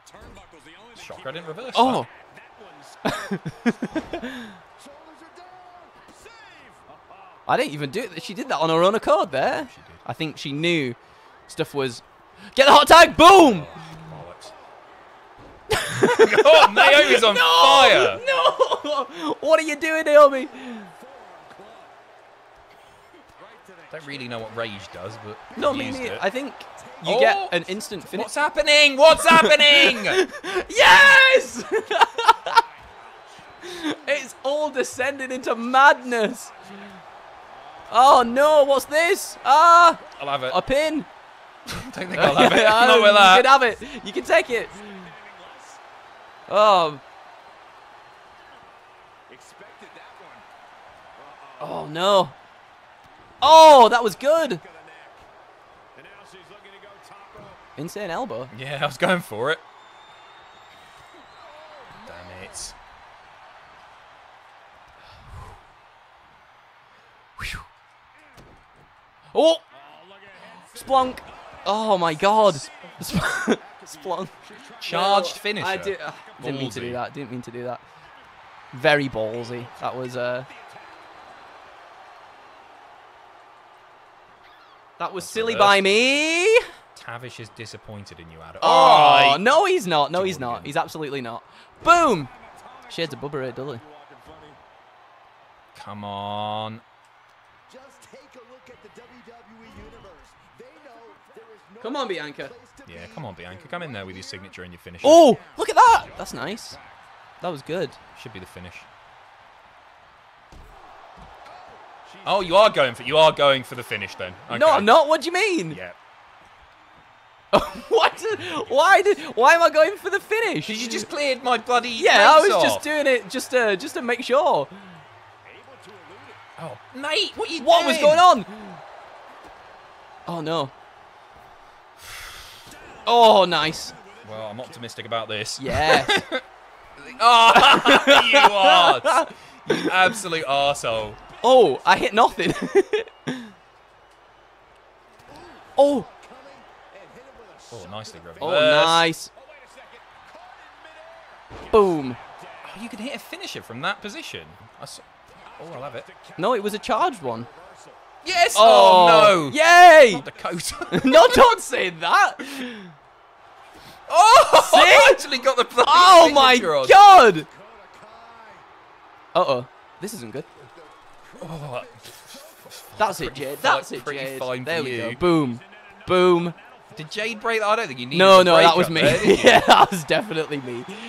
Turnbuckle's the only thing Shocker, I didn't reverse Oh, That one's I didn't even do it. She did that on her own accord there. I think she knew stuff was. Get the hot tag! Boom! Oh, bollocks. God, Naomi's on fire. No! What are you doing, Naomi? Don't really know what rage does, but No, me neither. I think you Oh! get an instant finish. What's happening? What's happening? Yes! it's all descending into madness. Oh no, what's this? Ah, I'll have it. a pin. don't think I'll have it. Yeah, Not with You can have it. You can take it. Oh, expected that one. oh no. Oh, that was good. To the neck. And now she's looking to go top rope. Insane elbow. Yeah, I was going for it. Damn it. Oh, Splunk. Oh my god. Splunk. Charged No, finisher. I did, uh, didn't mean to do that. Didn't mean to do that. Very ballsy. That was uh. That was silly by me. Tavish is disappointed in you, Adam. Oh Oh, no, he's not. No, he's not. He's absolutely not. Boom. Shades of Bubba here, Dudley. come on. Just take a look at the WWE universe. They know there is no Come on, Bianca. Yeah, come on, Bianca. Come in there with your signature and your finish. Oh, look at that. That's nice. That was good. Should be the finish. Oh, you are going for you are going for the finish then. No, I'm not. What do you mean? Yeah. what? Why did? Why am I going for the finish? Because you just cleared my bloody. Yeah, I was just doing it just to just to make sure. Oh, mate, what you What was going on? Oh no. Oh, nice. Well, I'm optimistic about this. Yes. Oh, you are. You absolute arsehole. oh, I hit nothing. oh, Oh, nicely, Robbie. oh, nice. Boom. Oh, you can hit a finisher from that position. I saw... Oh, I'll have it. No, it was a charged one. Yes. Oh, oh. no. Yay! The coat. no, don't say that. Oh, See? I actually got the bloody Oh my on. god. Uh oh. This isn't good. Oh, That's it, Jade. That's it, Jade. fine There for we go. Boom. Boom. did Jade break that? I don't think you needed No, a no, that was me. there, did you? yeah, that was definitely me. She is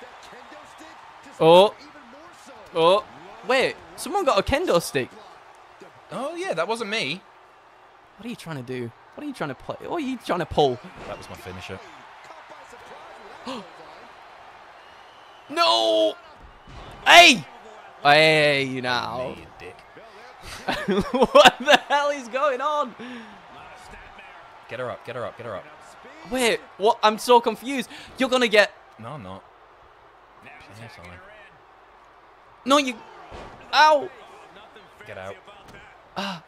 that kendo stick. Just Oh. even more so. Oh. Wait, someone got a kendo stick. Oh, yeah, that wasn't me. What are you trying to do? What are you trying to play? What are you trying to pull? That was my finisher. Caught by surprise with that clothesline. No! Hey! Hey, now. You dick. what the hell is going on? Get her up, get her up, get her up. Wait, what? I'm so confused. You're gonna get. No, I'm not. Yes, I am. No, you. Ow! Get out. Ah,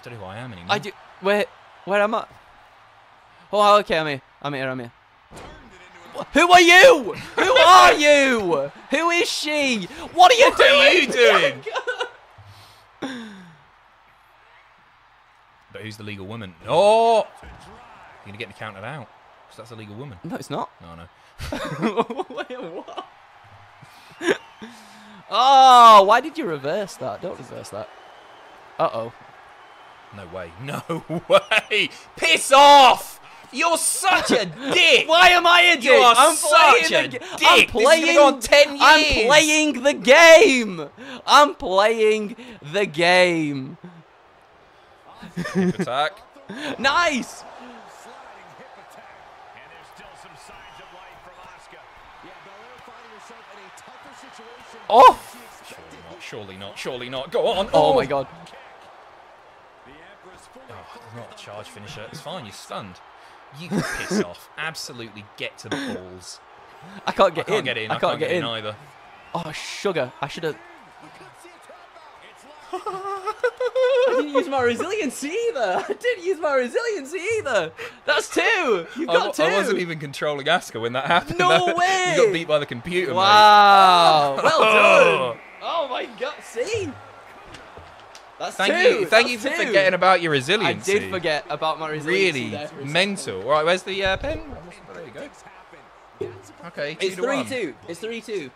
I don't know who I am anymore. I do. Wait, where am I? Oh, okay, I'm here. I'm here, I'm here. Who are you? Who are you? Who is she? What are you doing? What are you doing? But who's the legal woman? No! You're going to get me counted out. 'Cause that's a legal woman. no, it's not. No, no. Wait, what? oh, why did you reverse that? Don't reverse that. Uh oh. No way. No way. Piss off. You're such a dick. Why am I a dick? You are I'm such playing a dick. I'm playing on ten years. I'm playing the game. I'm playing the game. Hip attack. nice. Oh. Surely not. Surely not. Surely not. Go on. Oh, oh my god not a charge finisher. It's fine. You're stunned. You can piss off. Absolutely get to the balls. I can't get I get can't in. get in. I can't, get, in. either. Oh sugar. I should have. You couldn't see a tap out. I didn't use my resiliency either. I didn't use my resiliency either. That's two. You've I, got wa- two. I wasn't even controlling Asuka when that happened. No That- way! You got beat by the computer, mate. Wow. Well Oh. done. Oh my god. See. That's Thank two. you. Thank you for two. forgetting about your resilience. I did forget about my resilience. Really there for a second. mental. All right, where's the uh, pen? There you go. Okay, two It's three one. two. It's three two.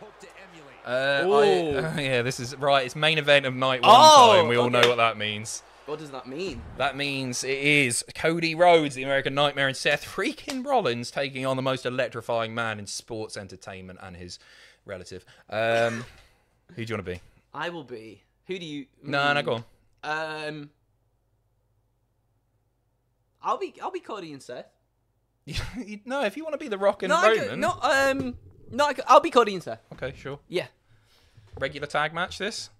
Uh, I, uh, yeah, this is right. It's main event of night one Oh, time. We all know what that means. What does that mean? That means it is Cody Rhodes, the American Nightmare, and Seth freaking Rollins taking on the most electrifying man in sports entertainment and his relative. Um, who do you want to be? I will be. Who do you? No, no, Hmm. go on. Um, I'll be. I'll be Cody and Seth. No, if you want to be the Rock and no, Roman. could- no. Um, no. Could- I'll be Cody and Seth. Okay, sure. Yeah. Regular tag match. This?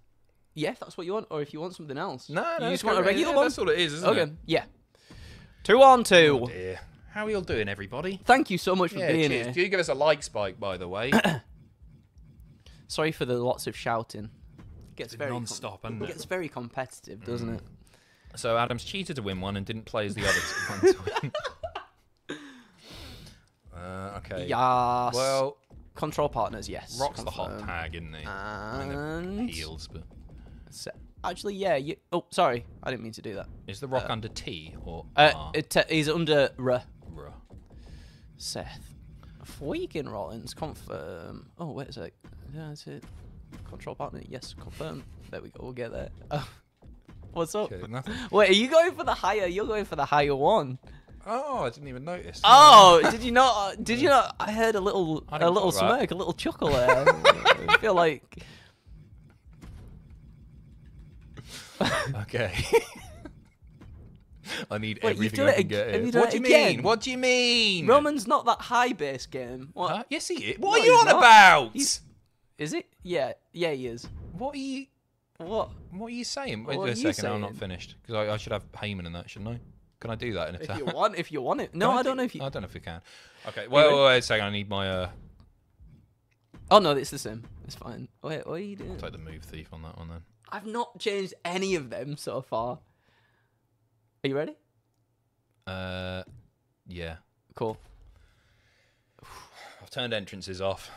Yeah, if that's what you want, or if you want something else. No, no. You just want a regular Yeah, one. That's all it is, isn't Okay. it? Yeah. Two on two. Oh dear. How are you all doing, everybody? Thank you so much for Yeah, being cheers. here. Do you give us a like spike, by the way? Sorry for the lots of shouting. Gets very com- non-stop, isn't it? Gets very competitive, doesn't it? So Adams cheated to win one and didn't play as the other two ones to win. Uh, okay. Yes. Well, control partners, yes. Rock's the hot tag, isn't he? I mean, And heels, but Se- actually, yeah. You, oh, sorry, I didn't mean to do that. is the Rock under T or Uh, R? it, te- he's under R. Ruh. Seth. Freaking Rollins, confirm. Oh, wait a sec. Yeah, that's it. Control partner, yes, confirm. There we go, we'll get there. Oh, what's up? Wait, are you going for the higher? You're going for the higher one. Oh, I didn't even notice. Oh, did you not? uh, Did you not? I heard a little, a little smirk, a little chuckle there. I feel like Okay. I need Wait, everything I can get have here. you done What do you again? mean? What do you mean? Roman's not that high base game. What Huh? Yes, he is. What No, are you on not. about? He's- is it? Yeah, yeah, he is. What are you? What? What are you saying? Wait What a you second. I'm not saying? finished because I, I should have Heyman in that, shouldn't I? Can I do that in a If you want, if you want it. No, I do- don't know if you. I don't know if we can. Okay. Well, Anyway. wait, wait a second. I need my. uh Oh no, it's the same. It's fine. Wait, what are you doing? Take the move thief on that one then. I've not changed any of them so far. Are you ready? Uh, yeah. Cool. I've turned entrances off.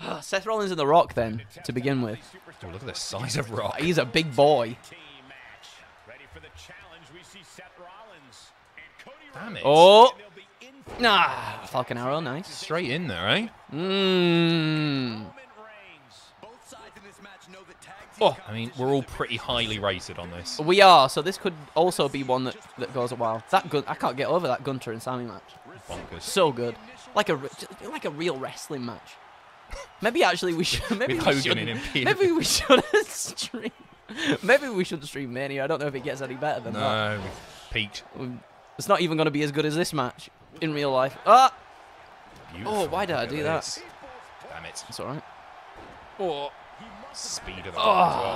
Seth Rollins and The Rock then to begin with. Oh, look at the size of Rock. He's a big boy. team match. Ready for the challenge, we see Seth Rollins and Cody Damn it. Oh, in nah, Falcon Arrow, nice. Straight in there, eh? Mmm. Roman Reigns. Both sides in this match know that tag team Oh, I mean, we're all pretty highly rated on this. We are, so this could also be one that, that goes a while. That gun, I can't get over that Gunther and Sami match. Bonkers. So good, like a like a real wrestling match. Maybe actually we should. Maybe With we should. and Imperium. Maybe we should stream. Maybe we should stream Mania. I don't know if it gets any better than that. No, peaked. Um, It's not even going to be as good as this match in real life. Ah, Beautiful. why did I do that? Damn it. it's all right. Oh. Speed of that. Oh,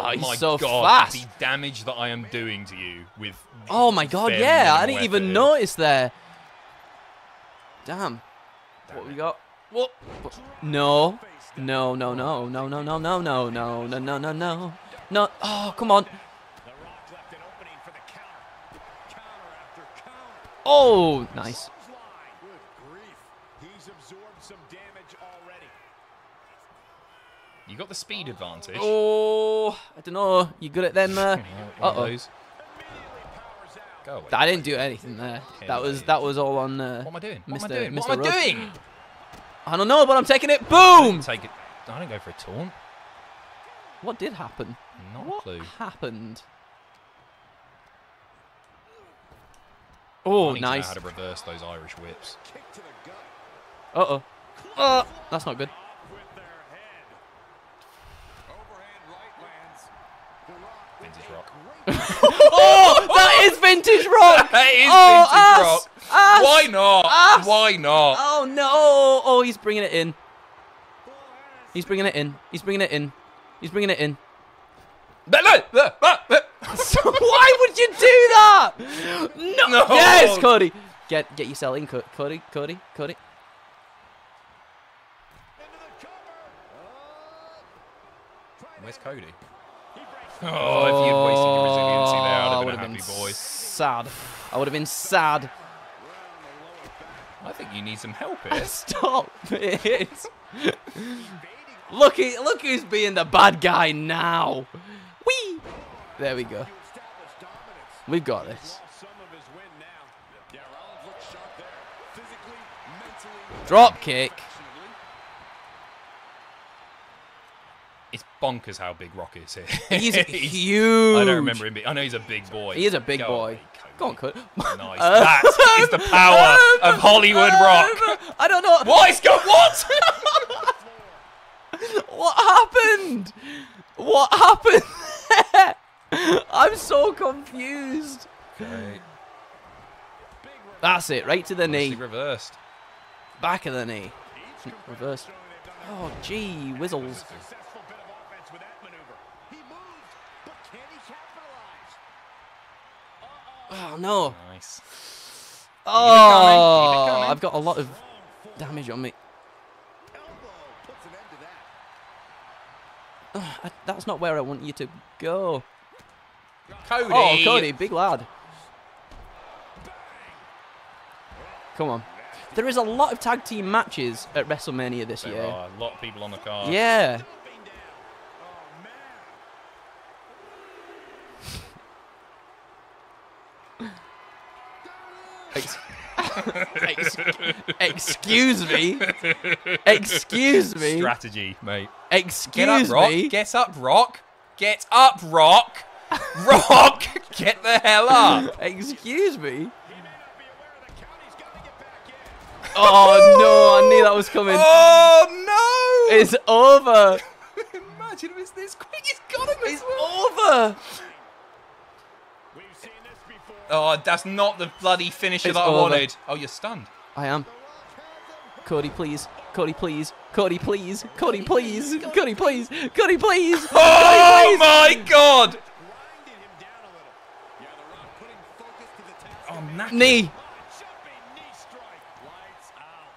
well. he's my so God, fast. The damage that I am doing to you with. Oh my god, yeah, I didn't even notice there. Damn. What we got? What? No. No, no, no, no, no, no, no, no, no, no, no, no, no. No. Oh, come on. The Rock left an opening for the counter. Counter after counter. Oh, nice. Clothesline. Good grief. He's absorbed some damage already. You got the speed advantage. Oh, I don't know. You good at them? Uh, uh-oh. Go away. I didn't do anything there. That was that was all on. Uh, What am I doing? What Mr. am I doing? What Mr. am I doing? I don't know, but I'm taking it. Boom! Take it. I don't go for a taunt. What did happen? Not What a clue. happened? I Oh, need to know nice. how to reverse those Irish whips. kick to the gut. Uh oh. That's not good. With their head. Overhand right lands. The Rock with Vintage Rock. Oh, that is vintage rock. That is oh, vintage ass, rock. Ass. Why not? Ass. Why not? Oh no! Oh, he's bringing it in. He's bringing it in. He's bringing it in. He's bringing it in. So why would you do that? No. No. Yes, Cody. Get get yourself in, Co- Cody. Cody. Cody. Where's Cody? Oh, if you'd wasted your resiliency there, I'd I have would been a oh, have happy been boy. sad. I would have been sad. I think you need some help here. Stop it. look, look who's being the bad guy now. Wee. There we go. We've got this. Drop of his win now. Yeah, Rollins looks sharp there. Physically, mentally, Drop kick. passionately. It's bonkers how big Rock is here. He's huge. I don't remember him. Being, I know he's a big boy. He is a big Go boy. on, Go on, Cody. Nice. Uh, that is the power of Hollywood Rock. I don't know. What? He's got what? What happened? What happened? I'm so confused. okay. That's it, right to the knee. reversed. Back of the knee. Reverse. Oh, gee, whizzles. Successful bit of offense with that maneuver. He moved, but can he capitalize? Oh, no. Nice. Oh, coming. I've got a lot of damage on me. Elbow puts an end to that. I, that's not where I want you to go. Cody. Oh, Cody, big lad. Come on. There is a lot of tag team matches at WrestleMania this There year. a lot of people on the card. Yeah. Ex- ex- excuse me. Excuse me. Strategy, mate. Excuse Get up, Rock. me. Get up, Rock. Get up, Rock. Rock. Get the hell up. Excuse me. Oh no! I knew that was coming. Oh no! It's over. Imagine if it's this quick. He's got him. It's over. We've seen this before. Oh, that's not the bloody finisher It's that I over. wanted. Oh, you're stunned. I am. Cody, please. Cody, please. Cody, please. Cody, please. Cody, please. Cody, please. Oh my god! Grinded him down a little. Yeah, the Rock putting focus to the task. Oh, at knack- Knee. hand. Jumping knee strike. Lights out.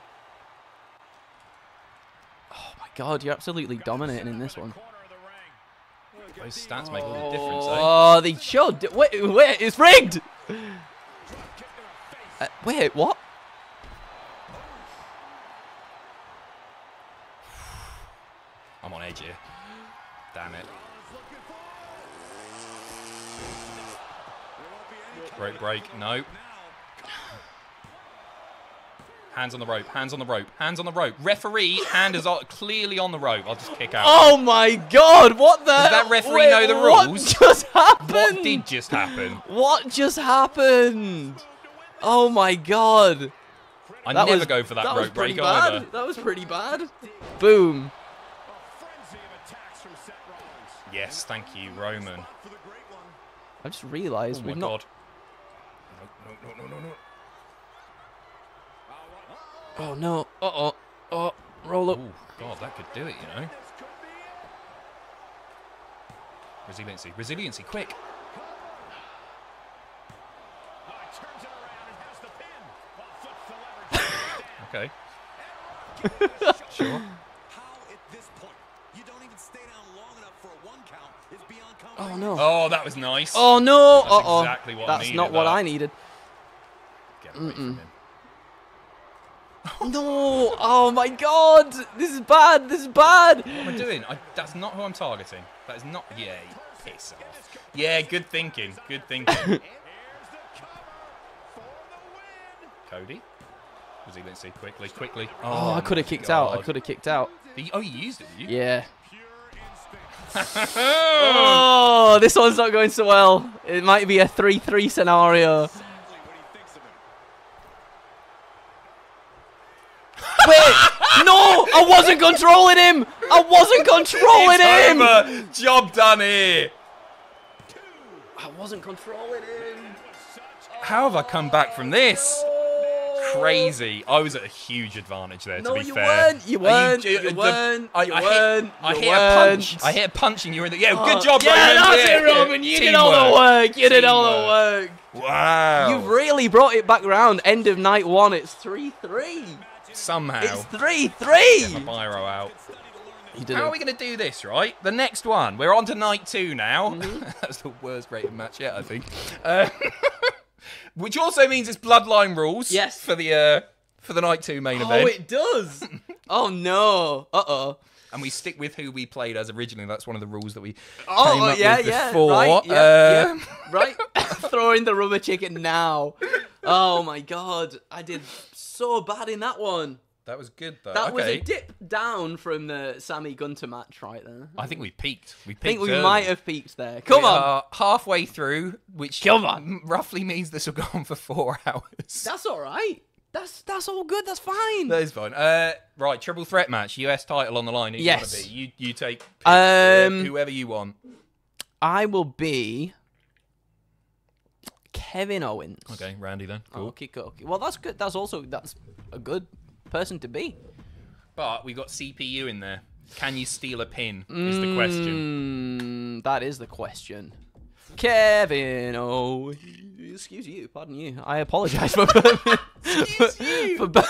Oh my God, you're absolutely dominating in this one. Corner of the ring. Those stats make all the difference, eh? Oh, they should. Wait, wait, it's rigged. Uh, wait, what? I'm on edge here. Damn it. Break, break. No. Hands on the rope. Hands on the rope. Hands on the rope. Referee, hand is on, clearly on the rope. I'll just kick out. Oh my God, what the? Does that referee wait, know the rules? What just happened? What did just happen? What just happened? Oh my God. I That never was- go for that, was rope pretty break bad. either. That was pretty bad. Boom. Frenzy of attacks from Seth Rollins. Yes, thank you, Roman. For the great one. I just realised Oh we've not. god. No, no, no, no, no. Oh no. Uh oh. Oh, roll up. Oh, God, that could do it, you know. Resiliency. Resiliency, quick. He turns it around and has the pin. Flips the lever. Sure. How at this point you don't even stay down long enough for a one count is beyond Oh no. Oh, that was nice. Oh no. That's Uh oh. exactly what I That's needed, not what that. I needed. Get away from him. No. Oh my God. This is bad. This is bad. What am I doing? I, that's not who I'm targeting. That is not. Yeah, piss off. Yeah, good thinking. Good thinking. Cody. Resiliency, quickly, quickly. Oh, I oh could have kicked out. I could have kicked out. Oh, you used it, you? Yeah. Oh, this one's not going so well. It might be a 3-3 scenario. Exactly what he thinks of him. Wait, no, I wasn't controlling him. I wasn't controlling It's him. over. Job done here. I wasn't controlling him. How have I come back from this? crazy. I was at a huge advantage there. No, to be you fair. weren't. You weren't. do- You the- weren't. I, You I weren't. Hit, I You hit a punch. I hit a punch, and you were in the. Yeah, Oh, good job, Yeah, Roman. that's yeah. it, Roman. You did all the work. You did all the work. Wow. You've really brought it back round. End of night one. It's three three. Somehow. It's three three. Get my biro out. How it. are we going to do this, right? The next one. We're on to night two now. Mm-hmm. That's the worst rated match yet, I think. Uh, which also means it's bloodline rules. Yes. For the uh, for the night two main Oh, event. Oh, it does. oh no. Uh oh. and we stick with who we played as originally. That's one of the rules that we Oh came up yeah, with yeah, before. right, yeah, Uh, yeah, right. Throwing the rubber chicken now. Oh my god, I did so bad in that one. That was good though. That was a dip down from the Sami Gunther match right there. I think we peaked. We I think we early. might have peaked there. Come We on. are halfway through, which Come on. roughly means this will go on for four hours. That's all right. That's that's all good. That's fine. That is fine. Uh, right, triple threat match, US title on the line. Who you Yes. be? You you take pick, Um, whoever you want. I will be Kevin Owens. Okay, Randy then. Cool. Okay, cool. Well, that's good. That's also that's a good person to be. But we got CPU in there. Can you steal a pin? Is the question. Mm, that is the question. Kevin, oh, excuse you, pardon you. I apologize for Excuse you. for down.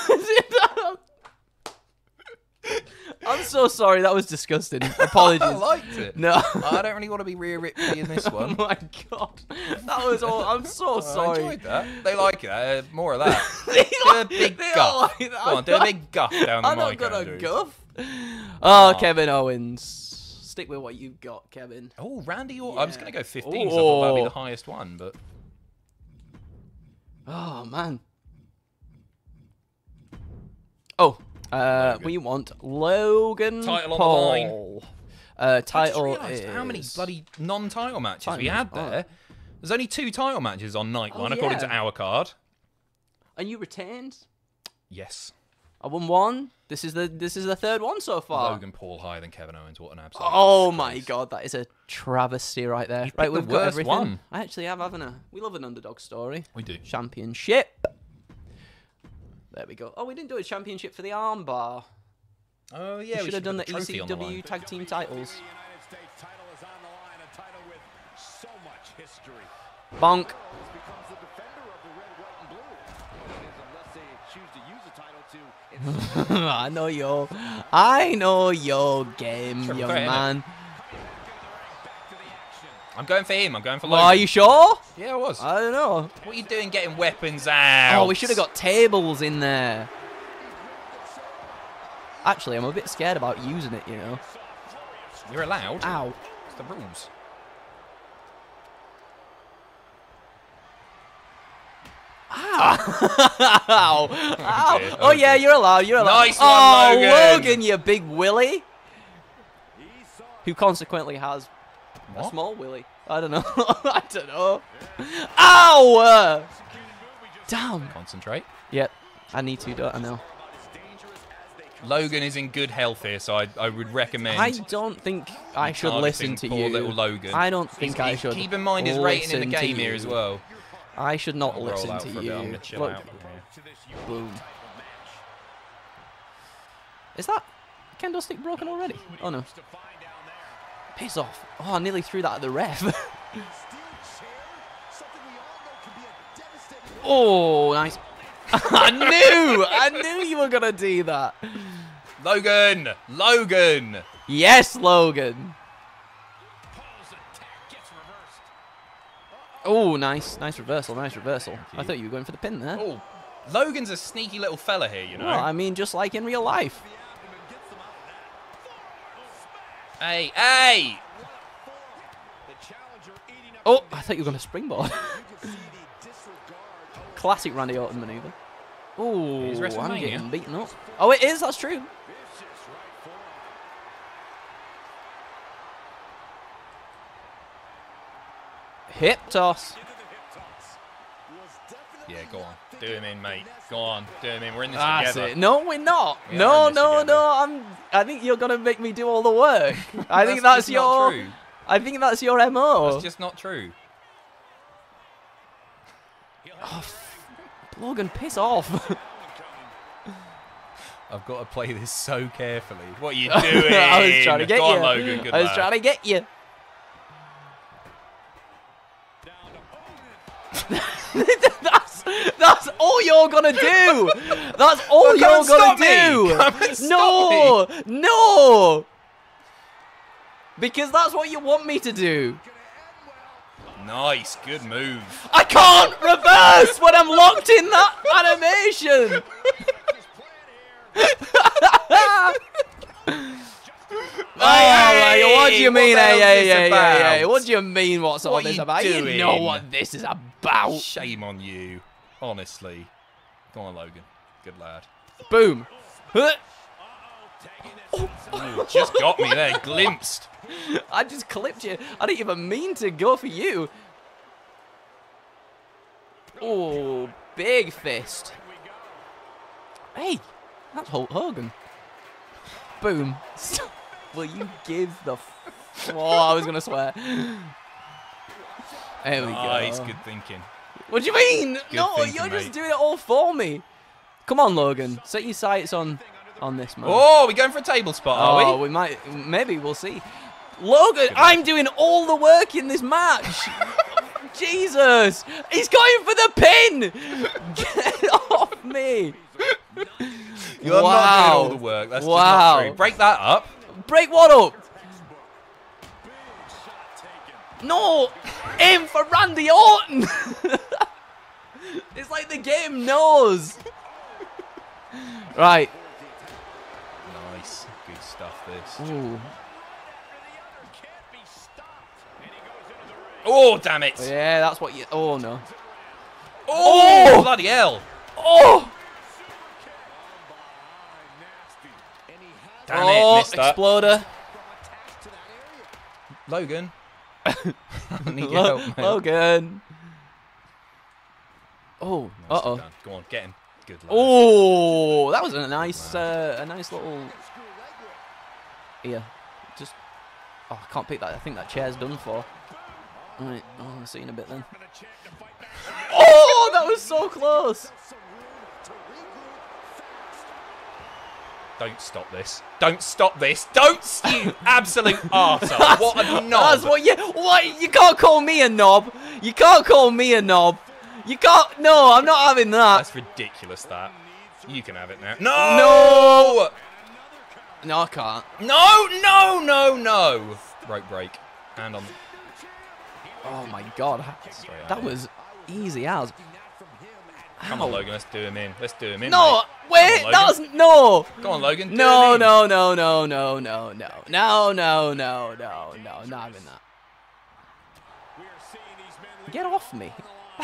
I'm so sorry. That was disgusting. Apologies. I liked it. no. I don't really want to be Rhea Ripley in this oh one. my god, that was all. I'm so I sorry. enjoyed that. They like it. Uh, more of that. They do a like- big they guff. like that. Go on, do a big guff down the I'm not gonna Andrew. guff. Oh, Aw. Kevin Owens. Stick with what you've got, Kevin. Oh, Randy Orton. I was Yeah. going to go 15, so I thought that'd be Oh. the highest one, but Oh man. Oh, uh, Logan. we want Logan Title on the Paul. line. Uh, I just title is how many bloody non-title matches Title we had oh. there. There's only two title matches on night Oh, one, according to our card. And you retained. Yes. I won one. This is the this is the third one so far. Logan Paul higher than Kevin Owens. What an absolute. Oh my god, that is a travesty right there. picked Right, we've got worst everything. one. I actually have, haven't I? We love an underdog story. We do. Championship. There we go. Oh, we didn't do a championship for the armbar. Oh we yeah, should have done the on the. ECW tag team titles. United States title is on the line, a title with so. Bonk. becomes the defender of the red, white, and blue. It is unless they choose to use the title to I know your, I know your game, young man. I'm going for him. I'm going for Well, Logan. are you sure? Yeah, I was. I don't know. what are you doing getting weapons out? Oh, we should have got tables in there. Actually, I'm a bit scared about using it. You know. You're allowed. Ow. It's the rules. Ow. Ow. dear. Oh, Oh, yeah, you're allowed. You're allowed. Nice one, oh, Logan. you big willy. Who consequently has a small willy. I don't know. I don't know. Ow! Uh, damn. Concentrate. Yep. I need to, don't I know. Logan is in good health here, so I, I would recommend. I don't think I should listen to poor you. little Logan. I don't He's- think I should. Keep in mind his rating in the game here as well. I should not I'll listen to you. Look, boom. Is that candlestick broken already? Oh no. Piss off. Oh, I nearly threw that at the ref. steel chair, something we all know can be a devastating oh, nice. I knew! I knew you were going to do that. Logan! Logan! Yes, Logan. Oh, nice. Nice reversal. Nice reversal. I thought you were going for the pin there. Oh, Logan's a sneaky little fella here, you know. Well, I mean, just like in real life. Hey, hey! Oh, I thought you were going to springboard. Classic Randy Orton maneuver. Oh, I'm getting beaten up. Oh, it is. That's true. Hip toss. Yeah, go on. Do him in, mate. Go on. Do him in. We're in this That's together. it. No, we're not. We no, are in this no, together. no. I'm. I think you're gonna make me do all the work. I think that's not your. true. I think that's your mo. That's just not true. Oh, Logan, piss off. I've got to play this so carefully. What are you doing? I was trying to get you. Logan. Good I was trying to get you. That's that's all you're gonna do. That's all you're gonna do. And stop no, no. Because that's what you want me to do. Nice. Good move. I can't reverse when I'm locked in that animation. Oh, what do you mean? Hey, hey, hey, hey, hey. What do you mean? What's all What this about? You know what this is about. Shame on you. Honestly. Go on, Logan. Good lad. Boom. Ooh, just got me there. Glimpsed. I just clipped you. I didn't even mean to go for you. Oh, big fist. Hey, that's Hulk Hogan. Boom. Will you give the? F- oh, I was gonna swear. There we ah, go. Nice. go. Good thinking. What do you mean? no, thinking, you're just mate. doing it all for me. Come on, Logan. Set your sights on on this man. Oh, we're going for a table spot, are we? Oh, we? we might. Maybe we'll see. Logan, I'm doing all the work in this match. Jesus, he's going for the pin. Get off me. You're not Wow. doing all the work. That's just Wow. not true. Break that up. Break what up? No, aim for Randy Orton. it's like the game knows. Right. Nice. Good stuff, this. Ooh. Oh, damn it. Yeah, that's what you. Oh no. Oh, Oh! bloody hell. Oh. Damn oh, it. Missed exploder. Logan. I need your Lo- help, mate. Logan. Oh, uh oh. done. Go on, get him. Good lad. Oh, that was a nice, uh, a nice little. Yeah, just. Oh, I can't pick that. I think that chair's done for. Right, oh, I'll see you in a bit then. Oh, that was so close. Don't stop this. Don't stop this. Don't you absolute arsehole. What a knob. That's what you. What you can't call me a knob. You can't call me a knob. You can't. No, I'm not having that. That's ridiculous, that. You can have it now. No! No, No, I can't. No, no, no, no. Rope break. And on. Oh my god, that was easy as. Come on, Logan. Let's do him in. Let's do him in. No, mate. wait, on, that was no. Go on, Logan. do No, no, no, no, no, no, no, no, no, no, no, no, not having that. Get off me.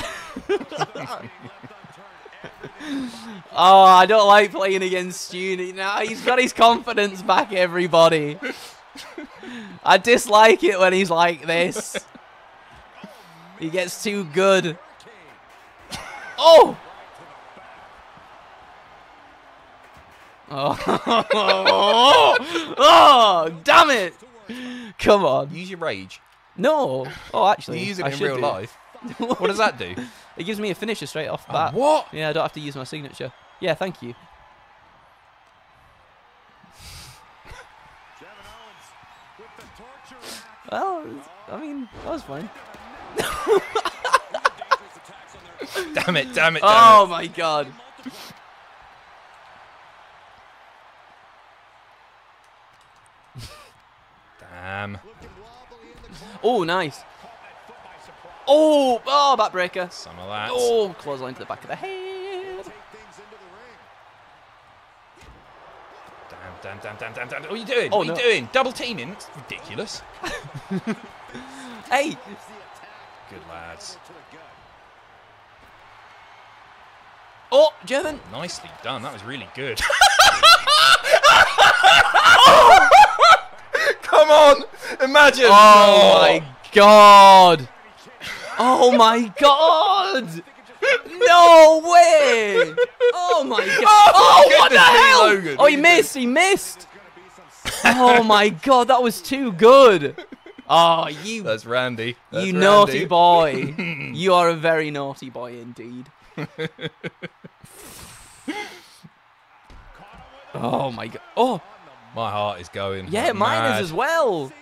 oh, I don't like playing against Stu now. He's got his confidence back, everybody. I dislike it when he's like this. He gets too good. Oh! Oh, oh, damn it! Come on. Use your rage. No. Oh, actually, You use it I in real do. life. What does that do? It gives me a finisher straight off the Oh, bat. what? Yeah, I don't have to use my signature. Yeah, thank you. Well, I mean, that was fine. Damn it, damn it, damn Oh it. my god. Damn. Oh, nice. Oh, oh, backbreaker. Some of that. Oh, clothesline to the back of the head. Damn, damn, damn, damn, damn, damn. What are you doing? Oh, what are you doing? Double teaming? It's ridiculous. Hey, Good lads. oh, German. Nicely done. That was really good. Come on! Imagine! Oh, oh my god. Oh my god. No way. Oh my god. Oh, oh, what the hell? Logan, Oh, he missed. He missed. Oh my god, that was too good. Oh, you That's Randy. That's you Randy. naughty boy. you are a very naughty boy indeed. oh my god. Oh, My heart is going. yeah, mine mad. is as well. Single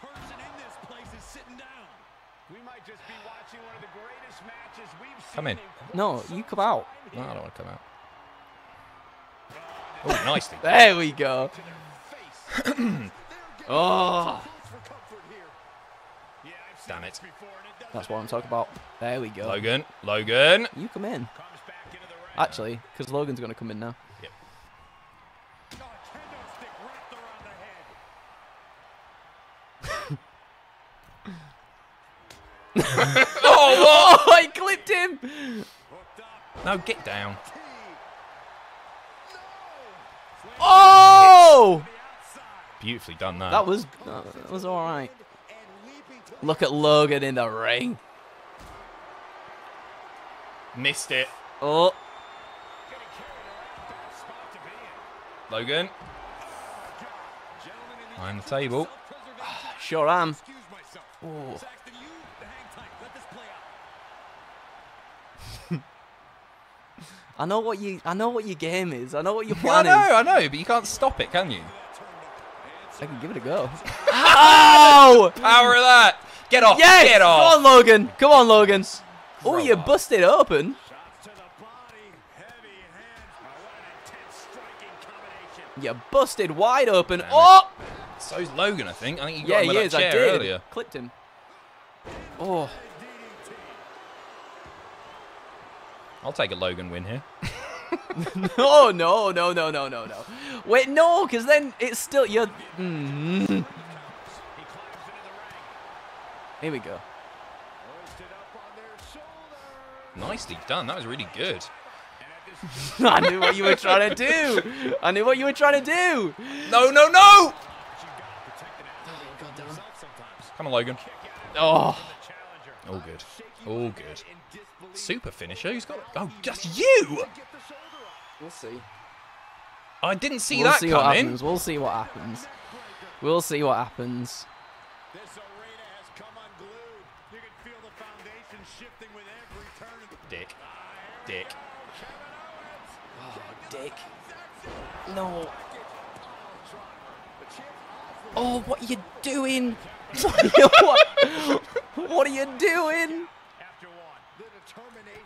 person in this place is sitting down. We might just be watching one of the greatest matches we've seen Come in. No, you come out. No, I don't want to come out. Oh, nicely. There we go. Oh, for comfort here. Yeah, I've seen Damn it. before, and it doesn't that's what I'm talking about. There we go. Logan. Logan. You come in. comes back into the ring. Actually, because Logan's gonna come in now. Oh, kendo stick wrapped around the head. Oh, oh, I clipped him. No, get down. Oh, Beautifully done that. that was that was all right. And leaping to Look at Logan in the ring. Missed it. Oh, getting carried around. Bad spot to be in. Logan. Gentlemen in the Behind the table. sure am. Excuse. Oh. Saxton, you hang tight. Let this play out. I know what you I know what your game is. I know what your I plan know, is. I know, I know, but you can't stop it, can you? I can give it a go. Ow! Power of that. Get off. Yes! Get off! Come on, Logan. Come on, Logan. Oh, you busted open. Shots to the body. Heavy hands. Oh, what an intense striking combination. You busted wide open. Oh! So's Logan, I think. I think you got Yeah, him he with is. that I chair did. earlier. Clipped him. Oh. I'll take a Logan win here. No, no, no, no, no, no, no. Wait, no, because then it's still you're. Mm. He climbs into the ring. Here we go. Hoisted up on their shoulder. Nicely done. That was really good. And at this I knew what you were trying to do. I knew what you were trying to do. No, no, no. you've got to protect an athlete yourself sometimes. Come on, Logan. Oh, All good. Shaky All good. In disbelief. Super finisher. Who's got? Oh, just you. Get the shoulder up. we'll see. I didn't see we'll that see what happens. We'll see what happens. We'll see what happens. This arena has come unglued. You can feel the foundation shifting with every turn. Dick. Dick. Oh, dick. No. Oh, what are you doing? What are you, what, what are you doing? After one, the determination of the challenger keeps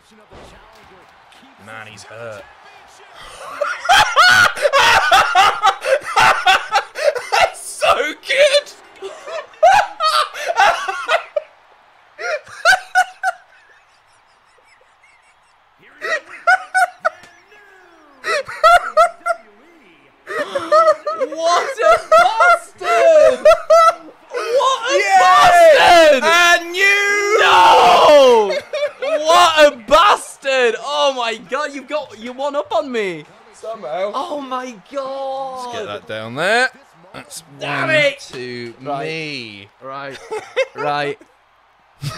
Man, he's hurt. That's so good. What a bastard! What a bastard! And you. No! What a bastard! Oh my god, you've got you one up on me. Somehow. Oh my god! Let's Get that down there. That's Damn one it! to Right. me. Right, right.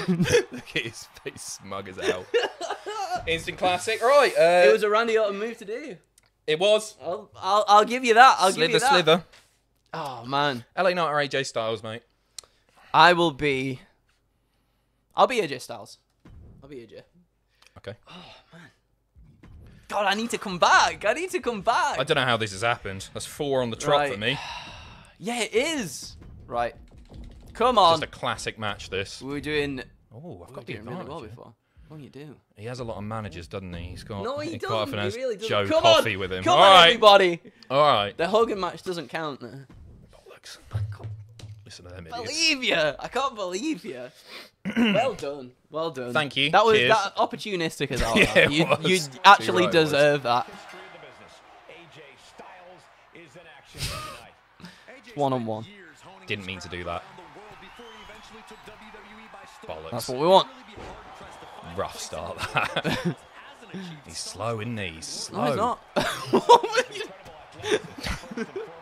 Look at his face, smug as hell. Instant classic. Right. Uh, It was a Randy Orton move to do. It was. I'll, I'll, I'll give you that. I'll slither, give you that. slither. Oh man, LA Knight or AJ Styles, mate. I will be. I'll be AJ Styles. I'll be AJ. Okay. God, I need to come back. I need to come back. I don't know how this has happened. That's four on the trot for me. Yeah, it is. Right. Come on. Just a classic match. This. We were doing. Oh, I've We got the doing really well here. before. Oh, you do. He has a lot of managers, doesn't he? He's got. No, he, quite doesn't. often has he really doesn't. Joe Come Coffey on. with him. Come All on, right. everybody. All right. The Hogan match doesn't count. Bollocks. Listen to them idiots. believe you. I can't believe you. well done. Well done. Thank you. That was Cheers. that opportunistic as hell. Yeah, that. it you, was. you actually right, it was. deserve that. history of the business. AJ Styles is in action tonight. AJ One on spent one. Didn't mean to do that. around the world before he eventually took WWE by storm. Bollocks. That's what we want. Really be hard-pressed to find Rough start. That. world that hasn't achieved He's slow, isn't he? He's slow. No, he's not.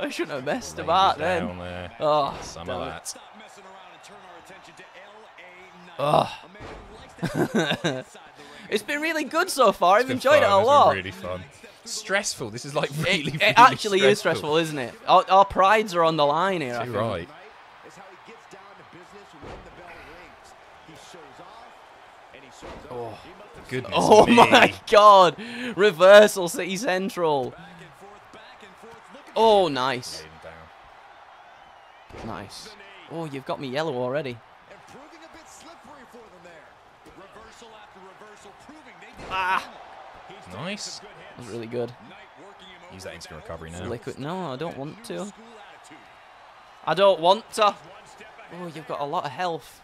I shouldn't have messed Lay about then. there. Oh, Some of that. Stop messing around and turn our attention to LA Knight. Ugh. A man who likes to have fun inside the ring. It's been really good so far. I've It's enjoyed it fun, a it's been lot. Really fun. Stressful. This is like It, really, it really actually stressful. is stressful, isn't it? Our, our prides are on the line here. You're right. is how he gets down to business when the bell rings. He shows off and he shows up. Oh. He must have Goodness Oh me. my god! Reversal City Central. Back and forth, back and forth. Look at Oh, nice. Laid him down. Nice. Oh, you've got me yellow already. and a bit slippery for them there. Reversal after reversal, proving they Ah. Nice. some That was really good. Knight working him over Use that instant recovery now. Liquid. No, I don't want to. I don't want to. One step ahead Oh, you've got a lot of health.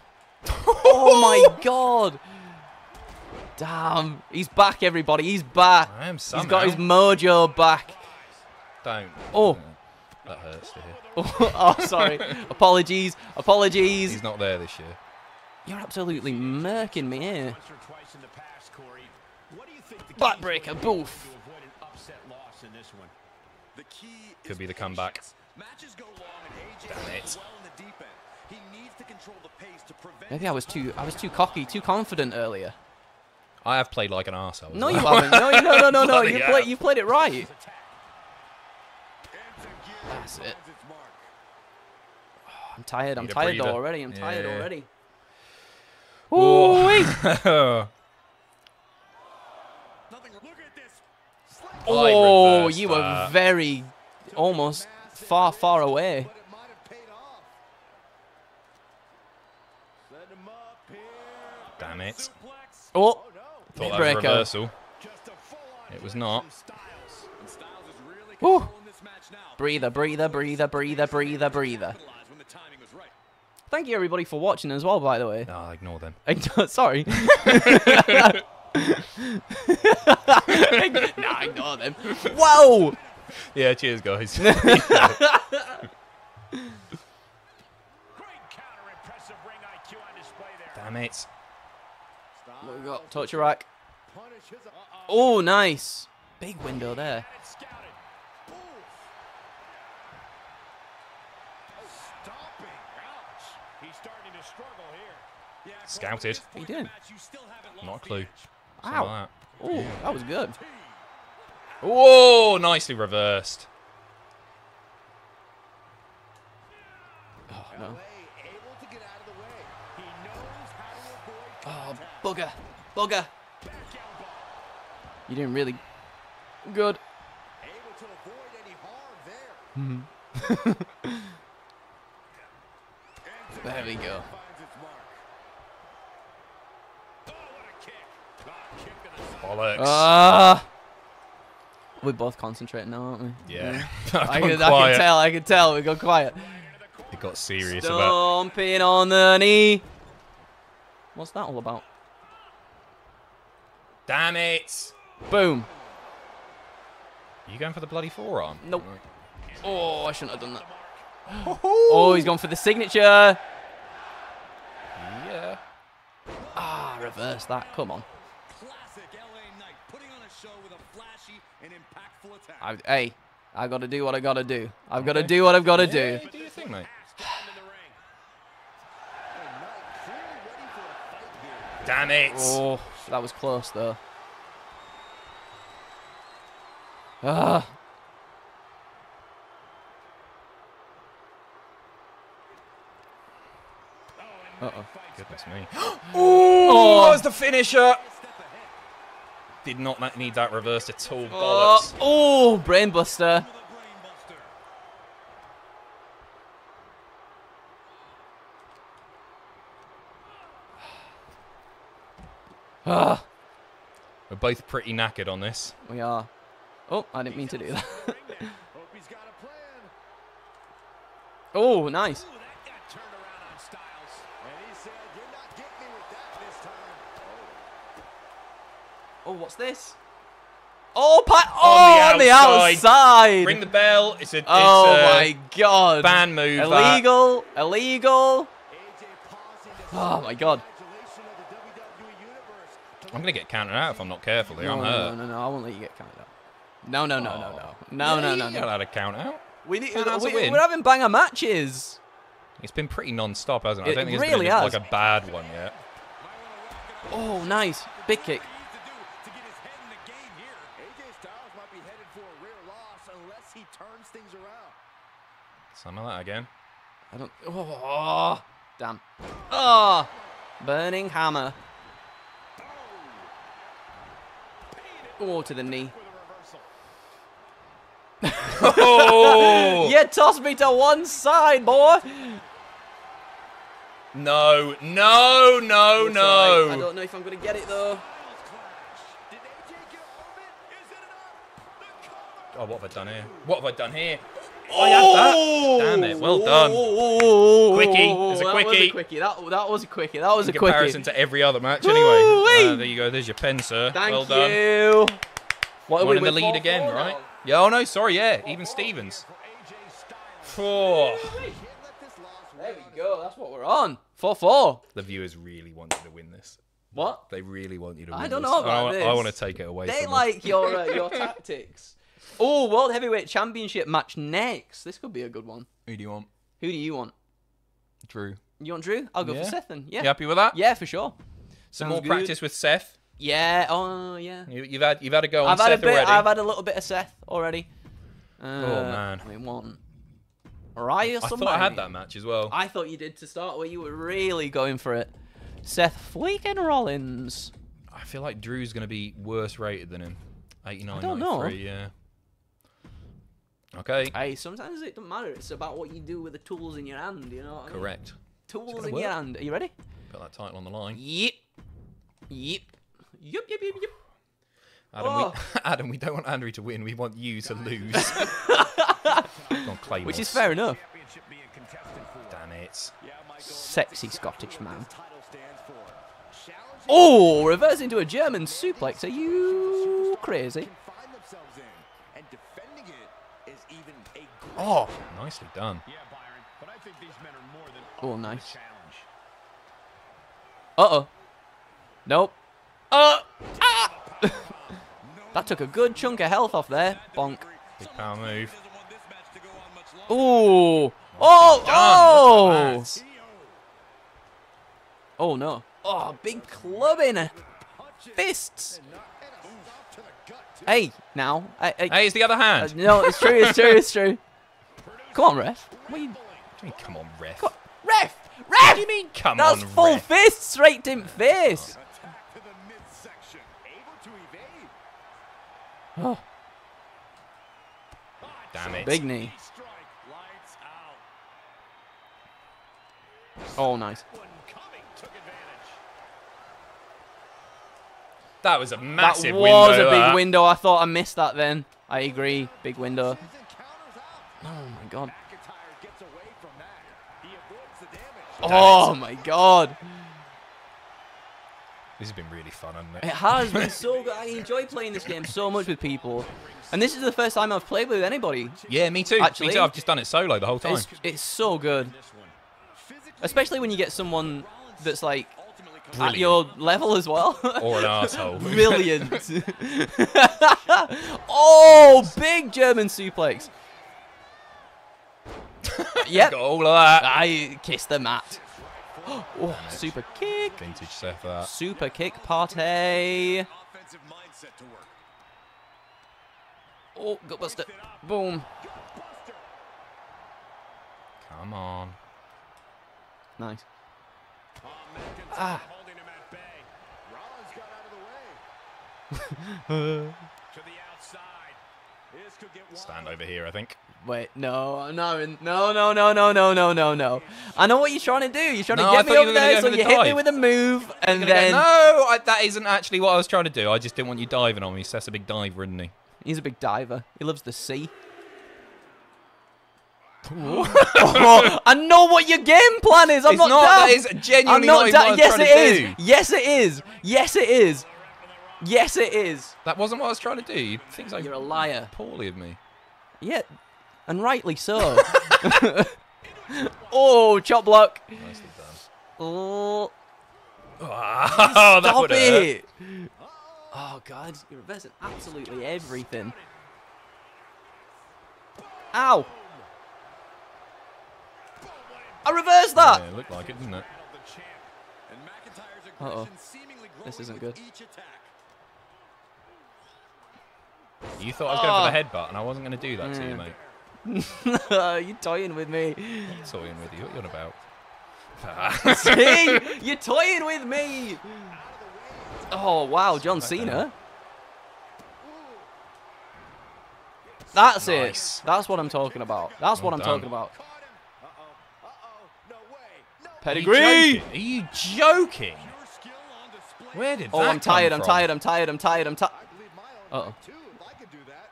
oh my god! Damn, he's back, everybody. He's back. I am He's somehow. got his mojo back. Don't. Oh, That hurts to hear. oh, sorry. apologies, apologies. He's not there this year. You're absolutely murking me here. Once or twice in the past, Corey. What do you think the key Backbreaker, boof. to avoid an upset loss in this one? The key Could be the comeback. Matches go long and AJ Damn it. well in the deep end. He needs to control the pace to prevent Maybe I was too, I was too cocky, too confident earlier. I have played like an arsehole. No, you haven't. No, no, no, no, no. You hell. played, you played it right. Into gear That's it. finds its mark. Oh, I'm tired. I'm Need tired though already. I'm tired Yeah. already. Oh. Ooh-wee. Nothing. Look at this. Slap I Oh, reversed you were very, almost far, far away. but it might have paid off. Set him up here. Damn it. Oh, oh Thought that was a reversal. Just a full-on It was not. from breather, breather, breather, breather, breather, breather. Capitalize when the timing was right. Thank you everybody for watching as well. By the way, No, ignore them. sorry. nah, ignore them. Whoa! Yeah, cheers, guys. Great counter, impressive ring IQ on display there. Damn it. What we got? Touch your rack. Punish his. Uh-oh. Oh, nice. Big window there. And it's scouted. Stomping. Ouch. He's starting to struggle here. Yeah, Cole, Scouted. What are you point in the doing? match, you still haven't a clue. edge. Something Ow. like Oh, that was good. that. Whoa, nicely reversed. Oh, no. LA able to get out of the way. He knows how to Oh, avoid contact. bugger. Bugger. Back elbow. You doing really good. Able to avoid any harm there. And There we go. finds its mark. Oh, what a kick. Ah, kick to the side. Bollocks. Ah. We're both concentrating now, aren't we? yeah. I can, I can tell. I can tell. We got quiet. It got serious about. Stomping on the knee. What's that all about? Damn it. Boom. you going for the bloody forearm? Nope. Oh, I shouldn't have done that. Oh, he's gone for the signature. Yeah. Ah, reverse that. Come on. Classic LA Knight putting on a show with a flashy and impactful attack. I, hey, I've got to do what I've got to do. I've got to do what I've got to do. Yeah, do your thing, mate. Asked him in the ring. And Knight clearly ready for a fight here. Damn it. Oh, that was close though. Ah. Uh oh. Goodness me. Oh. that was the finisher. Did not need that reversed at all. Oh, Bollocks. oh, brainbuster. With a brainbuster. Ah, We're both pretty knackered on this. we are. Oh, I didn't mean to do that. Hope he's got a plan. oh, nice. Ooh, that got turned around on Styles. And he said, You're not getting me with that this time. Oh, what's this? Oh, pa- On oh, the on the outside. outside. Ring the bell. It's a, it's oh a my god. ban move. that. Illegal. Illegal. Pausing to Oh my god. congratulation of the WWE Universe. I'm gonna get counted out if I'm not careful here. No, I'm no, hurt. no, no, no, I won't let you get counted out. No, no, no, no, no. Oh. No, no, no, ain't no. allowed to count out. We need, Count out's a we, win. we're having banger matches. It's been pretty non-stop, hasn't it? I It don't think really it's been has. like a bad one yet. Oh, nice. Big kick. to get his head in the game here. AJ Styles might be headed for a rear loss unless he turns things around. Something of that again. I don't. Oh, damn. Oh, burning hammer. Oh, to the knee. Oh You tossed me to one side, boy. no, no, no, It's all right. I don't know if I'm gonna get it though. Did AJ get a hold of it? Is it enough? The cover. Oh, what have I done here? What have I done here? Oh, that. Damn it. Well done. Quickie. There's a That was a quickie. quickie. That, that was a quickie. That was In a quickie. comparison to every other match, anyway. Uh, there you go. There's your pen, sir. Thank well done. you. What One we in the lead again, now? right? Yeah. Oh no, sorry. Yeah, even Stevens. Four. There we go. That's what we're on. Four four. The viewers really want you to win this. What? They really want you to win I don't this. know about I, this. I want to take it away They like your uh, your tactics. Oh, World Heavyweight Championship match next. This could be a good one. Who do you want? Who do you want? Drew. You want Drew? I'll go Yeah. for Seth then. Yeah. You happy with that? Yeah, for sure. Some Sounds more good. practice with Seth. Yeah. Oh, yeah. You, you've had you've had a go on I've had Seth a bit. already. I've had a little bit of Seth already. Uh, man. I mean, one. Raya I thought I had that match as well. I thought you did to start where you were really going for it. Seth Freaking Rollins. I feel like Drew's going to be worse rated than him. 89, I don't know. 93, yeah. Okay. Hey, sometimes it doesn't matter. It's about what you do with the tools in your hand. You know. What I mean? Correct. Tools gonna in your hand. Are you ready? Put that title on the line. Yep. Yep. Yep. Yep. Yep. Yep. Adam, Oh. we, Adam, we don't want Andrew to win. We want you to lose. on Claymore. Which is fair enough. Championship being contested for. Damn it. Sexy Scottish man. Title stands for. Challenging Oh, reverse into a German suplex. Are you crazy? Oh, nicely done. Yeah, Byron, oh, nice. Uh-oh. Nope. Uh, ah! that took a good chunk of health off there. Bonk. Big power move. Ooh. Oh, oh! Oh, no. Oh, big club in Fists. Hey, now. Hey, hey. hey it's the other hand. Uh, no, it's true, it's true, it's true. Come on, ref. What you? What do you mean, come on, ref. Come Ref. Ref. What do you mean, come That's on, That's full ref? fist straight to face. Attack to the midsection. Able to evade. Oh, Damn it. big knee. Strike. Lights out. Oh, nice. One coming. Took advantage. That was a massive window. that was window. a big that. window. I thought I missed that then. I agree. Big window. Oh my god. Gets away from that. He the. Oh my god. This has been really fun, hasn't It it? has been so good. I enjoy playing this game so much with people. And this is the first time I've played with anybody. Yeah, me too. Actually- me too. I've just done it solo the whole time. It's, it's so good. Especially when you get someone that's like at your level as well. Or an asshole. Brilliant. oh, big German suplex yep. Got all of that. I kissed the mat. oh, super kick. Vintage Seth that. Super kick, Party. Oh, gut buster. Boom. Come on. Nice. Ah. Stand over here, I think. Wait, no, No, no, no, no, no, no, no, no. I know what you're trying to do. You're trying no, to get me up there, so the you dive. hit me with a move, and then. Go, no, I, that isn't actually what I was trying to do. I just didn't want you diving on me. Seth's a big diver, isn't he? He's a big diver. He loves the sea. I know what your game plan is. I'm it's not, not That is genuinely I'm not, not Yes, it is. Do. Yes, it is. Yes, it is. Yes, it is. That wasn't what I was trying to do. Things like you're a liar. Poorly of me. Yeah, and rightly so. oh, chop block. Nicely done. Oh, Oh, that stop would hurt. Oh, God. You're reversing absolutely everything. Ow. I reversed that. Yeah, it looked like it, didn't it? The champ. And McIntyre's Uh-oh. This isn't good. You thought I was going for Oh. the headbutt, and I wasn't going to do that to you, Mm. mate. You're toying with me. Toying with you. What are you on about? See? You're toying with me. Oh, wow. John Cena. That's Nice. it. That's what I'm talking about. That's what I'm done. talking about. Uh-oh. Uh-oh. No way. Are you Pedigree. joking? Are you joking? Pure skill on display. Where did Oh, that I'm tired. I'm tired. I'm tired. I'm tired. I'm tired. I believe my own Uh-oh. too, if I could do that.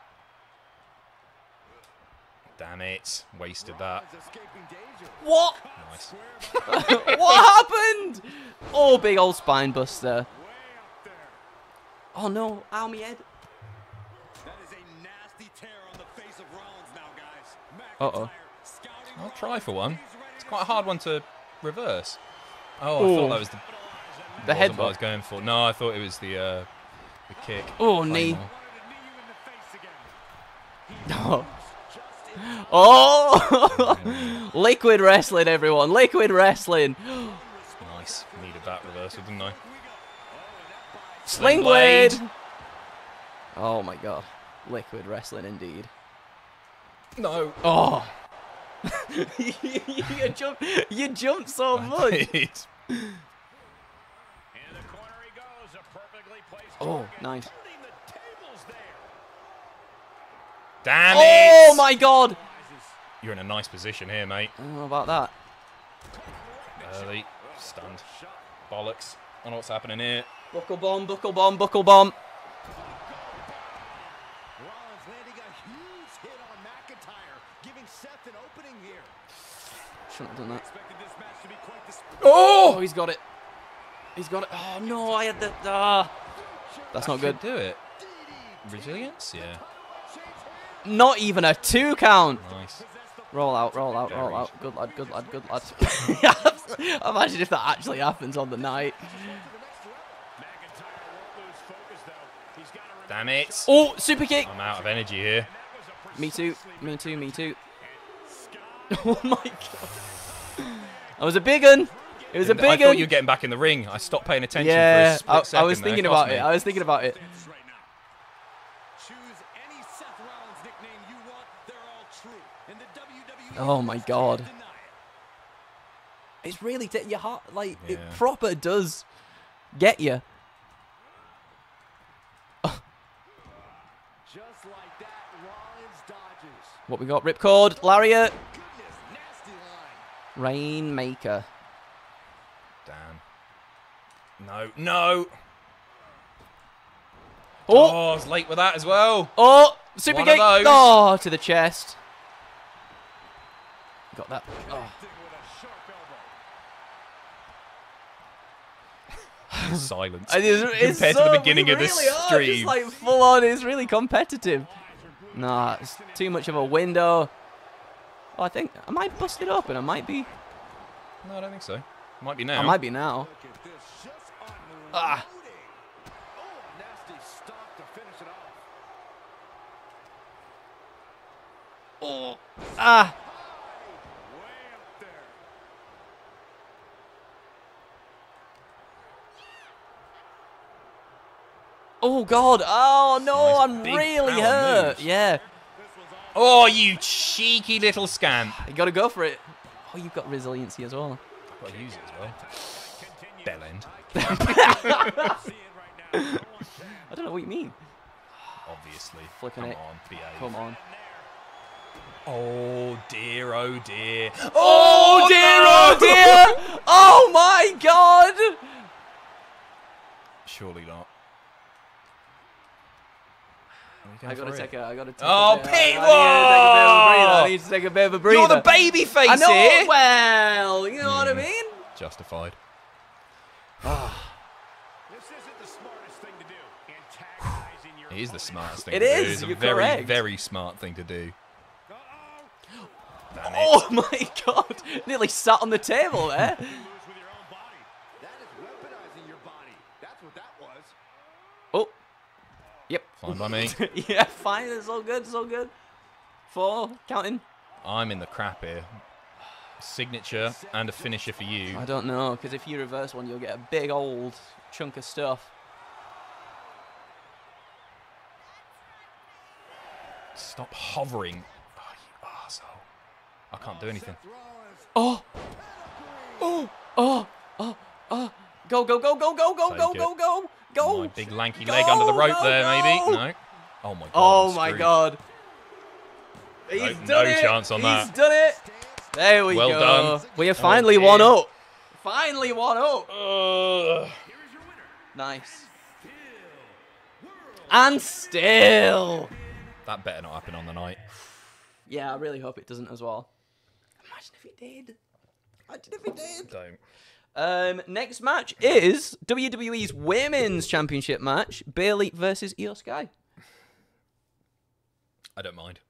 Damn it. Wasted that. What? Nice. what happened? Oh, big old spine buster. Way up there. Oh no, ow me head. That is a nasty tear on the face of Rollins now, guys. Uh-oh. I'll try for one. It's quite a hard one to reverse. Oh, I Oh. thought that was the, The wasn't what I was going for. No, I thought it was the uh, the kick. Oh, knee. Claymore. Oh. Liquid wrestling, everyone. Liquid wrestling. Nice. Needed that reversal, didn't I? Sling blade. Oh my god. Liquid wrestling indeed. No. Oh. you jump you jump so much. Oh, nice. Damn Oh it! my god. You're in a nice position here, mate. I don't know about that. Early. Stunned. Bollocks. I don't know what's happening here. Buckle bomb, buckle bomb, buckle bomb. Rollins landing a huge hit on McIntyre, giving Seth an opening here. Shouldn't have done that. Expected this match to be quite the Oh, Oh! he's got it. He's got it. Oh no, I had the. Ah. That's not good. Do it. Resilience? Yeah. Not even a two count. Nice. Roll out, roll out, roll out. Good lad, good lad, good lad. Imagine if that actually happens on the night. Damn it. Oh, super kick. I'm out of energy here. Me too, me too, me too. Oh my god. That was a big one. It was a I big thought one. you were getting back in the ring. I stopped paying attention Yeah, I, I was thinking about it. me. I was thinking about it. right now. Choose any Seth Rollins nickname you want. They're all true. In the WWE, Oh my god. It's really t- your heart, like it proper does get you. Just like that, Rollins dodges. What we got? Ripcord, Lariat, Goodness. Rainmaker. Damn. No, no. Oh, Oh, I was late with that as well. oh, super One of kick. those. Oh, to the chest. Got that. Oh. Thing with a sharp elbow. Silence. And It's, it's Compared so, to the beginning we of this really are stream. Just like full on, it's really competitive. Nah, it's too much of a window. Oh, I think I might bust it open. I might be. No, I don't think so. Might be now. I might be now. Look at this, just unloading. Ah. Oh, a nasty stop to finish it off. Oh, ah. Way up there. Oh God. Oh no, Nice I'm really hurt. moves. Yeah. Oh, you cheeky little scamp. You gotta go for it. Oh, you've got resiliency as well. I've got to use it as well. Bell end. I don't know what you mean. Obviously. Flipping Come it. on, behave. Come on. Oh dear, oh dear. Oh, oh dear, oh dear! Oh my God! Surely not. Are we I gotta take it? a. I gotta take Oh, a bit, Pete, I need to take a bit of a breather. I need to take a bit of a breather. You're the baby face I know. here. Well, you know what I Mm. mean. Justified. This isn't the smartest thing to do. Antagonizing your It is the smartest thing It to do. It's a you're very, correct. very smart thing to do. Damn it. Oh my God! Nearly sat on the table there. Lose with your own body. That is weaponizing your body. That's what that was. Oh. Yep. Fine by me. yeah, fine. It's all good. It's all good. Four. Counting. I'm in the crap here. Signature and a finisher for you. I don't know, because if you reverse one, you'll get a big old chunk of stuff. Stop hovering. Oh, you arsehole. I can't do anything. Oh. Oh. Oh. Oh. Oh. Go, go, go, go, go, go, Take go, go, go, go. My big lanky leg under the rope go, there, maybe? No. Oh my god. Oh my god. He's No- done no it. chance on He's that. done it. There we Well go. done. We have oh, finally dear. won up. Finally won up. Ugh. Nice. And still. that better not happen on the night. Yeah, I really hope it doesn't as well. Imagine if it did. Imagine if it did. Don't. Um, next match is WWE's Women's Championship match: Bayley versus Iyo Sky. I don't mind.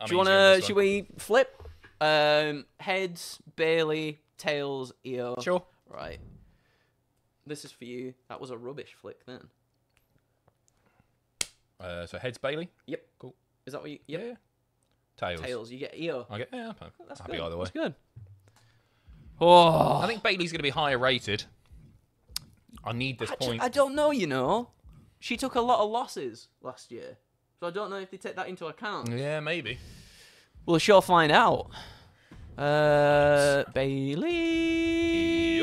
I'm Do you want to? Should we flip? Um, heads, Bayley, tails, Iyo. Sure. Right. This is for you. That was a rubbish flick then. Uh, so heads Bayley. Yep. Cool. Is that what you? Yep. Yeah. Tails. Tails. You get Iyo. I get. Yeah. I'm That's happy good. either way. That's good. Oh, I think Bayley's going to be higher rated. I need this Actually, point. I don't know. You know, she took a lot of losses last year, so I don't know if they take that into account. Yeah, maybe. We'll sure find out. Uh, Bayley.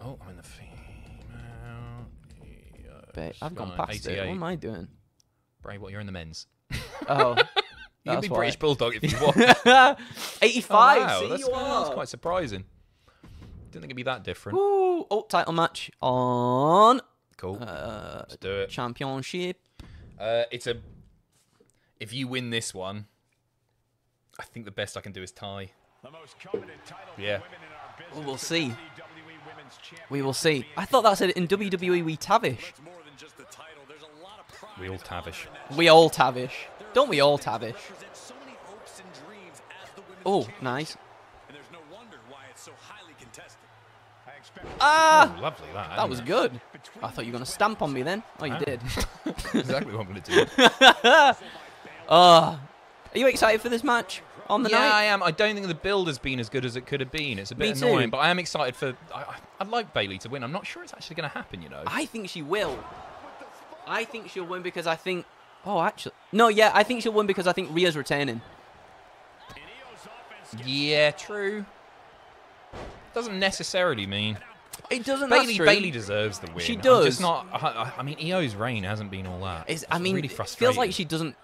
Oh, I'm in the female. Ba- I've gone Sky, past it. What am I doing? Bray, what? You're in the men's. Oh, You can be why. British Bulldog if you want. 85. Oh, wow, see that's, you that's quite surprising. Didn't think it'd be that different. Woo. Oh, title match on Cool. uh, Let's do it. championship. Uh, it's a. If you win this one, I think the best I can do is tie. The most coveted title for Yeah. women in our business. Well, we'll see. WWE Women's Championship. We will see. I thought that said in WWE we tavish. It's more than just the title. There's a lot of pride We all tavish. We all tavish. Don't we all tavish? represent so many hopes and dreams as the women's Oh, nice. And there's no wonder why it's so highly contested. I expect Ah, Oh, lovely that. that was good. I thought you were gonna stamp on me then. Oh, you Ah. did. exactly what I'm going to do. Uh, are you excited for this match on the yeah, night? I am. I don't think the build has been as good as it could have been. It's a bit Me too. annoying, but I am excited for. I, I, I'd like Bayley to win. I'm not sure it's actually going to happen. You know. I think she will. I think she'll win because I think. Oh, actually, no. Yeah, I think she'll win because I think Rhea's retaining. Yeah, true. Doesn't necessarily mean It doesn't. Bayley. Bayley deserves the win. She I'm does. just not. I, I- mean, Iyo's reign hasn't been all that. It's, I mean, really it feels like she doesn't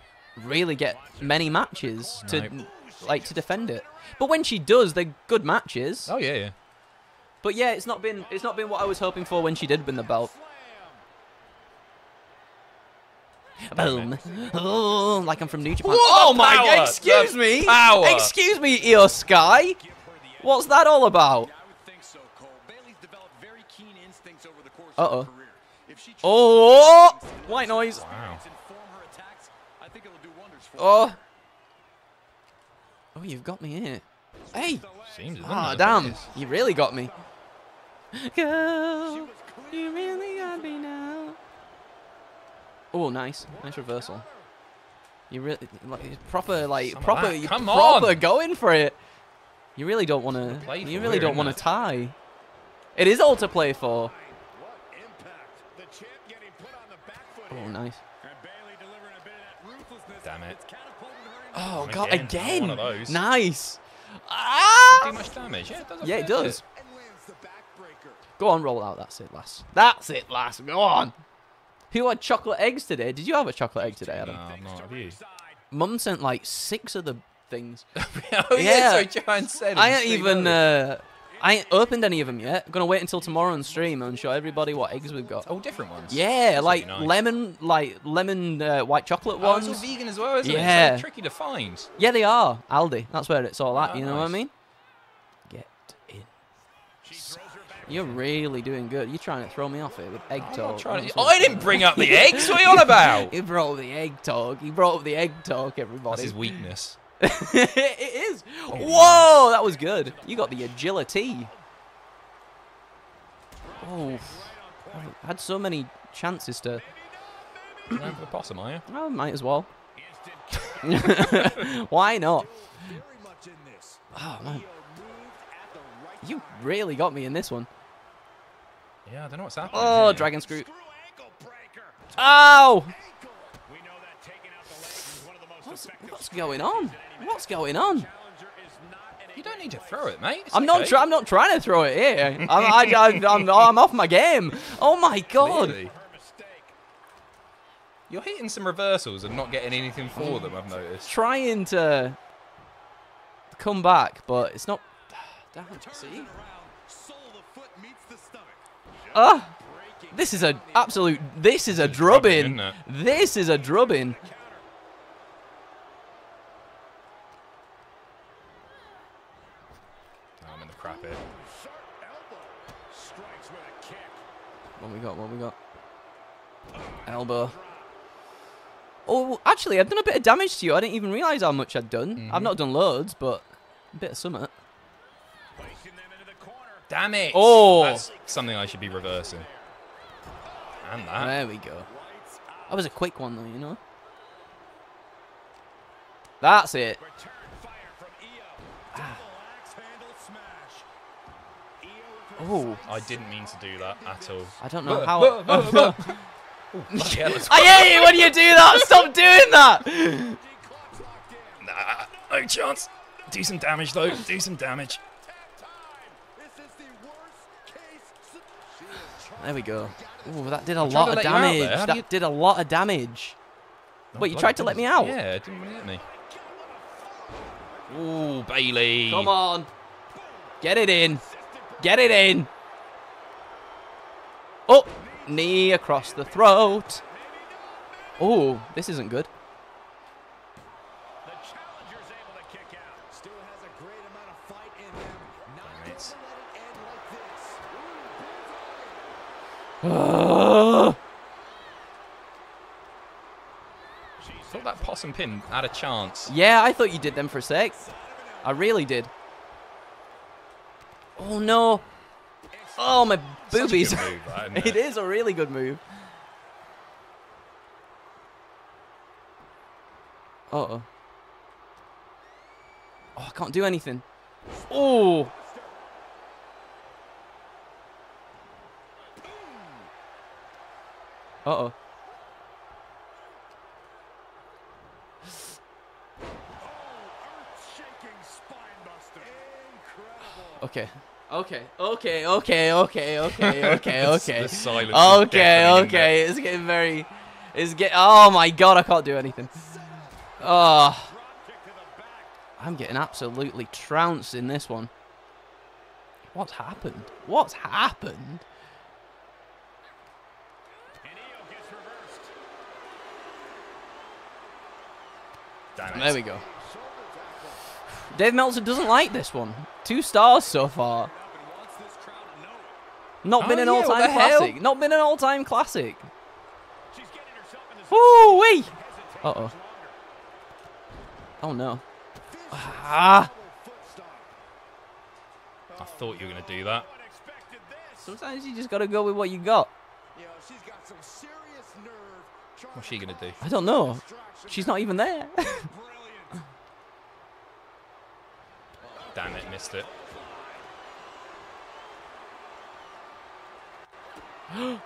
really get many matches to No. like to defend it. But when she does, they're good matches. Oh yeah, yeah. But yeah, it's not been it's not been what I was hoping for when she did win the belt. Boom. Oh, like I'm from New Japan. Whoa, oh my power! god, excuse The me. power! Excuse me, Iyo Sky. What's that all about? I would think so, Cole. Bayley's developed very keen instincts over the course Uh-oh. of her career. If she Oh, white noise. Wow. inform her attacks, I think it'll do wonders for her. Oh. Oh, you've got me here. Hey. Seems. Ah, it? damn. You really got me. Girl, you really got me now. Oh, nice. Nice reversal. You really like proper like Some proper you Come proper on. going for it. You really don't want to play you really don't want to tie. It is all to play for. Impact. The champ getting put on the back foot Oh, nice. And Bayley delivering a bit of that ruthlessness. Damn it. It's catapulted her into Oh Again, god, again. those. Nice. Do Ah! much damage. Yeah, it does. Yeah, it does. bit. And lands the backbreaker. Go on, roll out. That's it, lass. That's it, lass. Go on. Who had chocolate eggs today? Did you have a chocolate egg today, Adam? No, I'm not. Have you? Mum sent like six of the things. oh Yeah. yeah. So Joanne said. I ain't even. Uh, I ain't opened any of them yet. gonna wait until tomorrow and stream and show everybody what eggs we've got. Oh, different ones. Yeah, That's like really nice. lemon, like lemon uh, white chocolate Oh, it's all ones. vegan as well, isn't it? Yeah. So tricky to find. Yeah, they are. Aldi. That's where it's all at. Oh, you know what I mean? Get in. You're really doing good. You're trying to throw me off here with egg I'm talk. trying to. Oh, I didn't bring up the eggs. What are you on about? He brought up the egg talk. He brought up the egg talk, everybody. That's his weakness. it is. Oh, Whoa, that was good. You got the agility. Oh, I had so many chances to. You're going for the possum, are you? I oh, might as well. Why not? Very much in this. Oh man, Iyo moved at the right you really got me in this one. Yeah, I don't know what's happening. Oh, here. dragon screw. Screw. Ow! Ankle. We know that taking out the legs is one of the most What's, what's going on? What's going on? challenger is not an You don't need to throw it, mate. It's I'm not. okay. Try- I'm not trying to throw it here. I'm, I, I, I'm, I'm off my game. Oh my god! Clearly. You're hitting some reversals and not getting anything for them, I've noticed. Trying to come back, but it's not. Damn, see? Around, sole of the foot meets the stomach. Ah, this is a absolute. This is a drubbing. drubbing, isn't it? This is a drubbing. Oh, I'm in the crap here. Sharp elbow. Strikes with a kick. What we got? What we got? Elbow. Oh, actually, I've done a bit of damage to you. I didn't even realise how much I'd done. I've not done loads, but a bit of something. Placing them into the corner. Damn it! Oh. That's something I should be reversing. And that. There we go. That was a quick one, though, you know? That's it. Return fire from Iyo. Double axe handle smash. Iyo with her Oh, I didn't mean to do that at all. I don't know how. I hate it when you do that. Stop doing that. clock's locked in. Nah, no chance. Do some damage though. Do some damage. Tap time. This is the worst case. sce- She is trying There we go. Ooh, that did a lot of let you out there. damage. That you- did a lot of damage. Oh, Wait, you tried to let me out? Yeah, it didn't really hit me. Ooh, Bayley. Come on. Get it in. Get it in. Oh, knee across the throat. Oh, this isn't good. The challenger's able to kick out. Still has a great amount of fight in them. Not Damn going it. to let it end like this. Ugh. Thought that possum pin had a chance. yeah, I thought you did them for a sec. I really did. Oh no. Oh my boobies. move, it is a really good move. Uh oh. Oh, I can't do anything. Oh. Uh oh. Earth-shaking spine buster. Incredible. Okay. Okay. Okay. Okay. Okay. Okay. Okay. The- Okay. the silence is Okay. in Okay. It's getting very. It's get. Oh my god! I can't do anything. Oh, Drop kick to the back. I'm getting absolutely trounced in this one. What's happened? What's happened? Damn it. There we go. Dave Meltzer doesn't like this one. Two stars so far. Not oh, been an yeah, all-time classic. Hell? Not been an all-time classic. Ooh wee! Uh oh. Oh no. Ah. I thought you were gonna do that. Sometimes you just gotta go with what you got. What's she gonna do? I don't know. She's not even there. Damn it, missed it.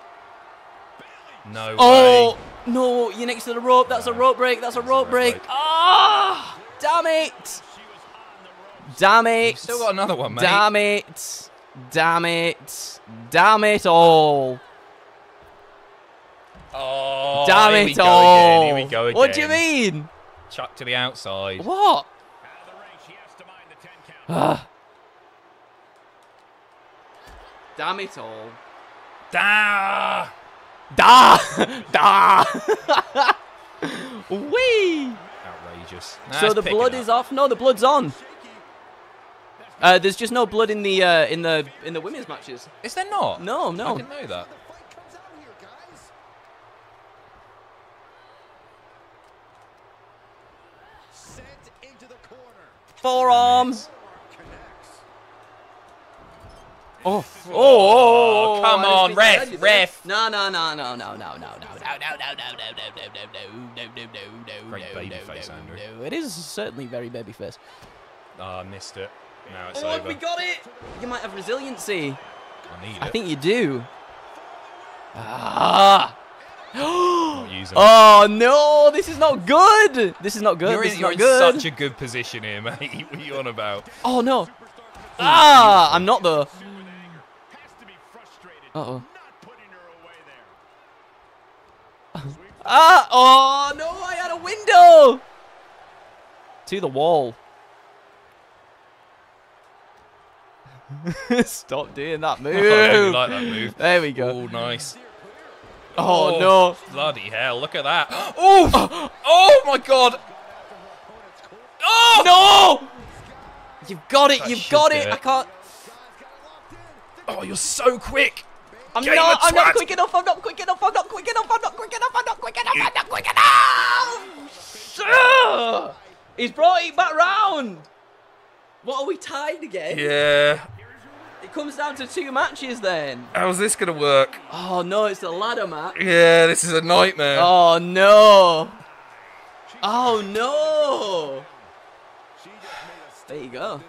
No oh way. no! You're next to the rope. That's a rope break. That's a rope break. Ah! Damn it! She was on the ropes. Damn it! Still got another one, mate. Damn it! Damn it! Damn it all! Oh, Damn here we it go all! Again. Here we go again. What do you mean? Chuck to the outside. What? Out of the ring, she has to mind the 10 count. Ah. Damn it all! Da! Da! Da! Wee! Outrageous. Nah, so the blood is off. No, the blood's on. Uh, there's just no blood in the uh, in the in the women's matches. Is there not? No, I no. didn't know that. The fight comes out here, guys. Sent into the corner. Forearm. Connects. Oh, oh, oh, Oh, come I on, didn't think I ref, had you there. ref. No, no, no, no, no, no, no, no, no, no, no, no, no, no, no, no, no, no, no, Great no, babyface, no, Andrew. no. It is certainly very babyface. Oh, I missed it. Now it's Oh, over. we got it! You might have resiliency. I need it. I think you do. Ah! Not using it. Oh no! This is not good. This is not good. You're in, you're in good. such a good position here, mate. What are you on about? Oh no! Ah! I'm not though. Has to be frustrated. Uh oh. Not putting her away there. Ah! Oh no! I had a window. To the wall. Stop doing that move. I really like that move. There we go. Oh, nice. Oh, oh, no. Bloody hell, look at that. Oh! Oh my god! Oh! No! You've got it. That You've got it. it. I can't. Oh, you're so quick! I'm Gamer not. I'm not quick enough. I'm not quick enough. I'm not quick enough. I'm not quick enough. I'm not quick enough. I'm not quick enough. Ugh. He's brought it back round. What are we tied again? Yeah. It comes down to two matches then. How's this gonna work? Oh no, it's a ladder match. Yeah, this is a nightmare. Oh no. Oh no. There you go.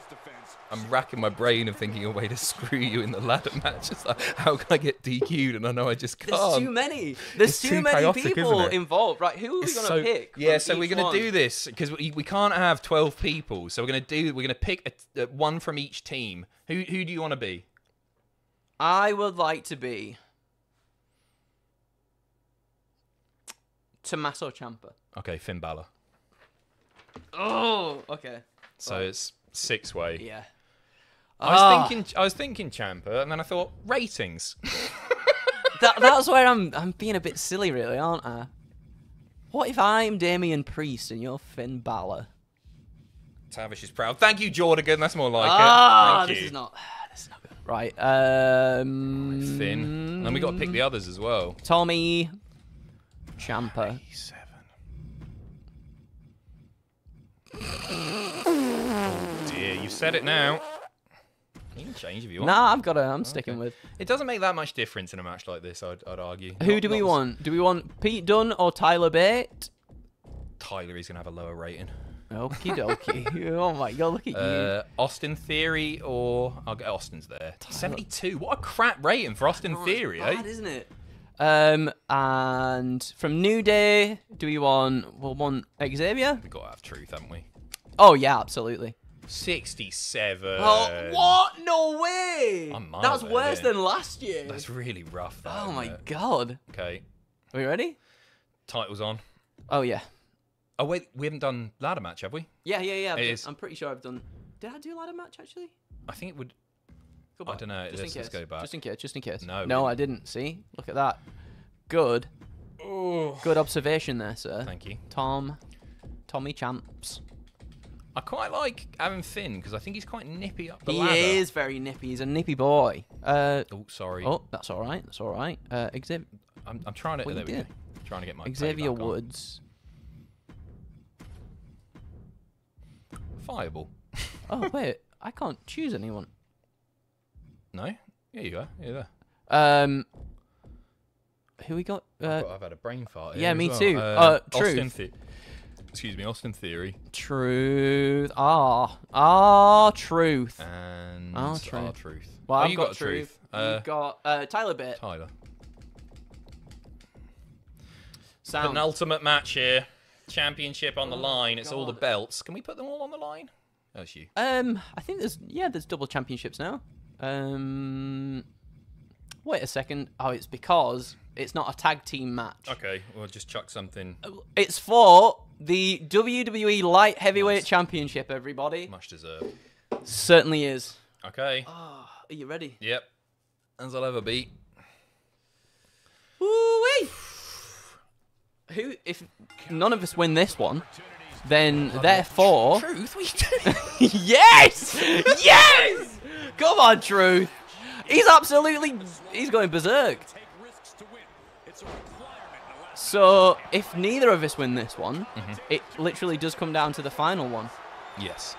I'm racking my brain of thinking a way to screw you in the ladder match. It's like, how can I get DQ'd? And I know I just can't. There's too many. There's It's too, too many chaotic, people involved. Right, who are we gonna so- pick? Yeah, so we're gonna one? do this because we, we can't have twelve people. So we're gonna do we're gonna pick a, a, uh, one from each team. Who who do you want to be? I would like to be Tommaso Ciampa. Okay, Finn Balor. Oh, okay. So Right. it's six way. Yeah. I was Ah, thinking I was thinking Ciampa, and then I thought ratings. that, that's where I'm. I'm being a bit silly, really, aren't I? What if I'm Damian Priest and you're Finn Balor? Tavish is proud. Thank you, Jordan. That's more like ah, it. Thank this you. is not. This is not good. Right. Um. Finn. And then we got to pick the others as well. Tommy. Ciampa. Seven. dear, you said it now. You can change if you want. Nah, I've got it. I'm sticking Okay. with. It doesn't make that much difference in a match like this, I'd, I'd argue. Who Not- do we not want? Do we want Pete Dunne or Tyler Bate? Tyler, he's going to have a lower rating. Okie dokie. oh my god, look at you. Uh, Austin Theory or I'll get Austin's there. 72. What a crap rating for Austin Theory, bad, eh? isn't it? Um, and from New Day, do we want? We'll want Xavier. We've got to have truth, haven't we? Oh yeah, absolutely. 67. Oh what? No way! I'm miles That's worse than last year. That's really rough. That, oh isn't my it? god. Okay. Are we ready? Titles on. Oh yeah. Oh, wait. We haven't done ladder match, have we? Yeah, yeah, yeah. I've It done- is. I'm pretty sure I've done. Did I do ladder match actually? I think it would. Go I back, dunno, Just let's- in let's case. go back. Just in case. Just in case. No, No, I didn't. See, look at that. Good. Good observation there, sir. Thank you. Tom. Tommy Champs. I quite like having Finn because I think he's quite nippy up the he ladder. is very nippy. He's a nippy boy. Uh, Oh, sorry. oh, that's all right. That's all right. Uh, Xavier, I'm, I'm trying to. What there you we go. did? Trying to get my Xavier payback on. Woods. Fireball. Oh wait, I can't choose anyone. No. Here you go. Yeah. There. Um, who we got? I've, Uh, got- I've had a brain fart. yeah, me well. too. Uh, Uh, Austin Truth. Excuse me, Austin Theory truth. Ah, ah, truth. and Oh, R Truth. truth. Well, oh, I've you got, got, truth. Uh, You've got uh, Tyler Bate. Tyler. Sound. Penultimate match here. Championship on the Oh, line. It's all the belts. Can we put them all on the line? That's you. Um, I think there's yeah, there's double championships now. Um, wait a second. Oh, it's because it's not a tag team match. Okay, we'll just chuck something. It's for the WWE Light Heavyweight Nice. Championship. Everybody Much deserved. certainly is. Okay. Oh, are you ready? Yep. As I'll ever be. Woo-wee! Who? If none of us win this one, then therefore, Truth? What are you doing? yes, yes. Come on, Truth. He's absolutely. He's going berserk. Take risks to win. It's a requirement in the last So if neither of us win this one, Mm-hmm. it literally does come down to the final one. yes.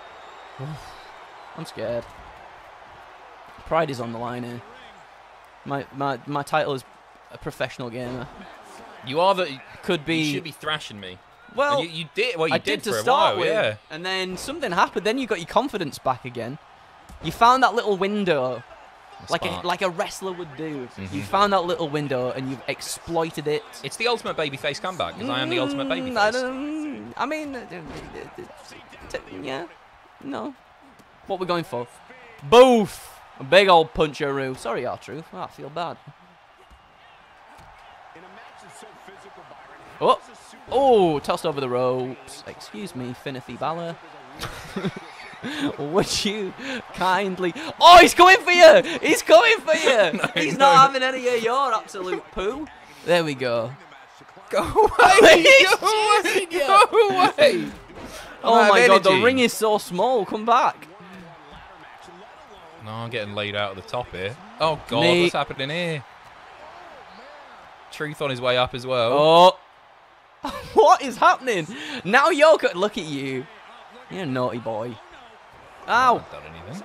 I'm scared. Pride is on the line here. My my my title is a professional gamer. You are the. Could be. you should be thrashing me. well, you, you did. Well, you I did, did to for a start while, with, yeah. and then something happened. Then you got your confidence back again. You found that little window, like a like a wrestler would do. Mm-hmm. You found that little window and you've exploited it. It's the ultimate babyface comeback because I am the ultimate Mm, I babyface. don't. I mean, uh, uh, uh, yeah, no. What we're going for? Boof! A big old puncheroo. Sorry, R Truth. I feel bad. In a match that's so physical, Byron, Oh, oh, tossed over the ropes. Excuse me, Finothy Balor. Would you kindly? Oh, he's coming for you! He's coming for you! No, he's no. not having any of your absolute poo. There we go. Go away! He's go away! Go away! Oh my of god, the ring is so small. Come back. No, I'm getting laid out at the top here. Oh god, Knee. what's happening here? Truth on his way up as well. Oh. what is happening? Now you're go- look at you. You're a naughty boy. Ow. Done anything.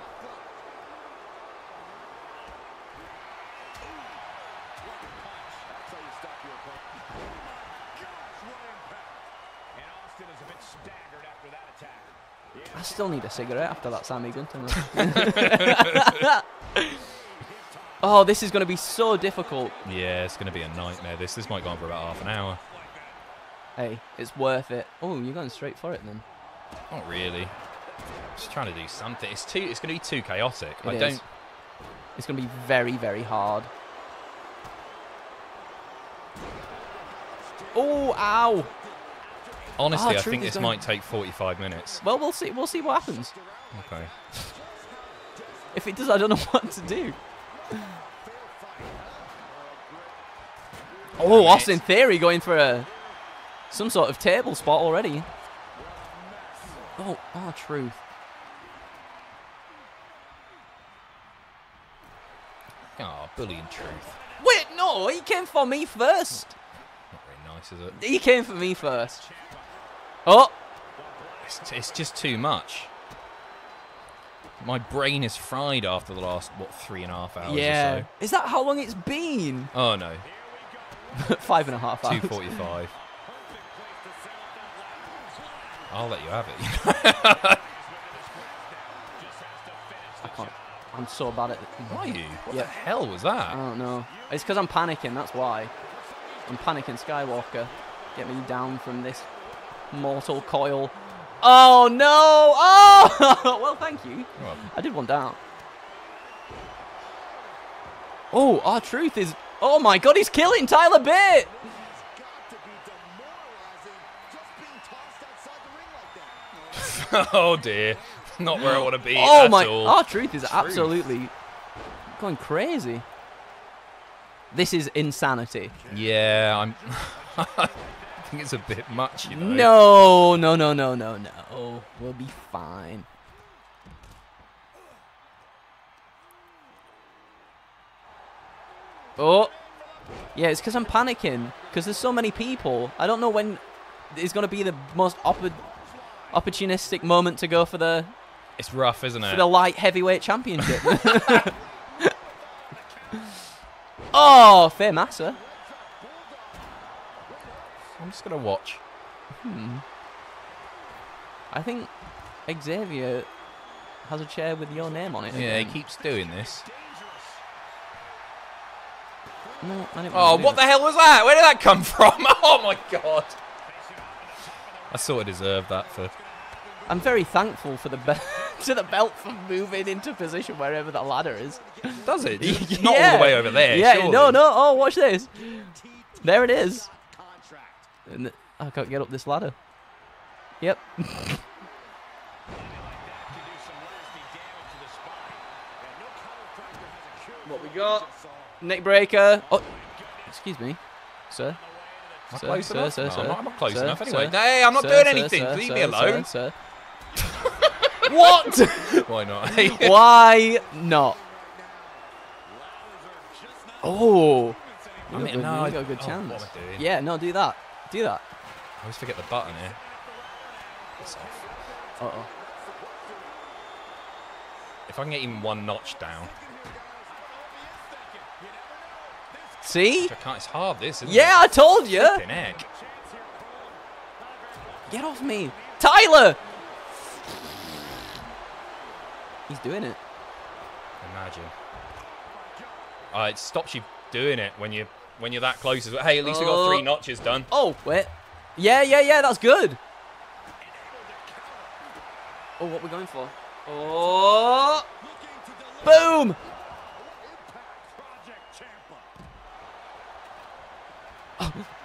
And Austin is a bit staggered after that attack. I still need a cigarette after that Sami Gunther. oh, this is going to be so difficult. Yeah, it's going to be a nightmare. This this might go on for about half an hour. Hey, it's worth it. Oh, you're going straight for it then. Not really. Just trying to do something. It's too. It's going to be too chaotic. It I is. don't. It's going to be very, very hard. Oh, ow. Honestly, Ah, I think this might take 45 minutes. Well, we'll see. We'll see what happens. Okay. If it does, I don't know what to do. Oh, Austin Theory going for a some sort of table spot already. Oh, oh, truth. Ah, oh, bullying truth. Wait, no, he came for me first. Not very nice, is it? He came for me first. Oh, It's, it's just too much. My brain is fried after the last what three and a half hours yeah. or Is that how long it's been? Oh no, Five and a half hours. two forty-five. I'll let you have it. I can't. I'm so bad at it. Are you? What Yeah. the hell was that? I don't know. It's because I'm panicking. That's why. I'm panicking. Skywalker, get me down from this mortal coil. Oh no! Oh well, thank you. I did one down. Oh, R Truth is. Oh my God, he's killing Tyler Bate. oh dear, not where I want to be Oh my! all. R Truth is absolutely going crazy. This is insanity. Yeah, I'm. I think it's a bit much, you know. No, no, no, no, no, no. We'll be fine. Oh. Yeah, it's because I'm panicking. Because there's so many people. I don't know when is going to be the most oppo- opportunistic moment to go for the It's rough, isn't it? for the light heavyweight championship. oh, fair massa. I'm just gonna watch. Hmm. I think Xavier has a chair with your name on it. Yeah, he keeps doing this. No, Oh, what the hell was that? Where did that come from? Oh my god. I sort of deserved that for. I'm very thankful for the belt to the belt for moving into position wherever the ladder is. Does it? It's Not all the way over there. Yeah, surely. no, no. Oh, watch this. There it is. And th- I can't get up this ladder. Yep. what we got? Neck breaker. Oh, excuse me, sir. Am I Sir, close sir, enough? sir, No, sir. I'm not, close Sir, enough anyway. sir. Hey, I'm not Sir, doing sir, anything. sir, Leave sir, me alone. What? Why not? Why not? Oh, I got, mean, no, you got a I- good oh, chance. what am I doing? Yeah, no, do that. Do that. I always forget the button here. Uh oh. If I can get even one notch down, See? I. It's hard. This. Yeah, I told you. Get off me, Tyler. He's doing it. Imagine. Uh, it stops you doing it when you when you're that close. Hey, at least we got three notches done. Oh, wait. Yeah, yeah, yeah. That's good. Oh, what we're going for? Oh, boom.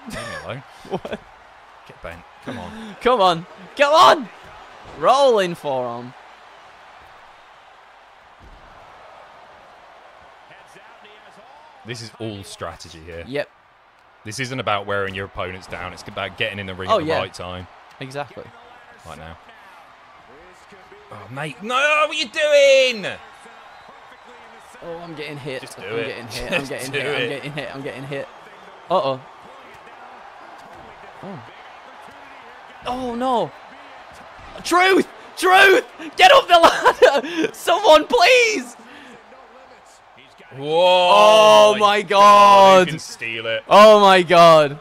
Leave alone. Get bent. Come on. Come on. Come on. Rolling forearm. This is all strategy here. Yep. This isn't about wearing your opponents down. It's about getting in the ring Oh, at the yeah. right time. Exactly. Right now. Oh, mate. No, what are you doing? Oh, I'm getting hit. Just do I'm it. getting hit. I'm getting hit. I'm getting hit. I'm getting hit. Uh oh. Oh. Oh no. Truth! Truth! Get up the ladder! Someone, please! Whoa. Oh my God. You can steal it. Oh my god.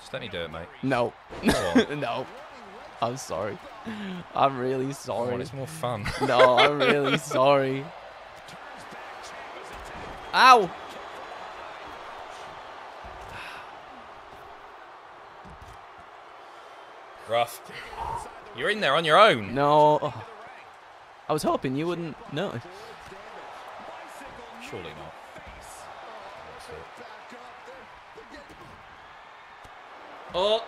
Just let me do it, mate. No. Go no. I'm sorry. I'm really sorry. on, it's more fun. No, I'm really sorry. Ow! Rough. You're in there on your own. No. I was hoping you wouldn't notice. Surely not. Oh.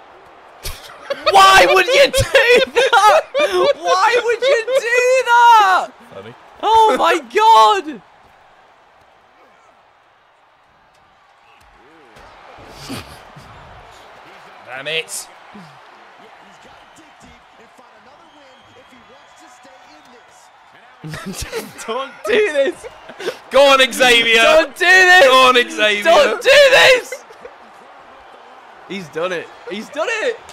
Why would you do that? Why would you do that? Funny. Oh my god! Damn it. He's got to dig deep and find another win if he wants to stay in this. Don't do this! Go on, Xavier. Don't do this! Go on, Xavier. Don't do this! He's done it. He's done it!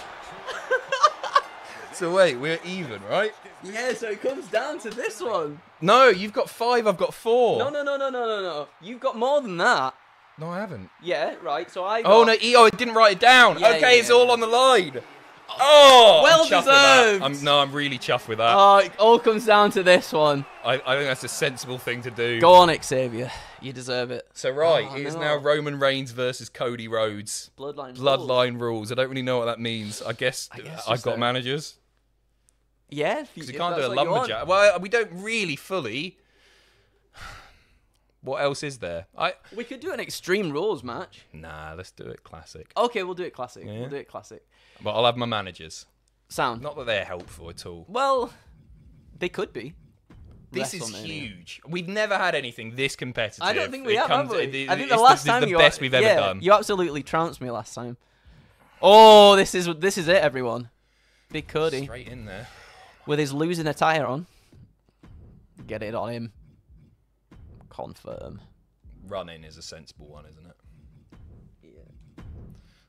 So wait, we're even, right? Yeah, so it comes down to this one. No, you've got five. I've got four. No, no, no, no, no, no, no. You've got more than that. No, I haven't. Yeah, right. So I. Oh no, e- oh, I didn't write it down. Yeah, okay, yeah, it's yeah. all on the line. Oh, Well I'm chuffed with that. deserved. I'm, no, I'm really chuffed with that. Oh, it all comes down to this one. I, I think that's a sensible thing to do. Go on, Xavier. You deserve it. So right, Oh, it is no. now Roman Reigns versus Cody Rhodes. Bloodline. rules. Bloodline rules. I don't really know what that means. I guess, I guess I've got managers Yeah, if you, because you can't do a what you want. lumberjack. Well, uh, we don't really fully. What else is there? I We could do an Extreme Rules match. nah. Let's do it classic. Okay, we'll do it classic. Yeah. We'll do it classic. But I'll have my managers. Sound. Not that they're helpful at all. Well, they could be. This is huge. We've never had anything this competitive. I don't think we It have, comes- have we? it- I think the last the, time the you best we've ever yeah, done. You absolutely trounced me last time. Oh, this is this is it, everyone. Big Cody Straight in there. with his losing attire on. Get it on him. Confirm. Running is a sensible one, isn't it? Yeah.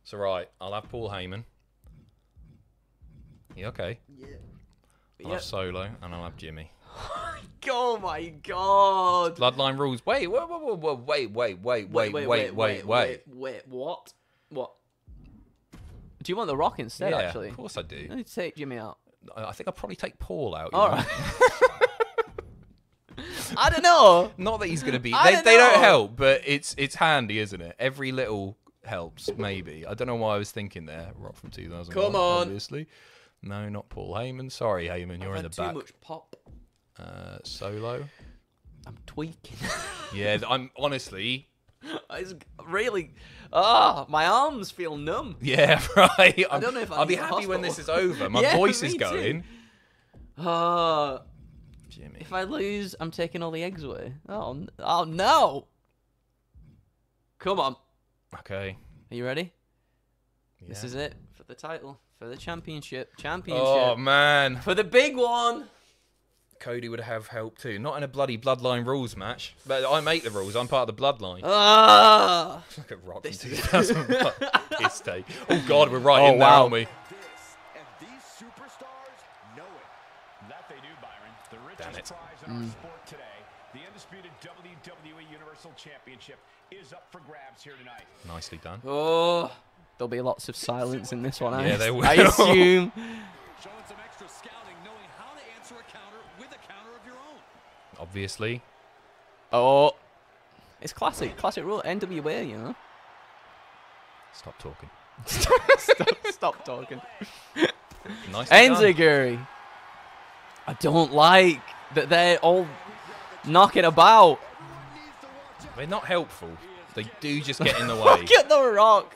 So right, I'll have Paul Heyman. Yeah, okay. Yeah. I'll Yep. have Solo and I'll have Jimmy. Oh my god. Bloodline rules. Wait, wait, wait, wait, wait, wait, wait, wait, wait, wait, wait. wait, what? What? Do you want the Rock instead? Yeah, actually, of course I do. Let me take Jimmy out. I I think I'll probably take Paul out. you All know? right. I don't know. Not that he's going to be. I They, don't they don't help, but it's it's handy, isn't it? Every little helps. Maybe I don't know why I was thinking there. Rock from 2001. Come on. obviously. No, not Paul Heyman. Sorry, Heyman, you're in the Had too back. much pop. Uh, solo. I'm tweaking. Yeah, th- I'm honestly. it's really. Ah, my arms feel numb. Yeah, right. I'm, don't know if I I'll be happy when this is hospital. over. My Yeah, voice is me too. going. Ah, Jimmy. if I lose, I'm taking all the eggs away. Oh, oh no! Come on, Okay. are you ready? This is it for the title, for the championship, championship, Oh man, for the big one. Cody would have help too. Not in a bloody bloodline rules match, but I make the rules. I'm part of the bloodline. Ah, Look at Rock This from is- 2001. Piss take. Oh God, we're right Oh, in there, wow. aren't we? This, and these superstars know it. That they do, Byron. The Damn richest it. prize in our sport today, the undisputed WWE Universal Championship, is up for grabs here tonight. Nicely done. oh. There'll be lots of silence in this one. I, Yeah, there I assume. Showing some extra scouting, knowing how to answer a counter with a counter of your own. Obviously. Oh, it's classic, classic rule. NWA, you know. Stop talking. stop, stop talking. Nicely done. Enzuigiri. I don't like that they're all knocking about. They're not helpful. They do just get in the way. Look at the rock.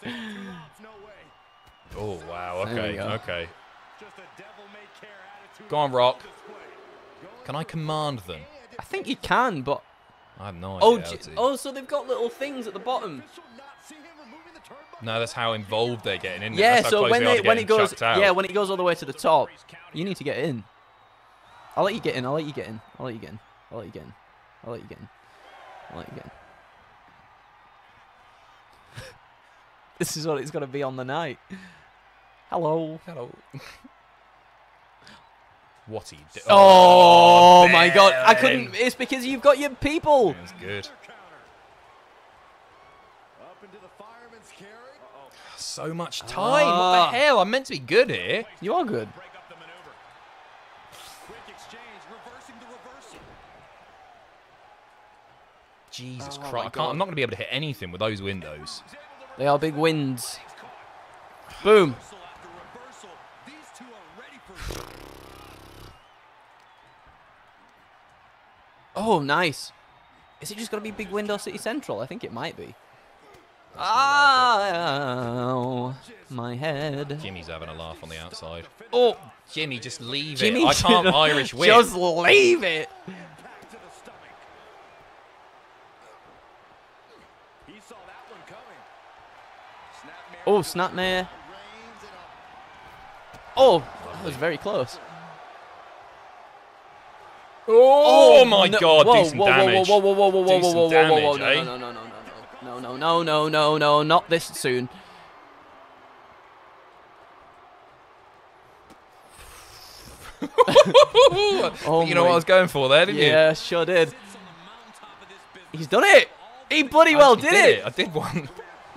oh wow. Okay. go. Okay. Just a devil-may-care attitude Go on, Rock. Can I command them? I think you can, but I have no oh, idea. oh, j- to. oh, so they've got little things at the bottom. No, that's how involved they're getting in. Yeah, so when they are they to when it goes yeah when it goes all the way to the top, you need to get in. I'll let you get in. I'll let you get in. I'll let you get in. I'll let you get in. I'll let you get in. I'll let you get in. this is what it's gonna be on the night. Hello. Hello. what he did. Oh, my god! I couldn't. It's because you've got your people. That's good. Up into the fireman's carry. So much time. What Ah. the hell? I'm meant to be good here. You are good. break up the maneuver. Quick exchange, reversing the reversal. Jesus Oh Christ! I can't, I'm not going to be able to hit anything with those windows. They are big wins. Boom. Reversal after reversal. These two are ready for Oh, nice. Is it just gonna be big window city central? I think it might be. Ah, my head. Jimmy's having a laugh on the outside. Oh, Jimmy, just leave Jimmy, it. I can't Irish whip. Just leave it. back to the stomach. He saw that one coming. Snapmare. Oh, snapmare. Oh, that was very close. Oh, my no- God! Whoa, decent whoa, whoa, damage. whoa, whoa, whoa, whoa, whoa, Do whoa, some whoa, whoa, whoa, no, eh? no, no, no, no, no, no, no, no, no, no, not this soon. Oh you know what I was going for there, didn't you? Yeah, sure did. Sits on the mountaintop of this business. He's done it. He bloody well actually did it. I did one.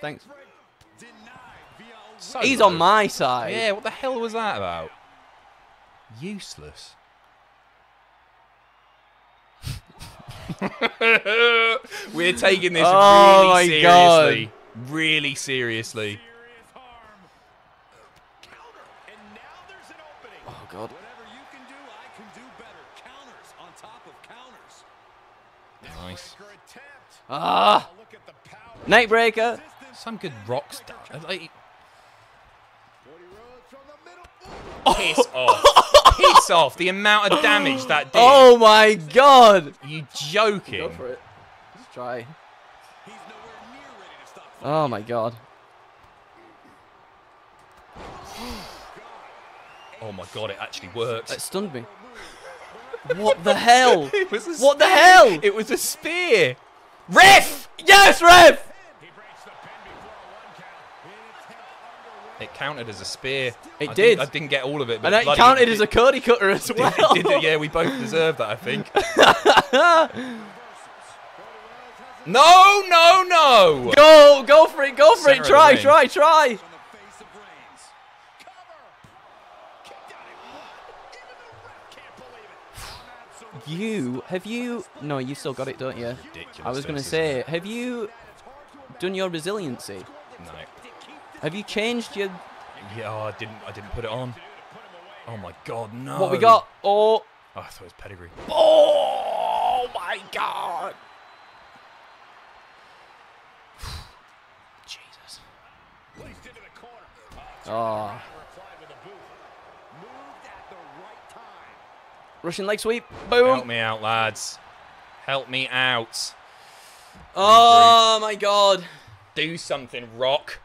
Thanks. So He's low. on my side. Yeah, what the hell was that about? Useless. We're taking this oh really seriously. God. Really seriously. Oh God. Nice. Ah! Nightbreaker. Breaker! Some good rock stuff. Like, Cody Rhodes from the middle. Ooh. piss off. Piss off. The amount of damage that did. Oh my God. You joking? Go for it. Let's try. He's nowhere near ready to stop. Oh my God. Oh my god, it actually worked. It stunned me. What the hell? It was a What the hell? It was a spear. Ref! Yes, ref. He breaks the pin before a one count. In attempt underway. It counted as a spear. It I did. Didn't, I didn't get all of it, but And it bloody- counted as a Cody cutter as Did- well. did it? yeah, we both deserve that, I think. no, no, no! Go, go for it, go for Center it. Try, try, try. On the face of Reigns. Cover. Kicked out at one. Even the ref can't believe it. I'm absolutely You have you? No, you still got it, don't you? Ridiculous I was gonna say, isn't have you done your resiliency? No. Have you changed your? Yeah, oh, I didn't. I didn't put it on. Oh my god, no! What we got? Oh, Oh, I thought it was pedigree. oh my God! Jesus. Oh, Replied with a boot. Moved at the right time. Russian leg sweep. Boom. Help me out, lads. Help me out. Oh my God! Do something, Rock.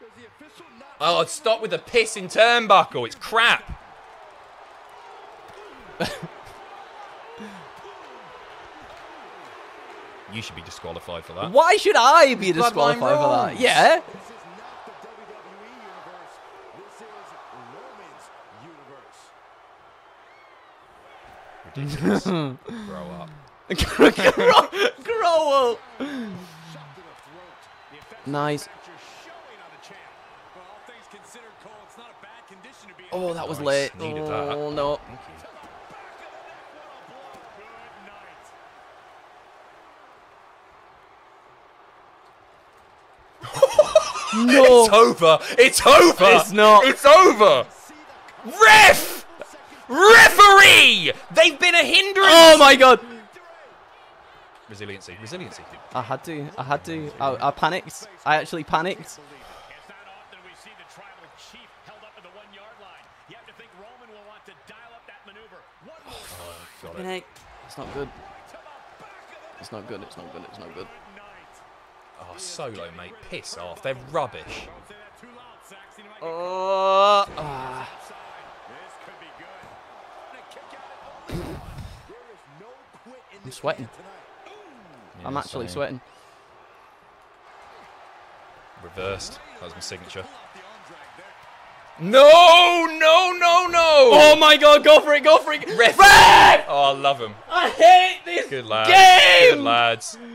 Does the official not Oh, stop with the piss in turnbuckle. It's crap. you should be disqualified for that. Why should I be Bloodline disqualified for that? Yeah. This is not the WWE universe. This is Roman's universe. ridiculous. Grow up. grow, grow up. Nice. Oh, that was Nice. late. Needed that. oh no. Thank you. No. It's over. It's over. It's not. It's over. Ref! Referee! They've been a hindrance. Oh my god. Resiliency. Resiliency. I had to. I had to. I, I panicked. I actually panicked. It's not often we see the tribal chief held up at the one-yard line. You have to think Roman will want to dial up that maneuver. One more Got it. Panic. It's not good. to the back of the It's not good. It's not good. It's not good. night. Oh, solo, mate. Piss off. They're rubbish. Don't say that too loud, Saxon. You might get Oh. ah. outside. This could be good. And a kick out at only one. There is no quit in I'm sweating. man tonight. Ooh. I'm actually same. sweating. Reversed. That was my signature. Pull out the arm drag there. No, no, no, no. Oh my god, go for it, go for it. Ref! Ref! Oh, I love him. I hate this Good lads. game. Good lads.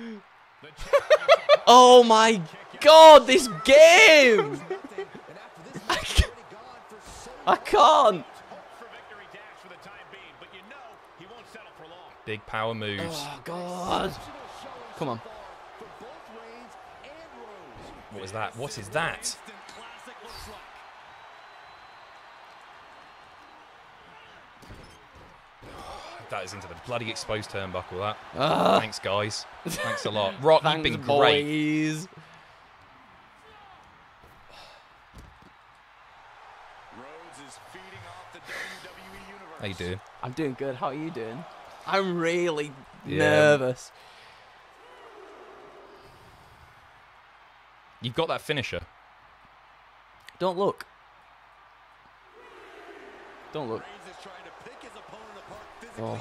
Oh my god, this game. I can't. For victory dash for the time being, but you know he won't settle for long. Big power moves. Oh god. Come on. For both Reigns and Rhodes. What is that? What is that? Instant classic looks like. That is into the bloody exposed turnbuckle. That. Ah, Thanks, guys. Thanks a lot. Rock, thanks, you've been great. boys. Rhodes is feeding off the WWE universe. How you doing? I'm doing good. How are you doing? I'm really Yeah. nervous. You've got that finisher. Don't look. Don't look. Reigns is trying to pick his opponent Oh.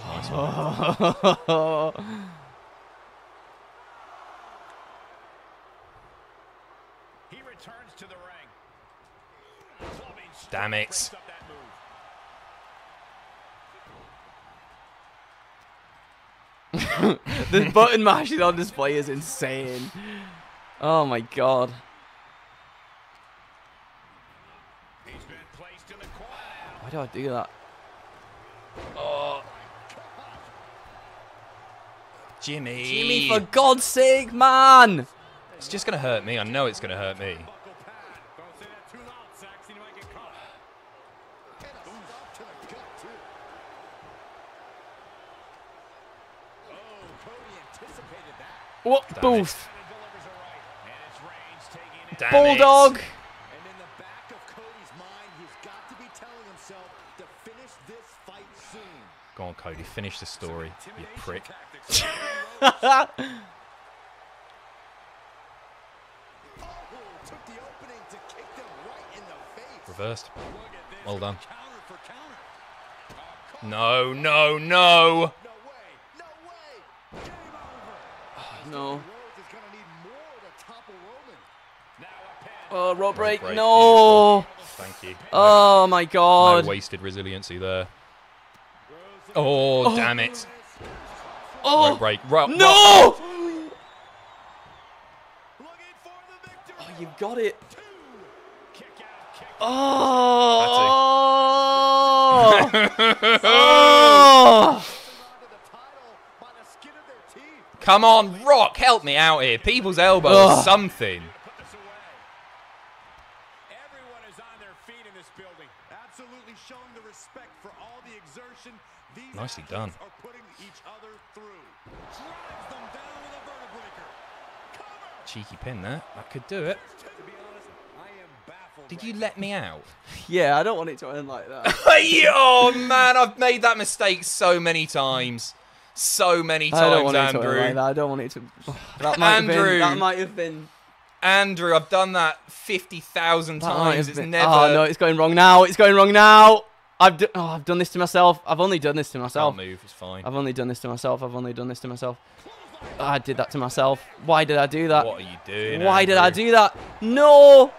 He returns to the ring. Damn it. the button mashing on display is insane. Oh my god. Why do I do that? Jimmy. Jimmy, for God's sake, man! It's just gonna hurt me. I know it's gonna hurt me. Buckle pad. Don't say Go on, Cody. Finish the story. You prick. tactics. took the opening to kick them right in the face. Reversed. Look at this. Well done. Counter for counter. Cody, No, no, no. no way. No way. Game over. No. Rhodes is going to need more to topple Roman. Now a pin. Oh, rope break. break, No. Thank you. Oh my No god. wasted resiliency there. Oh, Oh. damn it. Oh. Rope break. Ro- No. looking for the victory. Oh, you got it. Kick out, kick Oh. oh. onto the title by the skin of their teeth. Come on, Rock, help me out here. People's elbow, something. Put this away. Everyone is on their feet in this building. Absolutely showing the respect for all the exertion these Nicely athletes done. are putting each other through. Drives them down with a vertebreaker. Cover. Cheeky pin there. That could do it. To be honest, I am baffled. Did you let me out? Yeah, I don't want it to end like that. oh man, I've made that mistake so many times. So many I don't times, want it to end Andrew. like that. I don't want it to. That might have been. Andrew. That might have been. Andrew, I've done that 50,000 times. It's been- never. Oh no, it's going wrong now. It's going wrong now. I've do- oh, I've done this to myself. I've only done this to myself. Can't move, it's fine. I've only done this to myself. I've only done this to myself. I did that to myself. Why did I do that? What are you doing? Why did I do that? No.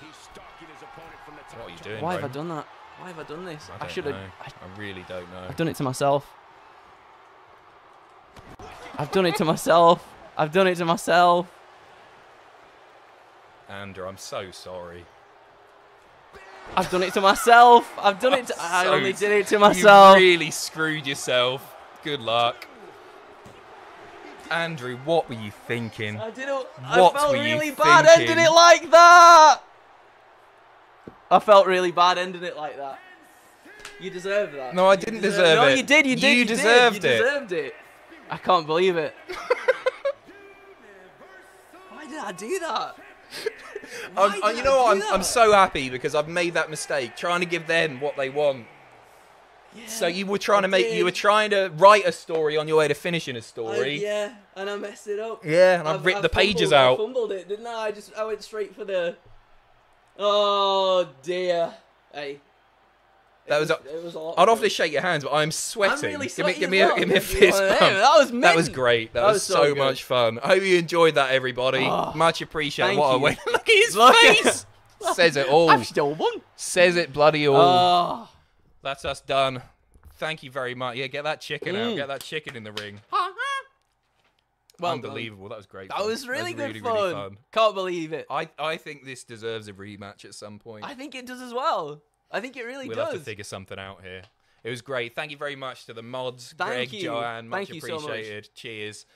He's stalking his opponent from the top. What are you doing, Why have I done that? Why have I done this? I, I should have. know. I really don't know. I've done it to myself. I've done it to myself. I've done it to myself. Andrew, I'm so sorry. I've done it to myself. I've done it. To, I only did it to myself. You really screwed yourself. Good luck. Andrew, what were you thinking? I did it. What I felt really bad thinking? ending it like that. I felt really bad ending it like that. You deserve that. No, I You didn't deserve- deserve no, you did. You did. You you did, deserved you deserved it. I can't believe it. Why did I do that? I'm, did I- you know what? I'm, I'm so happy because I've made that mistake, trying to give them what they want. So you were trying to make, you were trying to write a story on your way to finishing a story. yeah, and I messed it up. Yeah, and I've, ripped the pages out. I fumbled it, didn't I? I just I went straight for the. Oh dear. Hey. That was a- It was a lot. I'd of offer to shake your hands, but I'm sweating. I'm really give me, give me, a, give me a fist bump. that was That was great. That, That was, was so, so much fun. I hope you enjoyed that, everybody. Oh, much appreciated. What a you. win. Look at his Look at- face. Says it all. I've still won. Says it bloody all. Oh. That's us done. Thank you very much. Yeah, get that chicken out. Mm. Get that chicken in the ring. Well done. Unbelievable. That was great. That fun. was really good really, fun. really fun. Can't believe it. I, I think this deserves a rematch at some point. I think it does as well. I think it really we'll does. have to figure something out here. It was great. Thank you very much to the mods, Thank Greg, you. Joanne. Much Thank you so much. appreciated. Cheers.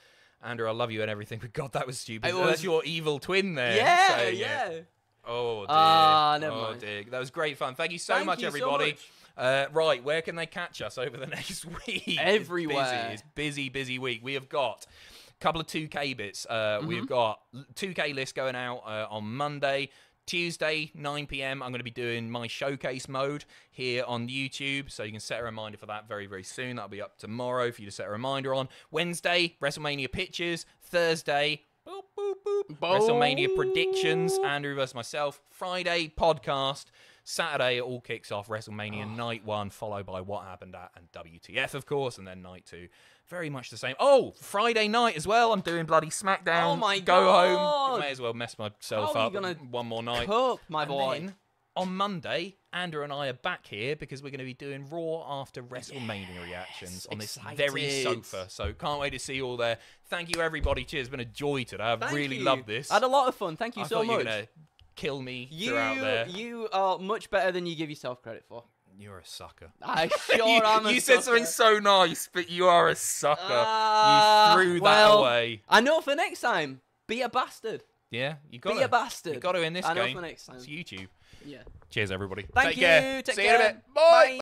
Andrew, I love you and everything, but God, that was stupid. That's was- your evil twin there. yeah, saying it. yeah. Oh, dear. Ah, never oh, mind. dear. That was great fun. Thank you so Thank much, you so everybody. much. Uh, right, where can they catch us over the next week? Everywhere. It's busy. It's busy, busy week. We have got a couple of 2K bits. Uh, Mm-hmm. We've got 2K list going out uh, on Monday. Tuesday, 9 p.m., I'm going to be doing my showcase mode here on YouTube. So you can set a reminder for that very, very soon. That'll be up tomorrow for you to set a reminder on. Wednesday, WrestleMania pictures. Thursday, boop, boop, boop, WrestleMania predictions. Andrew versus myself. Friday, podcast. Saturday, it all kicks off WrestleMania ah. night one, followed by what happened at and WTF, of course, and then night two. Very much the same. Oh, Friday night as well. I'm doing bloody SmackDown. Oh my Go home. God. May as well mess myself How are you up gonna one more night. Cope, my And boy. then on Monday, Andrew and I are back here because we're going to be doing Raw after WrestleMania reactions on this very sofa. So can't wait to see you all there. Thank you, everybody. Cheers. It's been a joy today. I've Thank really you. loved this. I had a lot of fun. Thank you I so thought you were much. going to kill me You, throughout there. you are much better than you give yourself credit for. You're a sucker. I sure you am. A you said sucker. something so nice, but you are a sucker. Ah, you threw that well, away. I know for next time. Be a bastard. Yeah, you got to Be to. a bastard. You got to in this I know for next time. It's YouTube. Yeah. Cheers, everybody. Thank Take you. care. Take See you in a bit. Bye. Bye.